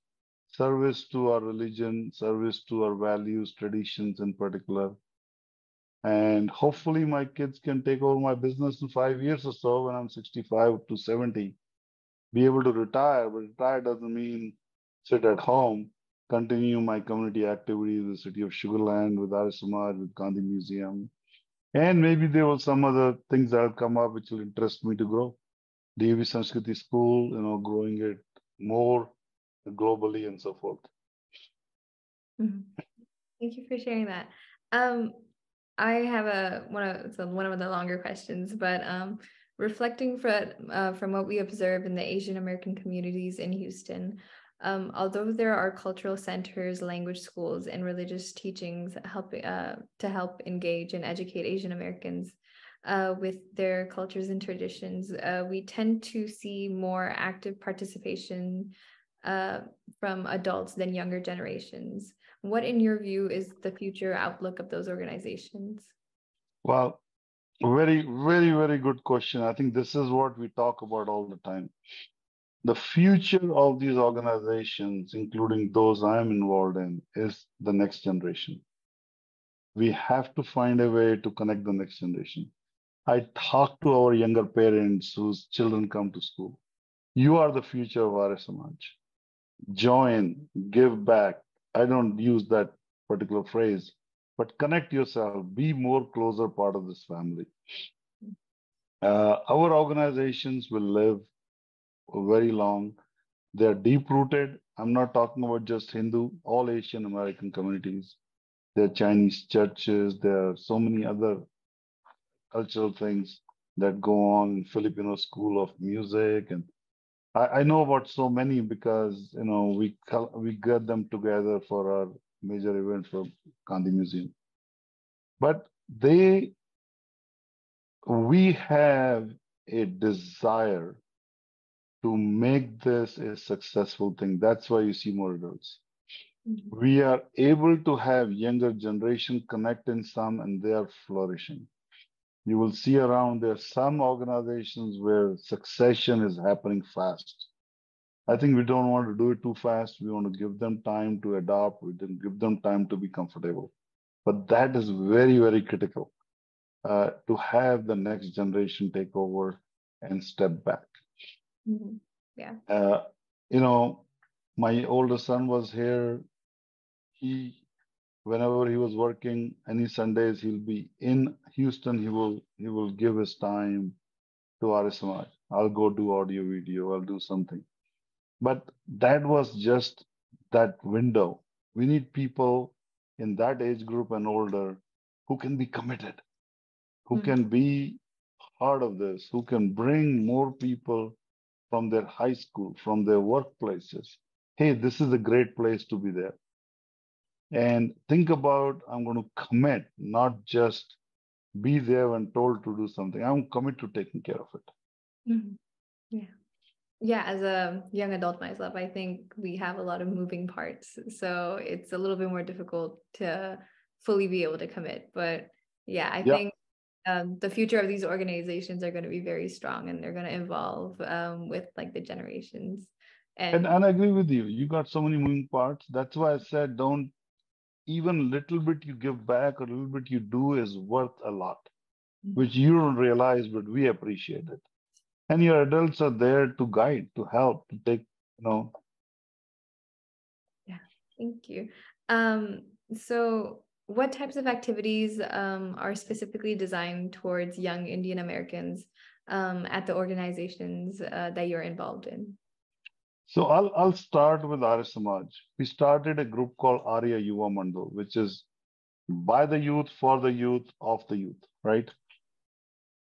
service to our religion, service to our values, traditions in particular. And hopefully, my kids can take over my business in five years or so when I'm 65 to 70, be able to retire. But retire doesn't mean sit at home, continue my community activities in the city of Sugar Land with Arya Samaj, with Gandhi Museum. And maybe there will some other things that will come up which will interest me to grow. DAV Sanskriti School, you know, growing it more globally and so forth. Mm-hmm. Thank you for sharing that. Um, I have a one of so one of the longer questions, but um, reflecting from uh, from what we observe in the Asian American communities in Houston, um, although there are cultural centers, language schools, and religious teachings help uh, to help engage and educate Asian Americans uh, with their cultures and traditions, uh, we tend to see more active participation uh, from adults than younger generations. What, in your view, is the future outlook of those organizations? Well, very, very, very good question. I think this is what we talk about all the time. The future of these organizations, including those I'm involved in, is the next generation. We have to find a way to connect the next generation. I talk to our younger parents whose children come to school. You are the future of Arya Samaj join, give back. I don't use that particular phrase, but connect yourself, be more closer part of this family. Uh, our organizations will live very long. They're deep rooted. I'm not talking about just Hindu, all Asian American communities. There are Chinese churches. There are so many other cultural things that go on. Filipino School of Music and I, I know about so many because you know we we get them together for our major event for Gandhi Museum. But they, we have a desire to make this a successful thing. That's why you see more adults. Mm-hmm. We are able to have younger generation connect in some and they are flourishing. You will see around there some organizations where succession is happening fast. I think we don't want to do it too fast. We want to give them time to adopt. We didn't give them time to be comfortable. But that is very, very critical uh, to have the next generation take over and step back. Mm-hmm. Yeah. Uh, you know, my older son was here. He, whenever he was working, any Sundays he'll be in Houston. He will he will give his time to RSMI. I'll go do audio video. I'll do something. But that was just that window. We need people in that age group and older who can be committed, who mm-hmm. can be part of this, who can bring more people from their high school, from their workplaces. Hey, this is a great place to be there. And think about I'm going to commit, not just be there when told to do something. I'm committed to taking care of it. Mm-hmm. Yeah. Yeah, as a young adult myself, I think we have a lot of moving parts. So it's a little bit more difficult to fully be able to commit. But yeah, I yeah. think um, the future of these organizations are going to be very strong and they're going to evolve um, with like the generations. And, and, and I agree with you. You got so many moving parts. That's why I said don't even little bit you give back or a little bit you do is worth a lot, mm-hmm. which you don't realize, but we appreciate it. And your adults are there to guide, to help, to take, you know. Yeah, thank you. Um, so what types of activities um, are specifically designed towards young Indian Americans um, at the organizations uh, that you're involved in? So I'll I'll start with Arya Samaj. We started a group called Arya Yuva Mandal, which is by the youth, for the youth, of the youth, right?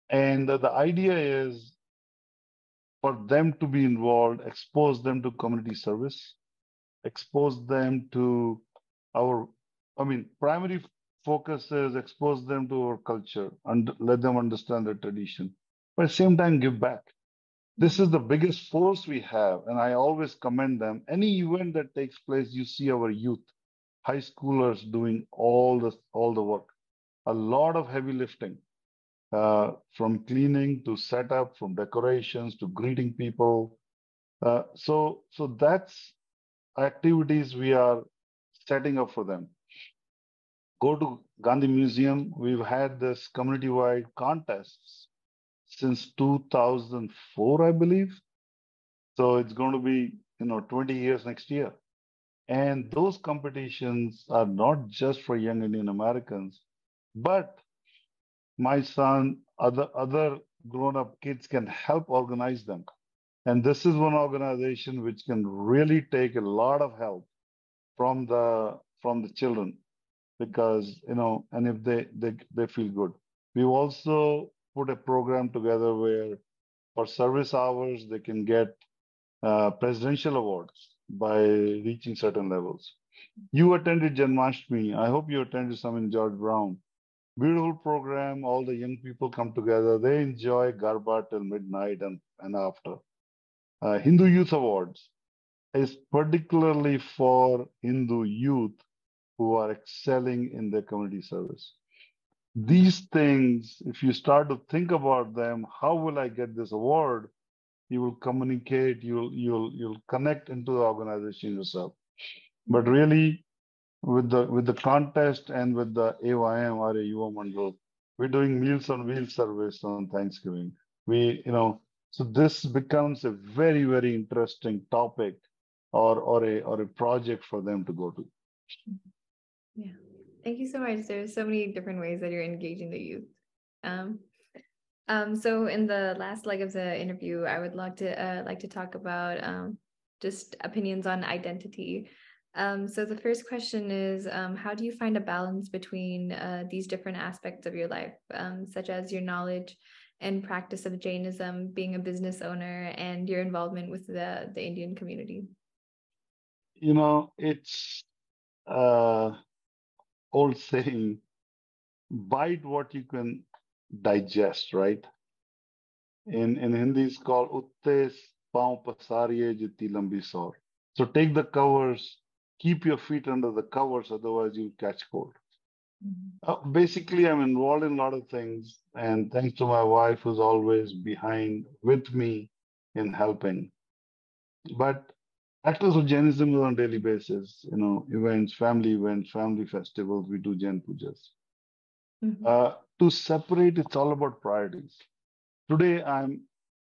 And the idea is for them to be involved, expose them to community service, expose them to our I mean, primary focus is expose them to our culture and let them understand the tradition, but at the same time, give back. This is the biggest force we have, and I always commend them. Any event that takes place, you see our youth, high schoolers doing all the all the work, a lot of heavy lifting, uh, from cleaning to setup, from decorations to greeting people. Uh, so, so that's activities we are setting up for them go to Gandhi Museum. We've had this community-wide contests since 2004, I believe. So it's going to be, you know, 20 years next year. And those competitions are not just for young Indian Americans, but my son, other other grown-up kids can help organize them. And this is one organization which can really take a lot of help from the from the children because you know and if they they, they feel good we've also put a program together where for service hours they can get uh, presidential awards by reaching certain levels. You attended janmashtami. I hope you attended some in george brown. Beautiful program. All the young people come together. They enjoy garba till midnight and, and after. Uh, hindu youth awards is particularly for hindu youth who are excelling in their community service. These things, if you start to think about them, how will I get this award? You will communicate, you'll you'll you'll connect into the organization yourself. But really, with the with the contest and with the AYM or a Yuva Mandal, we're doing Meals on Wheels service on Thanksgiving. We, you know, so this becomes a very, very interesting topic or or a or a project for them to go to. Yeah. Thank you so much. There's so many different ways that you're engaging the youth. Um, um, so in the last leg of the interview, I would like to uh, like to talk about um, just opinions on identity. Um, so the first question is, um, how do you find a balance between uh, these different aspects of your life, um, such as your knowledge and practice of Jainism, being a business owner, and your involvement with the the Indian community? You know, it's uh, old saying bite what you can digest, right? In in Hindi, it's called uttes pav pasariye jiti lambi saur. So take the covers keep your feet under the covers, otherwise you'll catch cold. Mm-hmm. Uh, basically, I'm involved in a lot of things, and thanks to my wife, who's always behind with me in helping. But practice of Jainism is on daily basis. You know, events, family events, family festivals. We do Jain pujas. Mm-hmm. Uh, to separate, it's all about priorities. Today, I'm,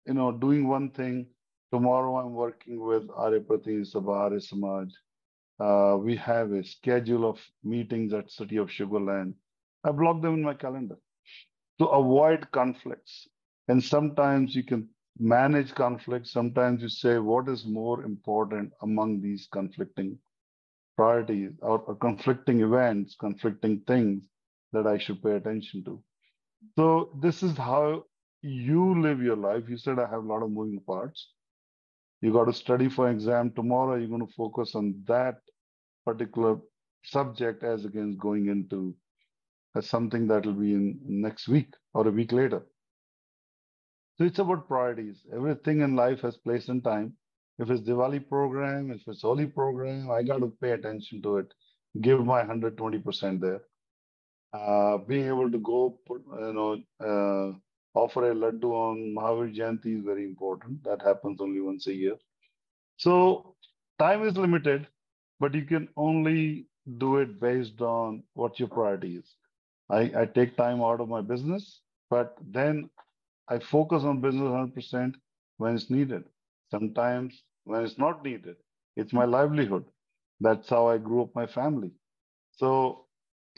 you know, doing one thing. Tomorrow, I'm working with Arya Pratinidhi Sabha, Arya Samaj. Uh, we have a schedule of meetings at City of Sugar Land. I block them in my calendar to avoid conflicts. And sometimes you can manage conflicts. Sometimes you say, what is more important among these conflicting priorities or, or conflicting events, conflicting things that I should pay attention to? So, this is how you live your life. You said I have a lot of moving parts. You got to study for exam tomorrow. You're going to focus on that particular subject as against going into something that will be in next week or a week later. So it's about priorities. Everything in life has place and time. If it's Diwali program, if it's Holi program, I got to pay attention to it, give my 120% there. Uh, being able to go put, you know, uh, offer a laddu on Mahavir Jayanti is very important. That happens only once a year. So time is limited, but you can only do it based on what your priority is. I, I take time out of my business, but then I focus on business 100% when it's needed. Sometimes when it's not needed, it's my livelihood. That's how I grew up my family. So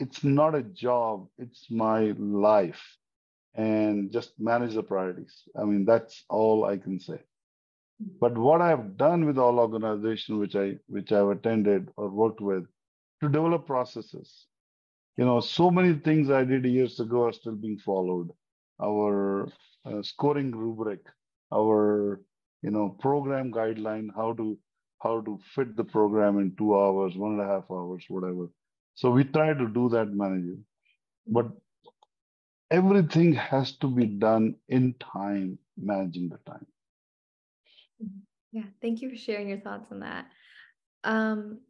it's not a job, it's my life. And just manage the priorities. I mean, that's all I can say. But what I have done with all organizations which I which I've attended or worked with to develop processes. You know, so many things I did years ago are still being followed. Our uh, scoring rubric, our you know program guideline, how to how to fit the program in two hours, one and a half hours, whatever. So we try to do that managing, but everything has to be done in time, managing the time. Yeah, thank you for sharing your thoughts on that. Um,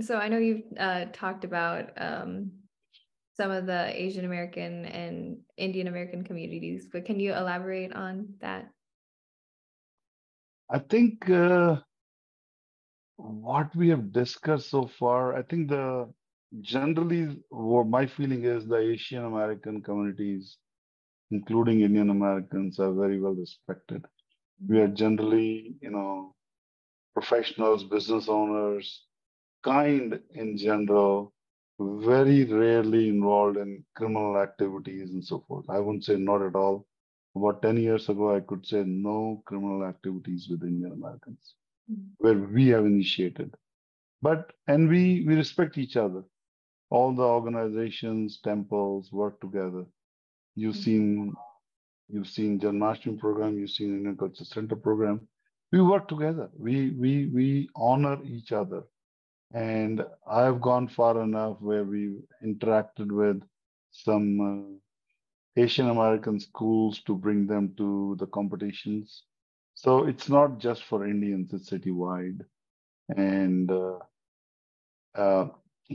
so I know you've uh, talked about um, some of the Asian American and Indian American communities, but can you elaborate on that? I think uh, what we have discussed so far, I think the generally what my feeling is the Asian American communities, including Indian Americans, are very well respected. We are generally, you know, professionals, business owners, kind in general, very rarely involved in criminal activities and so forth. I wouldn't say not at all. About 10 years ago, I could say no criminal activities with Indian Americans, mm-hmm. where we have initiated. But, and we, we respect each other. All the organizations, temples work together. You've mm-hmm. seen, you've seen Janmashtami program, you've seen Indian Culture Center program. We work together. We, we, we honor each other and I've gone far enough where we've interacted with some uh, Asian American schools to bring them to the competitions. So it's not just for Indians, it's citywide. And uh, uh,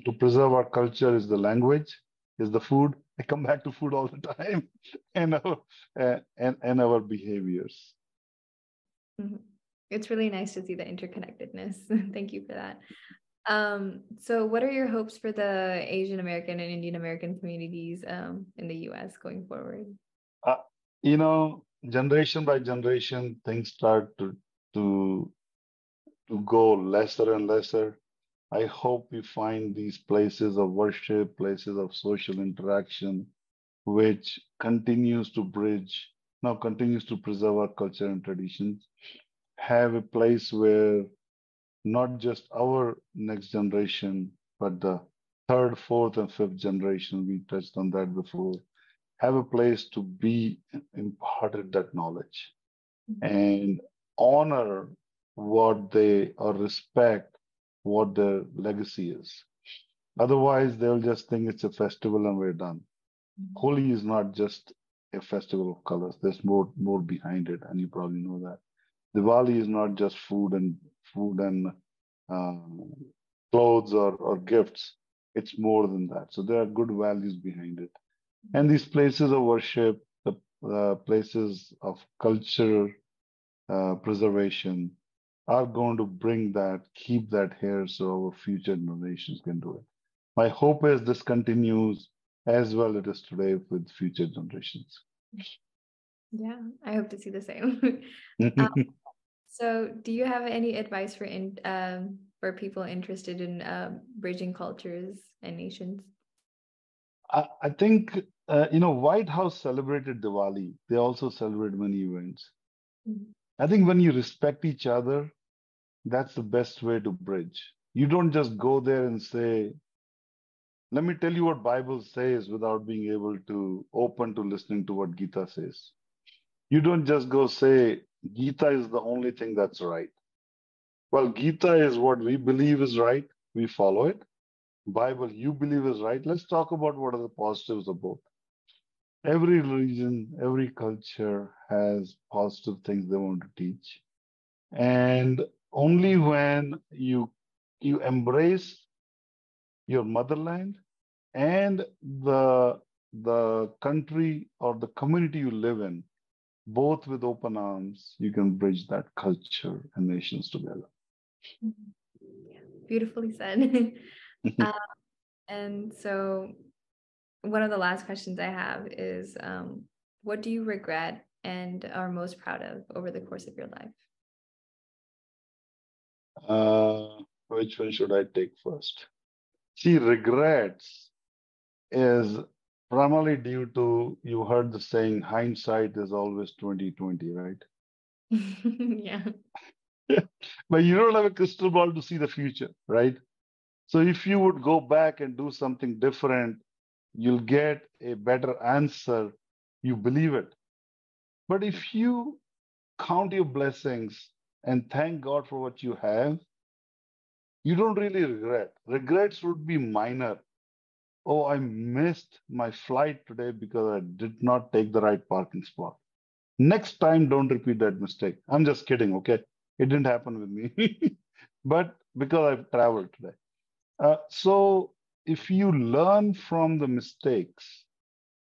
to preserve our culture is the language, is the food. I come back to food all the time, and our and and our behaviors. Mm-hmm. It's really nice to see the interconnectedness. Thank you for that. Um, so what are your hopes for the Asian American and Indian American communities um, in the US going forward? Uh, you know, generation by generation, things start to to to go lesser and lesser. I hope we find these places of worship, places of social interaction, which continues to bridge, now continues to preserve our culture and traditions. Have a place where not just our next generation, but the third, fourth, and fifth generation. We touched on that before. Have a place to be imparted that knowledge mm-hmm. and honor what they or respect what their legacy is. Otherwise, they'll just think it's a festival and we're done. Holi is not just a festival of colors. There's more more behind it, and you probably know that. Diwali is not just food and food and um, clothes or, or gifts. It's more than that. So there are good values behind it. And these places of worship, the uh, places of culture uh, preservation, are going to bring that, keep that here so our future generations can do it. My hope is this continues as well it is today with future generations. Yeah, I hope to see the same. um, so, do you have any advice for in, um, for people interested in uh, bridging cultures and nations? I, I think uh, you know White House celebrated Diwali. They also celebrate many events. Mm-hmm. I think when you respect each other, that's the best way to bridge. You don't just go there and say, "Let me tell you what Bible says," without being able to open to listening to what Gita says. You don't just go say, Gita is the only thing that's right. Well, Gita is what we believe is right. We follow it. Bible you believe is right. Let's talk about what are the positives both. Every religion, every culture has positive things they want to teach. And only when you you embrace your motherland and the the country or the community you live in both with open arms, you can bridge that culture and nations together. beautifully said. um, and so, one of the last questions I have is um, what do you regret and are most proud of over the course of your life? Uh, which one should I take first? See, regrets is primarily due to you heard the saying hindsight is always 2020 right? Yeah. But you don't have a crystal ball to see the future right? So if you would go back and do something different you'll get a better answer. You believe it. But if you count your blessings and thank god for what you have you don't really regret. Regrets would be minor oh, I missed my flight today because I did not take the right parking spot. Next time, don't repeat that mistake. I'm just kidding, okay? It didn't happen with me, but because I've traveled today. Uh, so if you learn from the mistakes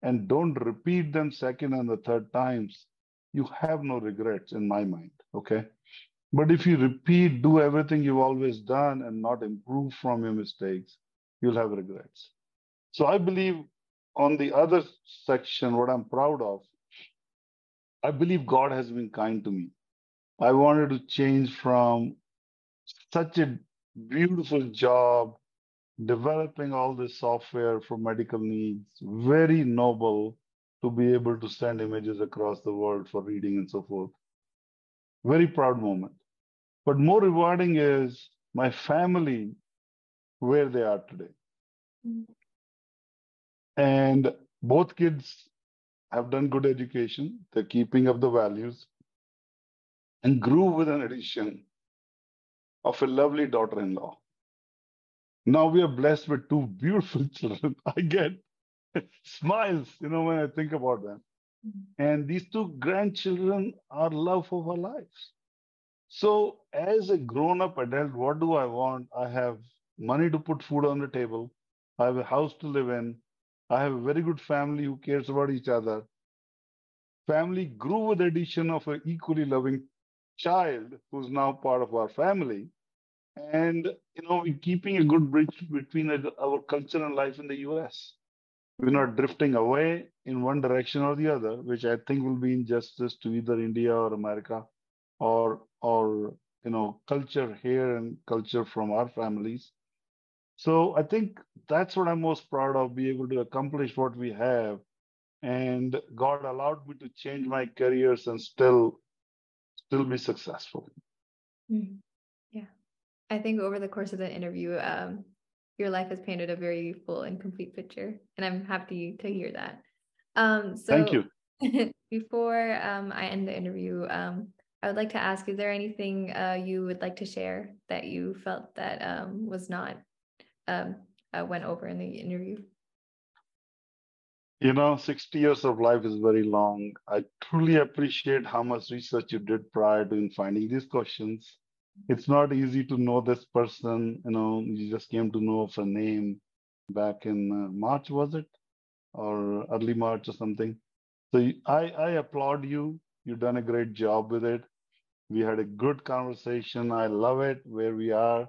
and don't repeat them second and the third times, you have no regrets in my mind, okay? But if you repeat, do everything you've always done and not improve from your mistakes, you'll have regrets. So I believe on the other section, what I'm proud of, I believe God has been kind to me. I wanted to change from such a beautiful job developing all this software for medical needs, very noble to be able to send images across the world for reading and so forth. Very proud moment. But more rewarding is my family where they are today. Mm-hmm. And both kids have done good education. They're keeping up the values and grew with an addition of a lovely daughter in law. Now we are blessed with two beautiful children. I get smiles, you know, when I think about them. Mm-hmm. And these two grandchildren are love of our lives. So, as a grown up adult, what do I want? I have money to put food on the table, I have a house to live in, I have a very good family who cares about each other. Family grew with the addition of an equally loving child who's now part of our family. And, you know, we're keeping a good bridge between our culture and life in the US. We're not drifting away in one direction or the other, which I think will be injustice to either India or America or, or you know, culture here and culture from our families. So I think that's what I'm most proud of, be able to accomplish what we have. And God allowed me to change my careers and still still be successful. Mm-hmm. Yeah. I think over the course of the interview, um, your life has painted a very full and complete picture. And I'm happy to hear that. Um, so thank you. before um, I end the interview, um, I would like to ask, is there anything uh, you would like to share that you felt that um, was not um, uh, went over in the interview? You know, 60 years of life is very long. I truly appreciate how much research you did prior to in finding these questions. it's not easy to know this person. You know, you just came to know of a name back in uh, March, was it? Or early March or something. So I, I applaud you. You've done a great job with it. We had a good conversation. I love it where we are.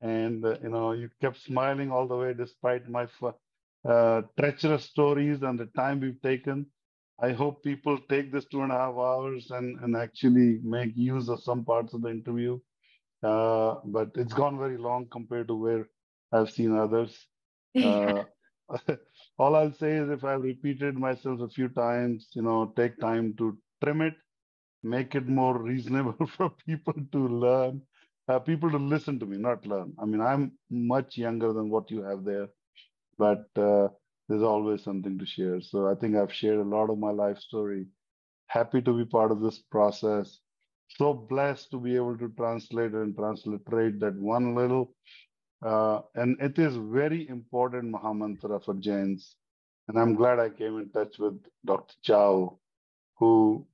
And, uh, you know, you kept smiling all the way despite my uh, treacherous stories and the time we've taken. I hope people take this two and a half hours and, and actually make use of some parts of the interview. Uh, but it's gone very long compared to where I've seen others. Uh, all I'll say is if I've repeated myself a few times, you know, take time to trim it, make it more reasonable for people to learn, uh, people to listen to me, not learn. I mean, I'm much younger than what you have there, but uh, there's always something to share. So I think I've shared a lot of my life story. Happy to be part of this process. So blessed to be able to translate and transliterate that one little uh, and it is very important Mahamantra for Jains. And I'm glad I came in touch with Dr. Chao, who,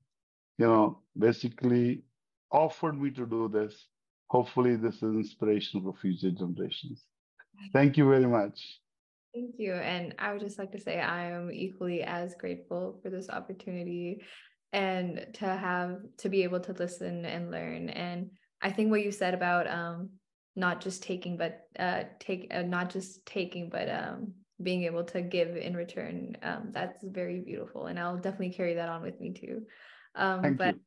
you know, basically offered me to do this. Hopefully, this is inspiration for future generations. Thank you very much. Thank you. And I would just like to say I am equally as grateful for this opportunity and to have to be able to listen and learn. And I think what you said about um, not just taking but uh take uh, not just taking but um being able to give in return um that's very beautiful and i'll definitely carry that on with me too um but you.